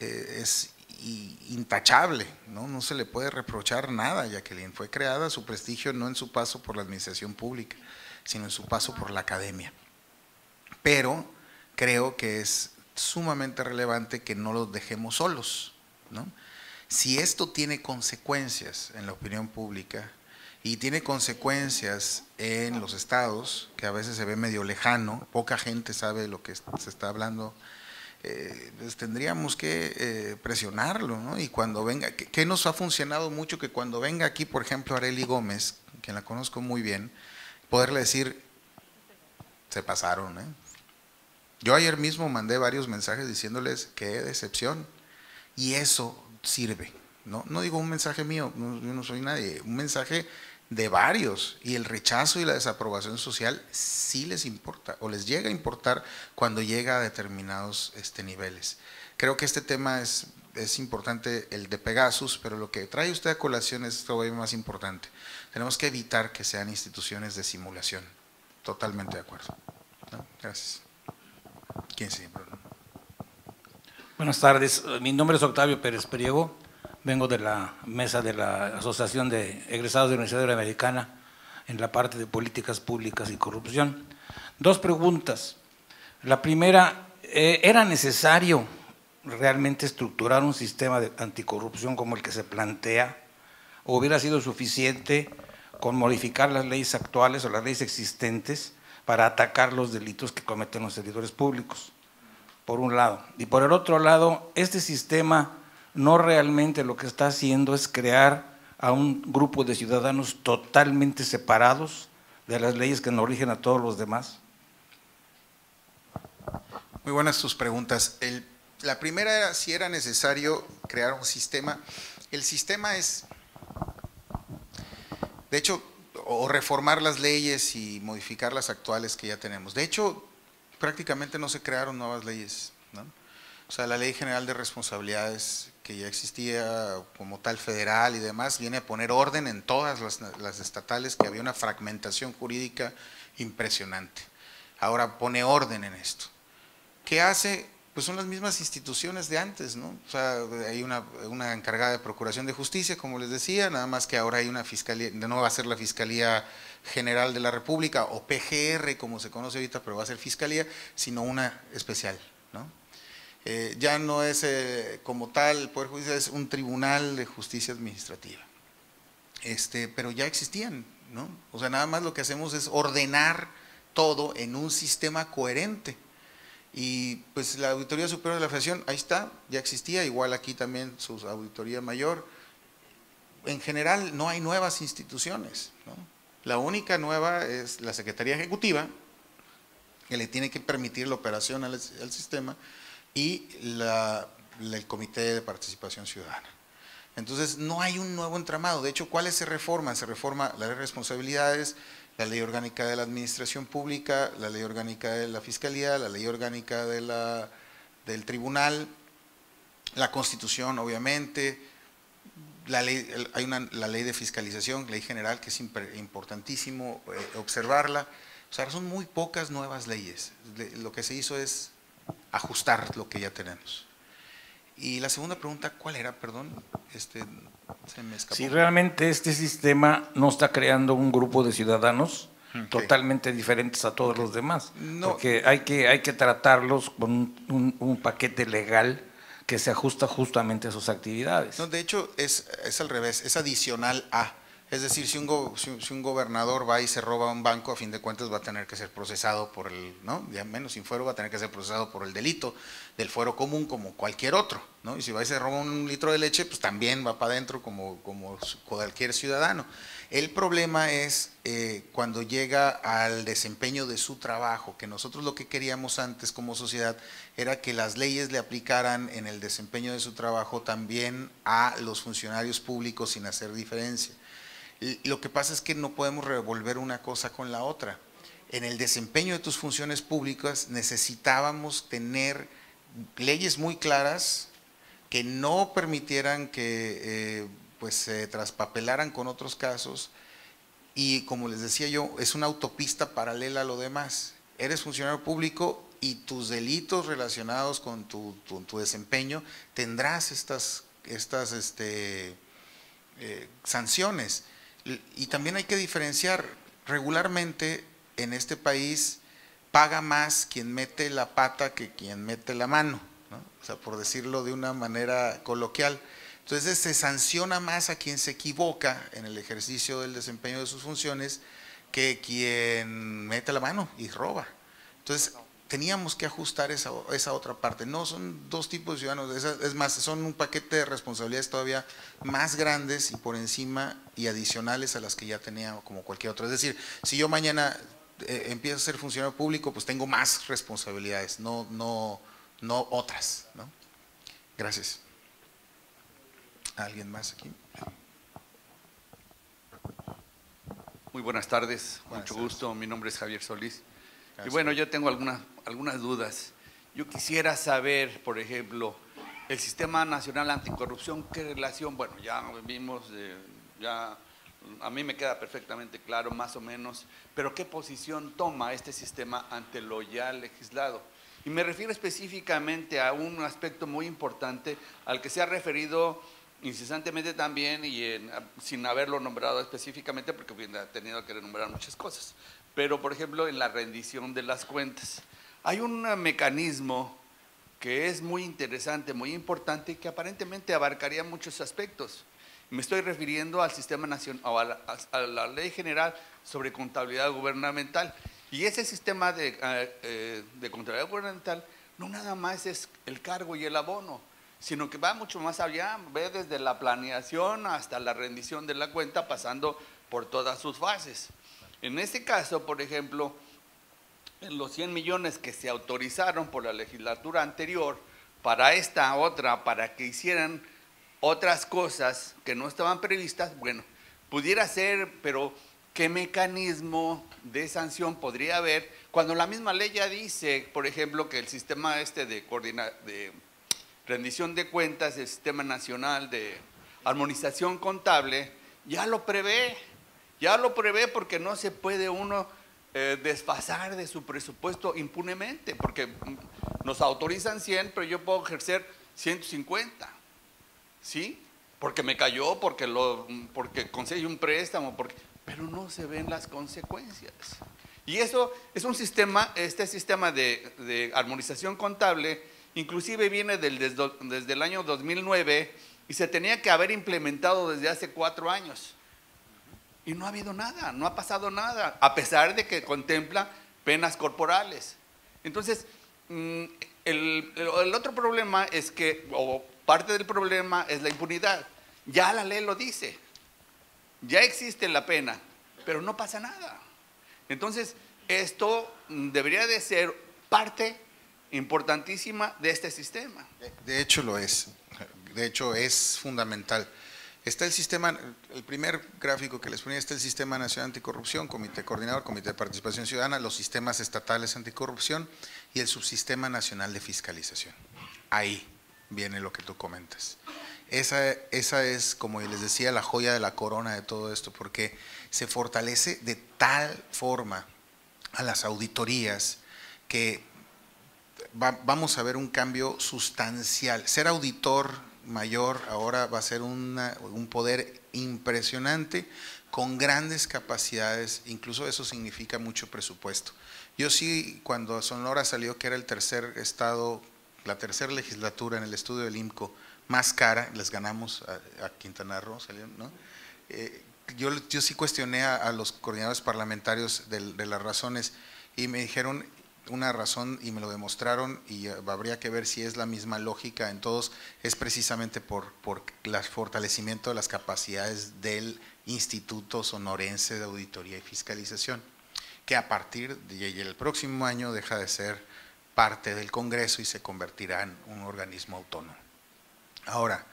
eh, es intachable, ¿no? no se le puede reprochar nada a Jacqueline. Fue creada su prestigio no en su paso por la administración pública, sino en su paso por la academia. Pero creo que es sumamente relevante que no los dejemos solos. ¿no? Si esto tiene consecuencias en la opinión pública y tiene consecuencias en los estados, que a veces se ve medio lejano, poca gente sabe lo que se está hablando eh, pues tendríamos que eh, presionarlo, ¿no? Y cuando venga, que, nos ha funcionado mucho que cuando venga aquí, por ejemplo, Areli Gómez, que la conozco muy bien, poderle decir, se pasaron, ¿eh? Yo ayer mismo mandé varios mensajes diciéndoles qué decepción, y eso sirve, ¿no? No digo un mensaje mío, yo no soy nadie, un mensaje de varios y el rechazo y la desaprobación social sí les importa o les llega a importar cuando llega a determinados este, niveles. Creo que este tema es, es importante, el de Pegasus, pero lo que trae usted a colación es todavía más importante. Tenemos que evitar que sean instituciones de simulación. Totalmente de acuerdo. Gracias. ¿Quién? Buenas tardes. Mi nombre es Octavio Pérez Priego vengo de la mesa de la Asociación de Egresados de la Universidad Americana en la parte de políticas públicas y corrupción. Dos preguntas. La primera, eh, ¿era necesario realmente estructurar un sistema de anticorrupción como el que se plantea? ¿O hubiera sido suficiente con modificar las leyes actuales o las leyes existentes para atacar los delitos que cometen los servidores públicos? Por un lado. Y por el otro lado, este sistema no realmente lo que está haciendo es crear a un grupo de ciudadanos totalmente separados de las leyes que nos rigen a todos los demás? Muy buenas tus preguntas. la primera era si era necesario crear un sistema. El sistema es, de hecho, o reformar las leyes y modificar las actuales que ya tenemos. De hecho, prácticamente no se crearon nuevas leyes. O sea, la Ley General de Responsabilidades que ya existía como tal federal y demás, viene a poner orden en todas las, estatales, que había una fragmentación jurídica impresionante. Ahora pone orden en esto. ¿Qué hace? pues son las mismas instituciones de antes, ¿no? O sea, hay una, una, encargada de Procuración de Justicia, como les decía, nada más que ahora hay una fiscalía, de no va a ser la Fiscalía General de la República, o PGR, como se conoce ahorita, pero va a ser Fiscalía, sino una especial. Eh, ya no es eh, como tal el Poder Judicial, es un tribunal de justicia administrativa. Este, pero ya existían, ¿no? O sea, nada más lo que hacemos es ordenar todo en un sistema coherente. Y pues la Auditoría Superior de la Federación, ahí está, ya existía, igual aquí también su Auditoría Mayor. En general no hay nuevas instituciones. La única nueva es la Secretaría Ejecutiva, que le tiene que permitir la operación al, sistema, y el Comité de Participación Ciudadana. Entonces no hay un nuevo entramado. De hecho, ¿cuáles se reforman? Se reforma la de responsabilidades, la ley orgánica de la administración pública, la ley orgánica de la fiscalía, la ley orgánica de la, del tribunal, la constitución obviamente, la ley, hay una, la ley de fiscalización, ley general, que es importantísimo eh, observarla. O sea, son muy pocas nuevas leyes. Lo que se hizo es ajustar lo que ya tenemos. Y la segunda pregunta, ¿cuál era? Perdón, este, se me escapó. Si realmente este sistema no está creando un grupo de ciudadanos totalmente diferentes a todos los demás, porque hay que, hay que tratarlos con un, paquete legal que se ajusta justamente a sus actividades. No, de hecho, es, es al revés, es adicional a. Es decir, si un, si, un, gobernador va y se roba un banco, a fin de cuentas va a tener que ser procesado por el, ¿no? Ya menos sin fuero va a tener que ser procesado por el delito del fuero común como cualquier otro, ¿no? Y si va y se roba un litro de leche, pues también va para adentro como, como cualquier ciudadano. El problema es eh, cuando llega al desempeño de su trabajo, que nosotros lo que queríamos antes como sociedad era que las leyes le aplicaran en el desempeño de su trabajo también a los funcionarios públicos sin hacer diferencia. Lo que pasa es que no podemos revolver una cosa con la otra. En el desempeño de tus funciones públicas necesitábamos tener leyes muy claras que no permitieran que eh, pues se traspapelaran con otros casos y como les decía yo, es una autopista paralela a lo demás. Eres funcionario público y tus delitos relacionados con tu, desempeño tendrás estas, estas este, eh, sanciones y también hay que diferenciar, regularmente en este país paga más quien mete la pata que quien mete la mano, o sea, por decirlo de una manera coloquial. Entonces se sanciona más a quien se equivoca en el ejercicio del desempeño de sus funciones que quien mete la mano y roba. Entonces, teníamos que ajustar esa, esa, otra parte. No, son dos tipos de ciudadanos, es más, son un paquete de responsabilidades todavía más grandes y por encima y adicionales a las que ya tenía como cualquier otro. Es decir, si yo mañana eh, empiezo a ser funcionario público, pues tengo más responsabilidades, no, no, no otras. ¿no? Gracias. ¿Alguien más aquí? Muy buenas tardes, mucho gusto. Mi nombre es Javier Solís. Y bueno, yo tengo algunas, algunas dudas. Yo quisiera saber, por ejemplo, el Sistema Nacional Anticorrupción, ¿qué relación? Bueno, ya vimos, ya a mí me queda perfectamente claro, más o menos, pero ¿qué posición toma este sistema ante lo ya legislado? Y me refiero específicamente a un aspecto muy importante al que se ha referido incesantemente también y sin haberlo nombrado específicamente, porque ha tenido que renombrar muchas cosas pero por ejemplo en la rendición de las cuentas. Hay un mecanismo que es muy interesante, muy importante y que aparentemente abarcaría muchos aspectos. Me estoy refiriendo al sistema nacional, a la, ley general sobre contabilidad gubernamental. Y ese sistema de, eh, eh, de contabilidad gubernamental no nada más es el cargo y el abono, sino que va mucho más allá, ve desde la planeación hasta la rendición de la cuenta, pasando por todas sus fases. En este caso, por ejemplo, en los 100 millones que se autorizaron por la legislatura anterior para esta otra, para que hicieran otras cosas que no estaban previstas, bueno, pudiera ser, pero ¿qué mecanismo de sanción podría haber cuando la misma ley ya dice, por ejemplo, que el sistema este de, de rendición de cuentas, el sistema nacional de armonización contable, ya lo prevé? Ya lo prevé porque no se puede uno eh, desfasar de su presupuesto impunemente, porque nos autorizan 100, pero yo puedo ejercer 150. ¿Sí? Porque me cayó, porque, lo, porque conseguí un préstamo, porque, pero no se ven las consecuencias. Y eso es un sistema, este sistema de, armonización contable, inclusive viene del, desde, desde el año 2009 y se tenía que haber implementado desde hace cuatro años. Y no ha habido nada, no ha pasado nada, a pesar de que contempla penas corporales. Entonces, mm, el, el, otro problema es que, o parte del problema es la impunidad. Ya la ley lo dice, ya existe la pena, pero no pasa nada. Entonces, esto debería de ser parte importantísima de este sistema. De hecho lo es, de hecho es fundamental. Está el sistema, el primer gráfico que les ponía, está el Sistema Nacional Anticorrupción, Comité Coordinador, Comité de Participación Ciudadana, los sistemas estatales anticorrupción y el Subsistema Nacional de Fiscalización. Ahí viene lo que tú comentas. Esa, esa es, como les decía, la joya de la corona de todo esto, porque se fortalece de tal forma a las auditorías que vamos a ver un cambio sustancial. Ser auditor mayor ahora va a ser un poder impresionante con grandes capacidades, incluso eso significa mucho presupuesto. Yo sí, cuando Sonora salió que era el tercer estado, la tercera legislatura en el estudio del IMCO más cara, les ganamos a, Quintana Roo, ¿no? Eh, yo, yo, sí cuestioné a, los coordinadores parlamentarios de las razones y me dijeron, una razón y me lo demostraron y eh, habría que ver si es la misma lógica en todos, es precisamente por, por el fortalecimiento de las capacidades del Instituto Sonorense de Auditoría y Fiscalización, que a partir del próximo año deja de ser parte del Congreso y se convertirá en un organismo autónomo. Ahora,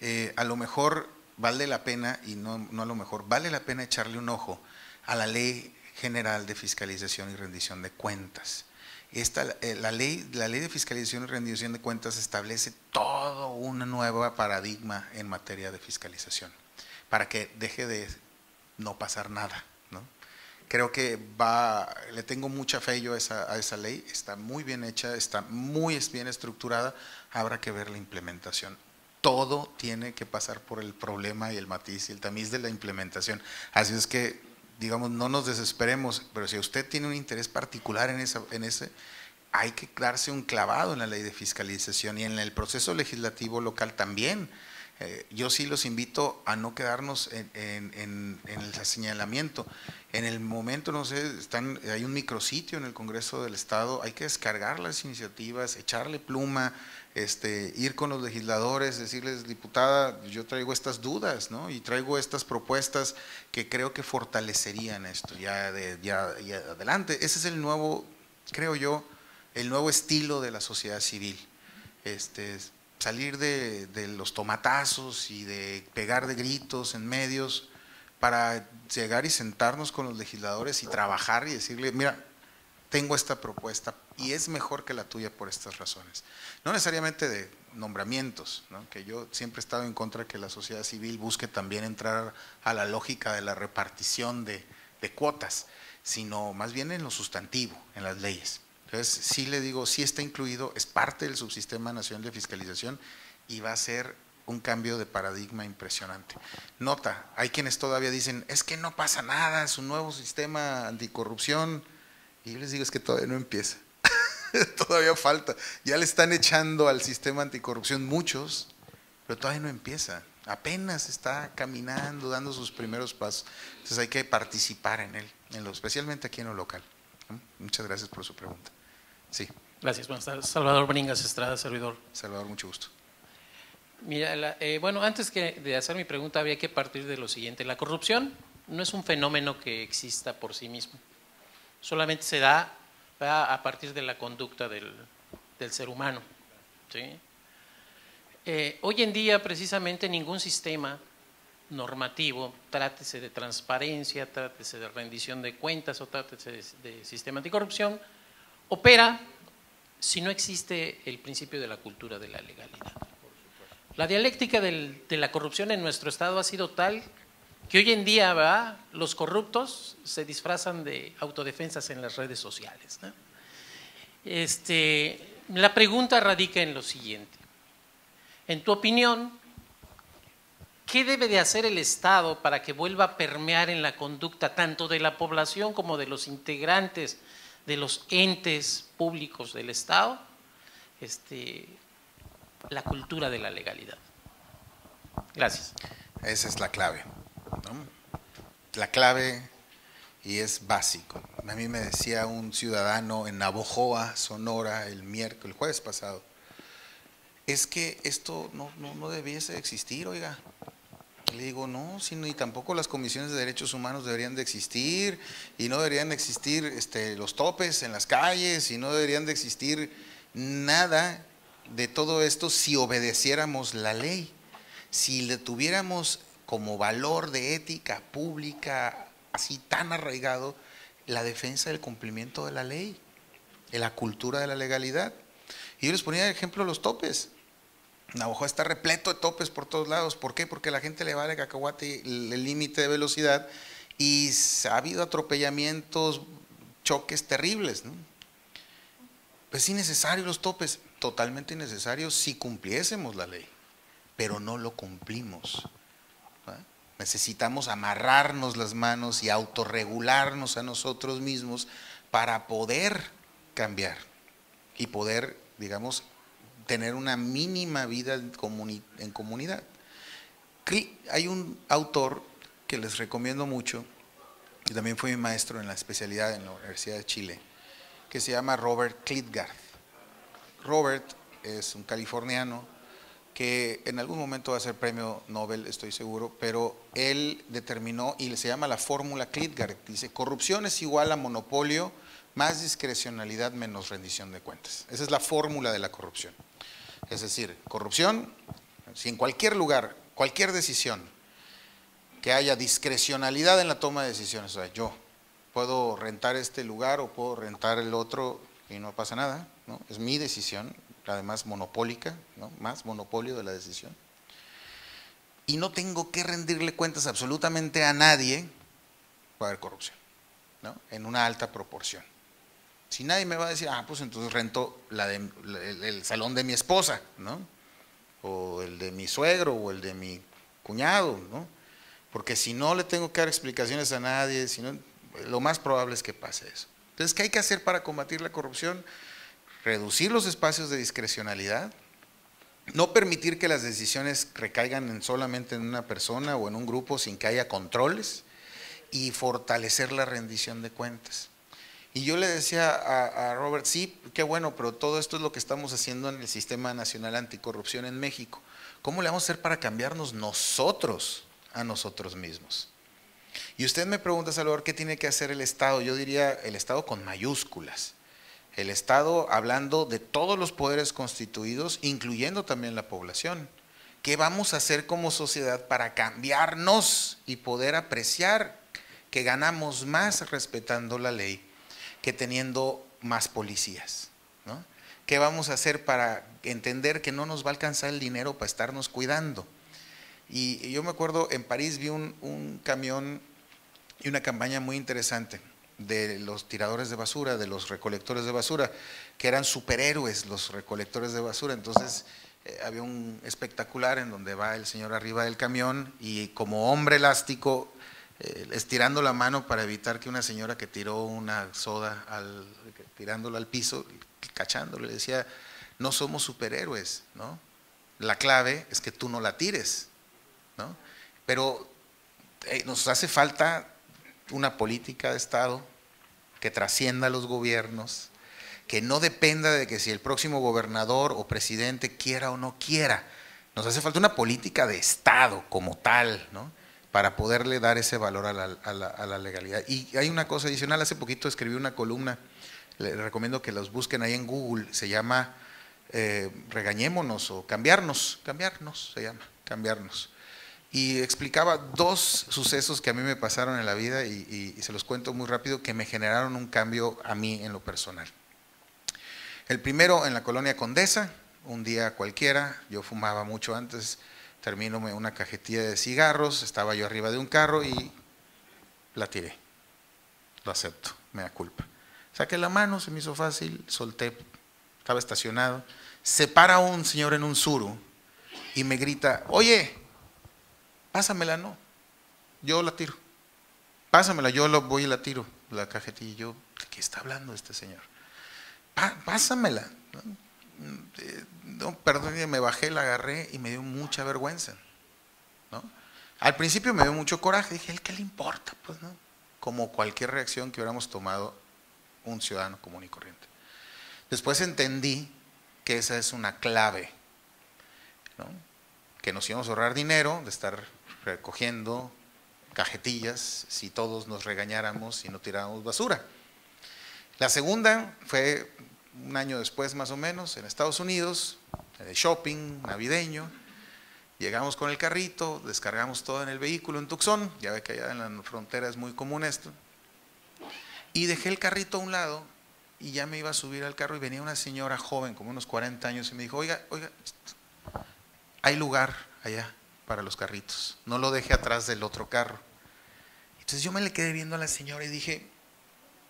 eh, a lo mejor vale la pena, y no, no a lo mejor, vale la pena echarle un ojo a la ley General de Fiscalización y Rendición de Cuentas. Esta, eh, la, ley, la ley de fiscalización y rendición de cuentas establece todo un nuevo paradigma en materia de fiscalización, para que deje de no pasar nada. ¿no? Creo que va, le tengo mucha fe yo a esa, a esa ley, está muy bien hecha, está muy bien estructurada, habrá que ver la implementación todo tiene que pasar por el problema y el matiz y el tamiz de la implementación. Así es que digamos, no nos desesperemos, pero si usted tiene un interés particular en, esa, en ese, hay que darse un clavado en la ley de fiscalización y en el proceso legislativo local también. Eh, yo sí los invito a no quedarnos en, en, el señalamiento. En el momento, no sé, están, hay un micrositio en el Congreso del Estado, hay que descargar las iniciativas, echarle pluma, este, ir con los legisladores, decirles, diputada, yo traigo estas dudas, ¿no? Y traigo estas propuestas que creo que fortalecerían esto ya, de, ya, adelante. Ese es el nuevo, creo yo, el nuevo estilo de la sociedad civil. Este, salir de, de los tomatazos y de pegar de gritos en medios para llegar y sentarnos con los legisladores y trabajar y decirle, mira, tengo esta propuesta y es mejor que la tuya por estas razones. No necesariamente de nombramientos, que yo siempre he estado en contra de que la sociedad civil busque también entrar a la lógica de la repartición de, cuotas, sino más bien en lo sustantivo, en las leyes. Entonces, sí le digo, sí está incluido, es parte del subsistema nacional de fiscalización y va a ser un cambio de paradigma impresionante. Nota, hay quienes todavía dicen, es que no pasa nada, es un nuevo sistema anticorrupción y yo les digo, es que todavía no empieza. todavía falta. Ya le están echando al sistema anticorrupción muchos, pero todavía no empieza. Apenas está caminando, dando sus primeros pasos. Entonces hay que participar en él, en lo, especialmente aquí en lo local. Muchas gracias por su pregunta. Sí. Gracias, buenas tardes. Salvador Bringas Estrada, servidor. Salvador, mucho gusto. Mira, eh, bueno, antes que de hacer mi pregunta había que partir de lo siguiente. La corrupción no es un fenómeno que exista por sí mismo solamente se da a partir de la conducta del, ser humano. Eh, hoy en día, precisamente, ningún sistema normativo, trátese de transparencia, trátese de rendición de cuentas o trátese de, sistema anticorrupción, opera si no existe el principio de la cultura de la legalidad. La dialéctica de la corrupción en nuestro Estado ha sido tal que hoy en día los corruptos se disfrazan de autodefensas en las redes sociales. Este, la pregunta radica en lo siguiente. En tu opinión, ¿qué debe de hacer el Estado para que vuelva a permear en la conducta tanto de la población como de los integrantes de los entes públicos del Estado? Este, la cultura de la legalidad. Gracias. Esa es la clave. La clave y es básico. A mí me decía un ciudadano en Navojoa, Sonora, el miércoles, el jueves pasado, es que esto no, no, debiese existir, oiga. Le digo, no, sino, y tampoco las comisiones de derechos humanos deberían de existir, y no deberían de existir este, los topes en las calles, y no deberían de existir nada de todo esto si obedeciéramos la ley, si le tuviéramos como valor de ética pública así tan arraigado la defensa del cumplimiento de la ley, de la cultura de la legalidad. Y yo les ponía de ejemplo los topes. Navajo está repleto de topes por todos lados. ¿Por qué? Porque la gente le vale cacahuate el límite de velocidad y ha habido atropellamientos, choques terribles. ¿no? Pues innecesario los topes, totalmente innecesarios si cumpliésemos la ley, pero no lo cumplimos. Necesitamos amarrarnos las manos y autorregularnos a nosotros mismos para poder cambiar y poder, digamos, tener una mínima vida en, comunidad. Hay un autor que les recomiendo mucho, y también fue mi maestro en la especialidad en la Universidad de Chile, que se llama Robert Klitgard. Robert es un californiano que en algún momento va a ser premio Nobel, estoy seguro, pero él determinó, y se llama la fórmula Klitgard, dice, corrupción es igual a monopolio más discrecionalidad menos rendición de cuentas. Esa es la fórmula de la corrupción. Es decir, corrupción, si en cualquier lugar, cualquier decisión, que haya discrecionalidad en la toma de decisiones, o sea, yo puedo rentar este lugar o puedo rentar el otro y no pasa nada, ¿no? es mi decisión, además monopólica, ¿no? más monopolio de la decisión. Y no tengo que rendirle cuentas absolutamente a nadie, va a haber corrupción, ¿no? en una alta proporción. Si nadie me va a decir, ah, pues entonces rento el, salón de mi esposa, ¿no? o el de mi suegro, o el de mi cuñado, ¿no? porque si no le tengo que dar explicaciones a nadie, si lo más probable es que pase eso. Entonces, ¿qué hay que hacer para combatir la corrupción? Reducir los espacios de discrecionalidad, no permitir que las decisiones recaigan en solamente en una persona o en un grupo sin que haya controles y fortalecer la rendición de cuentas. Y yo le decía a, a, Robert, sí, qué bueno, pero todo esto es lo que estamos haciendo en el Sistema Nacional Anticorrupción en México. ¿Cómo le vamos a hacer para cambiarnos nosotros a nosotros mismos? Y usted me pregunta, Salvador, ¿qué tiene que hacer el Estado? Yo diría el Estado con mayúsculas el Estado hablando de todos los poderes constituidos, incluyendo también la población. ¿Qué vamos a hacer como sociedad para cambiarnos y poder apreciar que ganamos más respetando la ley que teniendo más policías? ¿Qué vamos a hacer para entender que no nos va a alcanzar el dinero para estarnos cuidando? Y yo me acuerdo, en París vi un, un camión y una campaña muy interesante de los tiradores de basura, de los recolectores de basura, que eran superhéroes los recolectores de basura. Entonces eh, había un espectacular en donde va el señor arriba del camión y como hombre elástico, eh, estirando la mano para evitar que una señora que tiró una soda, al, tirándola al piso, cachándole, le decía, no somos superhéroes, ¿no? La clave es que tú no la tires, ¿no? Pero eh, nos hace falta una política de Estado que trascienda a los gobiernos, que no dependa de que si el próximo gobernador o presidente quiera o no quiera. Nos hace falta una política de Estado como tal, ¿no? para poderle dar ese valor a la, legalidad. Y hay una cosa adicional, hace poquito escribí una columna, les recomiendo que los busquen ahí en Google, se llama eh, Regañémonos o Cambiarnos, Cambiarnos se llama, Cambiarnos y explicaba dos sucesos que a mí me pasaron en la vida y, se los cuento muy rápido que me generaron un cambio a mí en lo personal. El primero en la colonia Condesa, un día cualquiera, yo fumaba mucho antes, termino una cajetilla de cigarros, estaba yo arriba de un carro y la tiré. Lo acepto, me da culpa. Saqué la mano, se me hizo fácil, solté estaba estacionado, se para un señor en un suru y me grita, oye, pásamela, no, yo la tiro, pásamela, yo lo voy y la tiro, la cajetilla, y yo, ¿de qué está hablando este señor? pásamela. No, perdón, me bajé, la agarré y me dio mucha vergüenza. ¿no? Al principio me dio mucho coraje, dije, ¿el qué le importa? Pues no, como cualquier reacción que hubiéramos tomado un ciudadano común y corriente. Después entendí que esa es una clave, que nos íbamos a ahorrar dinero de estar recogiendo cajetillas si todos nos regañáramos y no tiráramos basura. La segunda fue un año después más o menos en Estados Unidos, de shopping navideño. Llegamos con el carrito, descargamos todo en el vehículo en Tucson, ya ve que allá en la frontera es muy común esto. Y dejé el carrito a un lado y ya me iba a subir al carro y venía una señora joven, como unos 40 años, y me dijo, oiga, oiga, hay lugar allá para los carritos, no lo deje atrás del otro carro. Entonces yo me le quedé viendo a la señora y dije,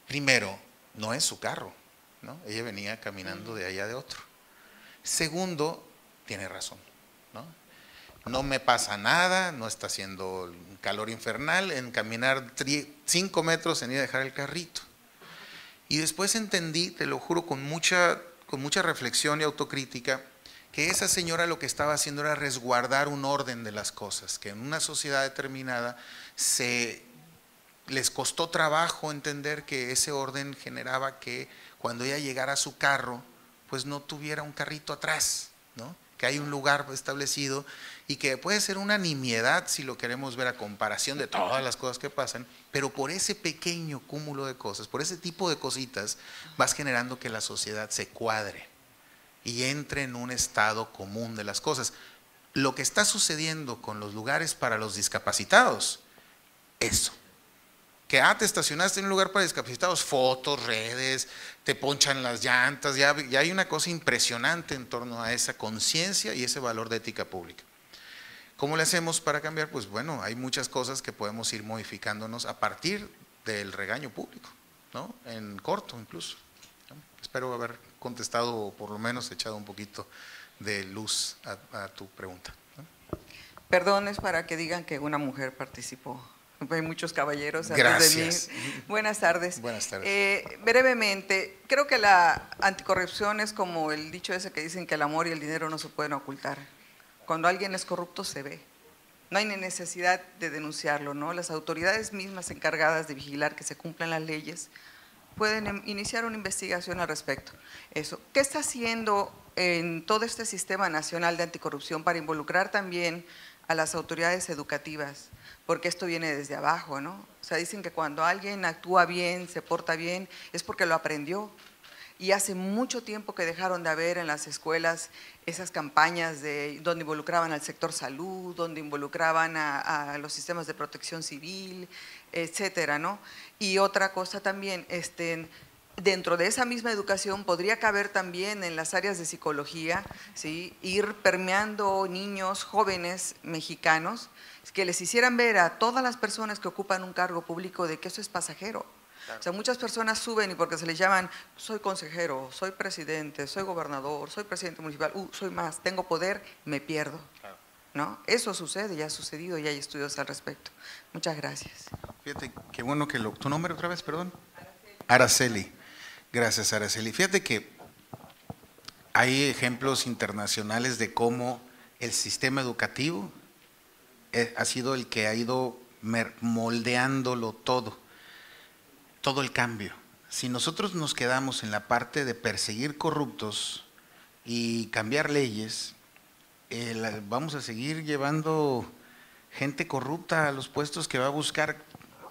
primero, no es su carro, ¿no? Ella venía caminando de allá de otro. Segundo, tiene razón, ¿no? No me pasa nada, no está haciendo calor infernal en caminar cinco metros en ir a dejar el carrito. Y después entendí, te lo juro, con mucha, con mucha reflexión y autocrítica, que esa señora lo que estaba haciendo era resguardar un orden de las cosas, que en una sociedad determinada se les costó trabajo entender que ese orden generaba que cuando ella llegara a su carro, pues no tuviera un carrito atrás, ¿no? que hay un lugar establecido y que puede ser una nimiedad si lo queremos ver a comparación de todas las cosas que pasan, pero por ese pequeño cúmulo de cosas, por ese tipo de cositas, vas generando que la sociedad se cuadre y entre en un estado común de las cosas. Lo que está sucediendo con los lugares para los discapacitados, eso que ah, te estacionaste en un lugar para discapacitados, fotos, redes, te ponchan las llantas, ya, ya hay una cosa impresionante en torno a esa conciencia y ese valor de ética pública. ¿Cómo le hacemos para cambiar? Pues bueno, hay muchas cosas que podemos ir modificándonos a partir del regaño público, ¿no? En corto incluso. Espero haber contestado o por lo menos echado un poquito de luz a, tu pregunta. Perdón, es para que digan que una mujer participó hay muchos caballeros antes de mí. Buenas tardes. Buenas tardes. Eh, brevemente, creo que la anticorrupción es como el dicho ese que dicen que el amor y el dinero no se pueden ocultar. Cuando alguien es corrupto se ve. No hay necesidad de denunciarlo, ¿no? Las autoridades mismas encargadas de vigilar que se cumplan las leyes pueden em, iniciar una investigación al respecto. Eso. ¿Qué está haciendo en todo este sistema nacional de anticorrupción para involucrar también a las autoridades educativas? porque esto viene desde abajo, ¿no? O sea, dicen que cuando alguien actúa bien, se porta bien, es porque lo aprendió. Y hace mucho tiempo que dejaron de haber en las escuelas esas campañas de, donde involucraban al sector salud, donde involucraban a, los sistemas de protección civil, etcétera, ¿no? Y otra cosa también, este, dentro de esa misma educación podría caber también en las áreas de psicología, ¿sí? ir permeando niños, jóvenes mexicanos, que les hicieran ver a todas las personas que ocupan un cargo público de que eso es pasajero. O sea, muchas personas suben y porque se les llaman, soy consejero, soy presidente, soy gobernador, soy presidente municipal, uh, soy más, tengo poder, me pierdo. ¿No? Eso sucede, ya ha sucedido y hay estudios al respecto. Muchas gracias. Fíjate, qué bueno que lo... ¿Tu nombre otra vez, perdón? Araceli. Gracias, Araceli. Fíjate que hay ejemplos internacionales de cómo el sistema educativo eh, ha sido el que ha ido moldeándolo todo, todo el cambio. Si nosotros nos quedamos en la parte de perseguir corruptos y cambiar leyes, eh, vamos a seguir llevando gente corrupta a los puestos que va a buscar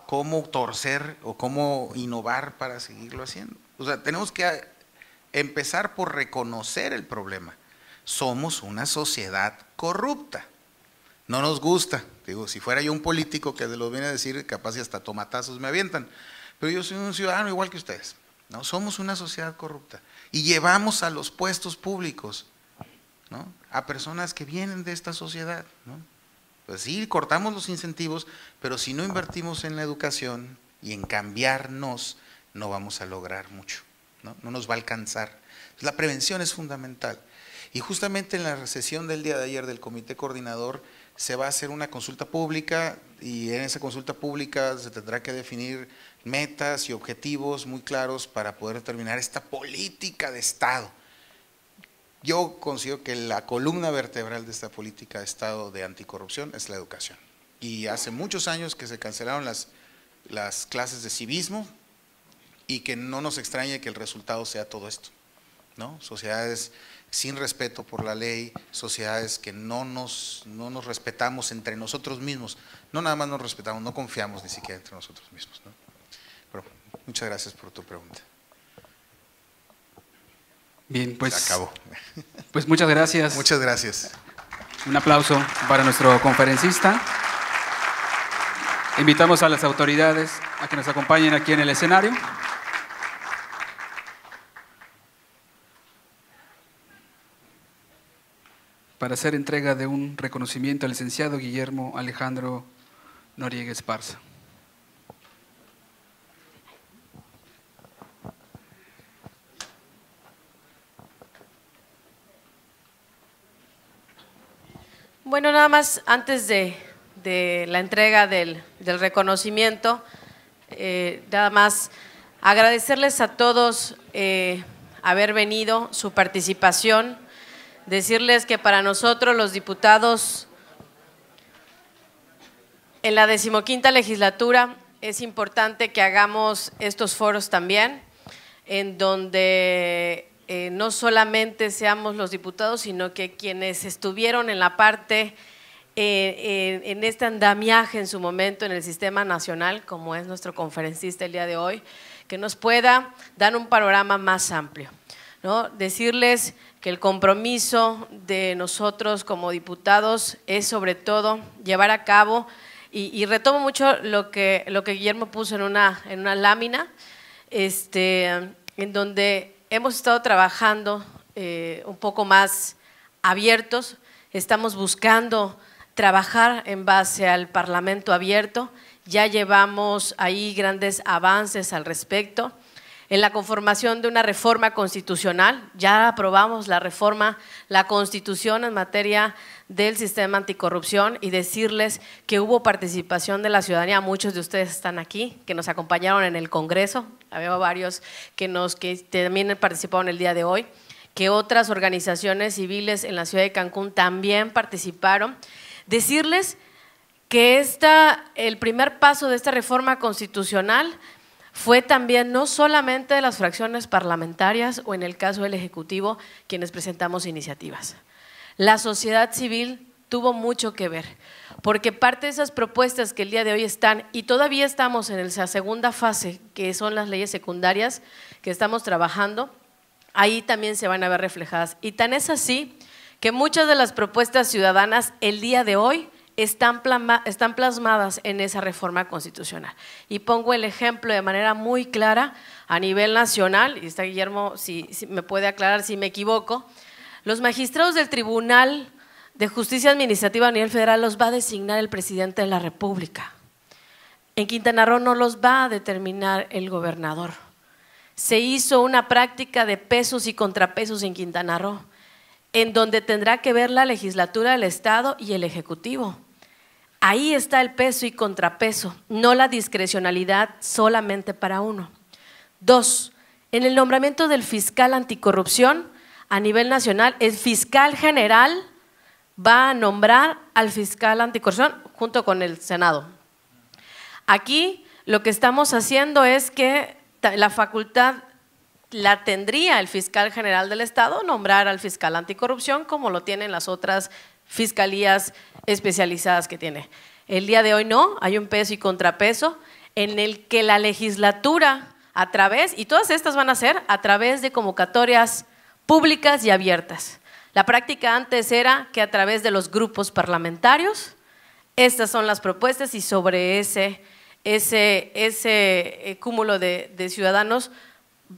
cómo torcer o cómo innovar para seguirlo haciendo. O sea, tenemos que empezar por reconocer el problema. Somos una sociedad corrupta no nos gusta. Digo, si fuera yo un político que lo viene a decir, capaz y hasta tomatazos me avientan. Pero yo soy un ciudadano igual que ustedes. ¿no? Somos una sociedad corrupta. Y llevamos a los puestos públicos ¿no? a personas que vienen de esta sociedad. ¿no? Pues sí, cortamos los incentivos, pero si no invertimos en la educación y en cambiarnos, no vamos a lograr mucho. no, no nos va a alcanzar. La prevención es fundamental. Y justamente en la recesión del día de ayer del comité coordinador se va a hacer una consulta pública y en esa consulta pública se tendrá que definir metas y objetivos muy claros para poder determinar esta política de Estado. Yo considero que la columna vertebral de esta política de Estado de anticorrupción es la educación. Y hace muchos años que se cancelaron las, las clases de civismo y que no nos extrañe que el resultado sea todo esto. ¿no? Sociedades sin respeto por la ley, sociedades que no nos, no nos respetamos entre nosotros mismos. No nada más nos respetamos, no confiamos ni siquiera entre nosotros mismos. Pero muchas gracias por tu pregunta. Bien, pues. Se acabó. Pues muchas gracias. Muchas gracias. Un aplauso para nuestro conferencista. Invitamos a las autoridades a que nos acompañen aquí en el escenario. para hacer entrega de un reconocimiento al licenciado Guillermo Alejandro Noriega Esparza. Bueno, nada más antes de, la entrega del, reconocimiento, eh, nada más agradecerles a todos eh, haber venido, su participación decirles que para nosotros los diputados en la decimoquinta legislatura es importante que hagamos estos foros también, en donde eh, no solamente seamos los diputados, sino que quienes estuvieron en la parte, eh, en este andamiaje en su momento en el sistema nacional, como es nuestro conferencista el día de hoy, que nos pueda dar un panorama más amplio. ¿no? Decirles que el compromiso de nosotros como diputados es sobre todo llevar a cabo, y, retomo mucho lo que, lo que Guillermo puso en una, en una lámina, este, en donde hemos estado trabajando eh, un poco más abiertos, estamos buscando trabajar en base al Parlamento abierto, ya llevamos ahí grandes avances al respecto en la conformación de una reforma constitucional. Ya aprobamos la reforma, la constitución en materia del sistema anticorrupción y decirles que hubo participación de la ciudadanía. Muchos de ustedes están aquí, que nos acompañaron en el Congreso. Había varios que, nos, que también participaron el día de hoy que otras organizaciones civiles en la ciudad de Cancún también participaron. Decirles que esta, el primer paso de esta reforma constitucional fue también no solamente de las fracciones parlamentarias o en el caso del Ejecutivo quienes presentamos iniciativas. La sociedad civil tuvo mucho que ver, porque parte de esas propuestas que el día de hoy están, y todavía estamos en la segunda fase, que son las leyes secundarias que estamos trabajando, ahí también se van a ver reflejadas. Y tan es así que muchas de las propuestas ciudadanas el día de hoy están, plasmadas en esa reforma constitucional. Y pongo el ejemplo de manera muy clara a nivel nacional, y está Guillermo, si, me puede aclarar si me equivoco, los magistrados del Tribunal de Justicia Administrativa a nivel federal los va a designar el presidente de la República. En Quintana Roo no los va a determinar el gobernador. Se hizo una práctica de pesos y contrapesos en Quintana Roo, en donde tendrá que ver la legislatura del Estado y el Ejecutivo. Ahí está el peso y contrapeso, no la discrecionalidad solamente para uno. Dos, en el nombramiento del fiscal anticorrupción a nivel nacional, el fiscal general va a nombrar al fiscal anticorrupción junto con el Senado. Aquí lo que estamos haciendo es que la facultad la tendría el fiscal general del Estado nombrar al fiscal anticorrupción como lo tienen las otras fiscalías especializadas que tiene. El día de hoy no, hay un peso y contrapeso en el que la legislatura a través, y todas estas van a ser a través de convocatorias públicas y abiertas. La práctica antes era que a través de los grupos parlamentarios, estas son las propuestas y sobre ese, ese, ese eh, cúmulo de, de ciudadanos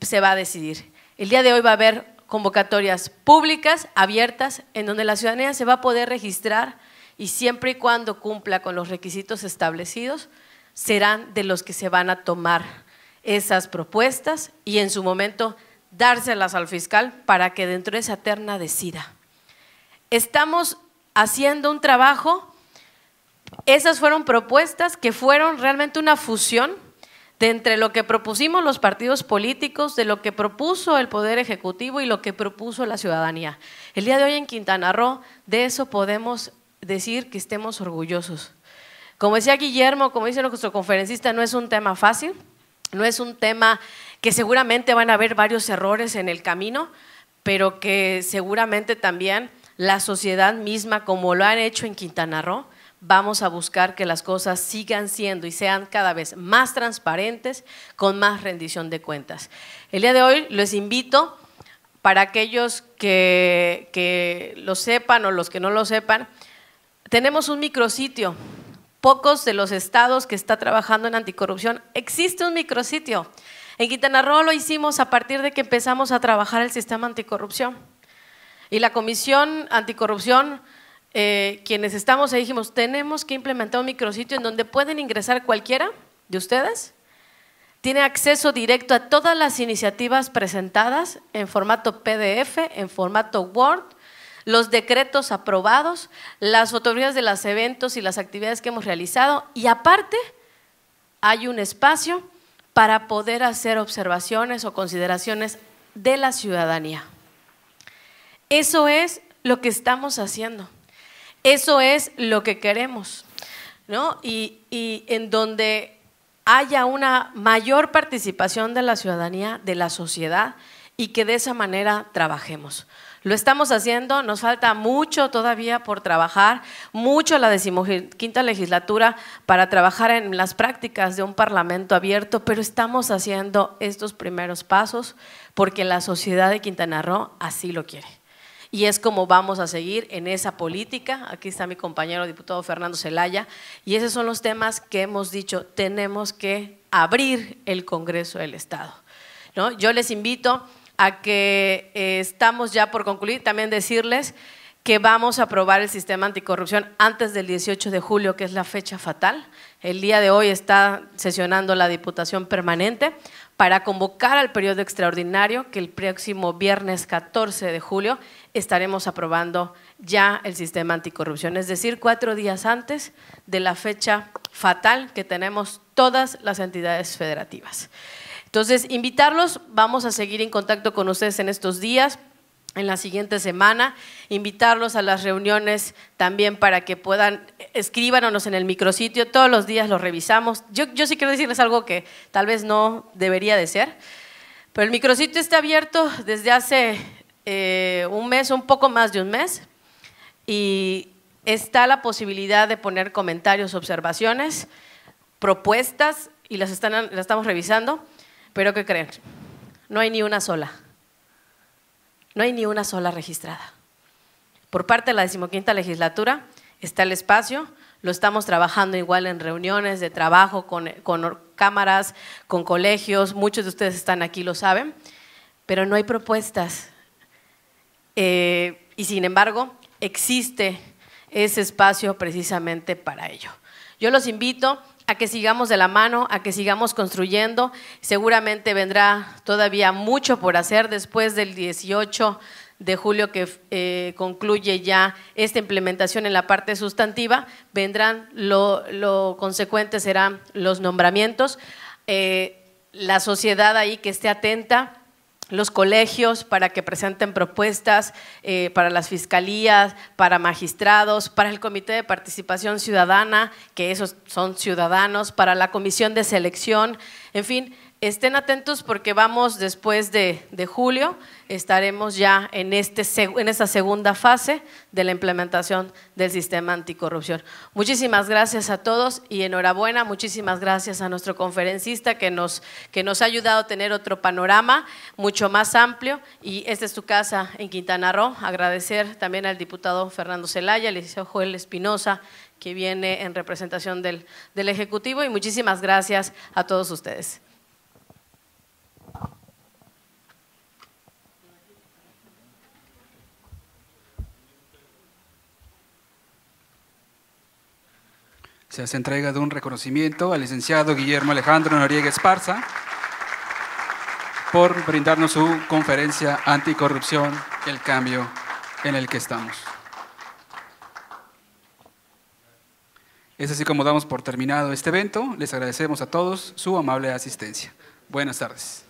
se va a decidir. El día de hoy va a haber convocatorias públicas, abiertas, en donde la ciudadanía se va a poder registrar y siempre y cuando cumpla con los requisitos establecidos, serán de los que se van a tomar esas propuestas y en su momento dárselas al fiscal para que dentro de esa terna decida. Estamos haciendo un trabajo, esas fueron propuestas que fueron realmente una fusión de entre lo que propusimos los partidos políticos, de lo que propuso el Poder Ejecutivo y lo que propuso la ciudadanía. El día de hoy en Quintana Roo, de eso podemos decir que estemos orgullosos. Como decía Guillermo, como dice nuestro conferencista, no es un tema fácil, no es un tema que seguramente van a haber varios errores en el camino, pero que seguramente también la sociedad misma, como lo han hecho en Quintana Roo, vamos a buscar que las cosas sigan siendo y sean cada vez más transparentes, con más rendición de cuentas. El día de hoy les invito, para aquellos que, lo sepan o los que no lo sepan, tenemos un micrositio. Pocos de los estados que está trabajando en anticorrupción, existe un micrositio. En Quintana Roo lo hicimos a partir de que empezamos a trabajar el sistema anticorrupción. Y la Comisión Anticorrupción eh, quienes estamos ahí dijimos, tenemos que implementar un micrositio en donde pueden ingresar cualquiera de ustedes. Tiene acceso directo a todas las iniciativas presentadas en formato PDF, en formato Word, los decretos aprobados, las fotografías de los eventos y las actividades que hemos realizado y aparte hay un espacio para poder hacer observaciones o consideraciones de la ciudadanía. Eso es lo que estamos haciendo. Eso es lo que queremos, ¿no? Y, en donde haya una mayor participación de la ciudadanía, de la sociedad, y que de esa manera trabajemos. Lo estamos haciendo, nos falta mucho todavía por trabajar, mucho la decimoquinta legislatura para trabajar en las prácticas de un parlamento abierto, pero estamos haciendo estos primeros pasos porque la sociedad de Quintana Roo así lo quiere y es como vamos a seguir en esa política. Aquí está mi compañero diputado Fernando Zelaya y esos son los temas que hemos dicho, tenemos que abrir el Congreso del Estado. ¿no? Yo les invito a que eh, estamos ya por concluir, también decirles que vamos a aprobar el sistema anticorrupción antes del 18 de julio, que es la fecha fatal. El día de hoy está sesionando la Diputación Permanente para convocar al periodo extraordinario que el próximo viernes 14 de julio estaremos aprobando ya el sistema anticorrupción, es decir, cuatro días antes de la fecha fatal que tenemos todas las entidades federativas. Entonces, invitarlos, vamos a seguir en contacto con ustedes en estos días en la siguiente semana, invitarlos a las reuniones también para que puedan, escríbanos en el micrositio, todos los días lo revisamos. Yo, yo sí quiero decirles algo que tal vez no debería de ser, pero el micrositio está abierto desde hace eh, un mes, un poco más de un mes, y está la posibilidad de poner comentarios, observaciones, propuestas, y las, están, las estamos revisando, pero ¿qué creen? No hay ni una sola no hay ni una sola registrada. Por parte de la decimoquinta legislatura está el espacio, lo estamos trabajando igual en reuniones de trabajo con, cámaras, con colegios, muchos de ustedes están aquí, lo saben, pero no hay propuestas. Eh, y sin embargo, existe ese espacio precisamente para ello. Yo los invito a que sigamos de la mano, a que sigamos construyendo. Seguramente vendrá todavía mucho por hacer después del 18 de julio que eh, concluye ya esta implementación en la parte sustantiva, vendrán, lo, consecuente serán los nombramientos. Eh, la sociedad ahí que esté atenta los colegios para que presenten propuestas eh, para las fiscalías, para magistrados, para el Comité de Participación Ciudadana, que esos son ciudadanos, para la Comisión de Selección, en fin, estén atentos porque vamos después de, julio, estaremos ya en, este, en esta segunda fase de la implementación del sistema anticorrupción. Muchísimas gracias a todos y enhorabuena, muchísimas gracias a nuestro conferencista que nos, que nos ha ayudado a tener otro panorama mucho más amplio y esta es tu casa en Quintana Roo. Agradecer también al diputado Fernando Zelaya, al licenciado Joel Espinosa, que viene en representación del, del Ejecutivo y muchísimas gracias a todos ustedes. Se hace entrega de un reconocimiento al licenciado Guillermo Alejandro Noriega Esparza. por brindarnos su conferencia anticorrupción, el cambio en el que estamos. Es así como damos por terminado este evento. Les agradecemos a todos su amable asistencia. Buenas tardes.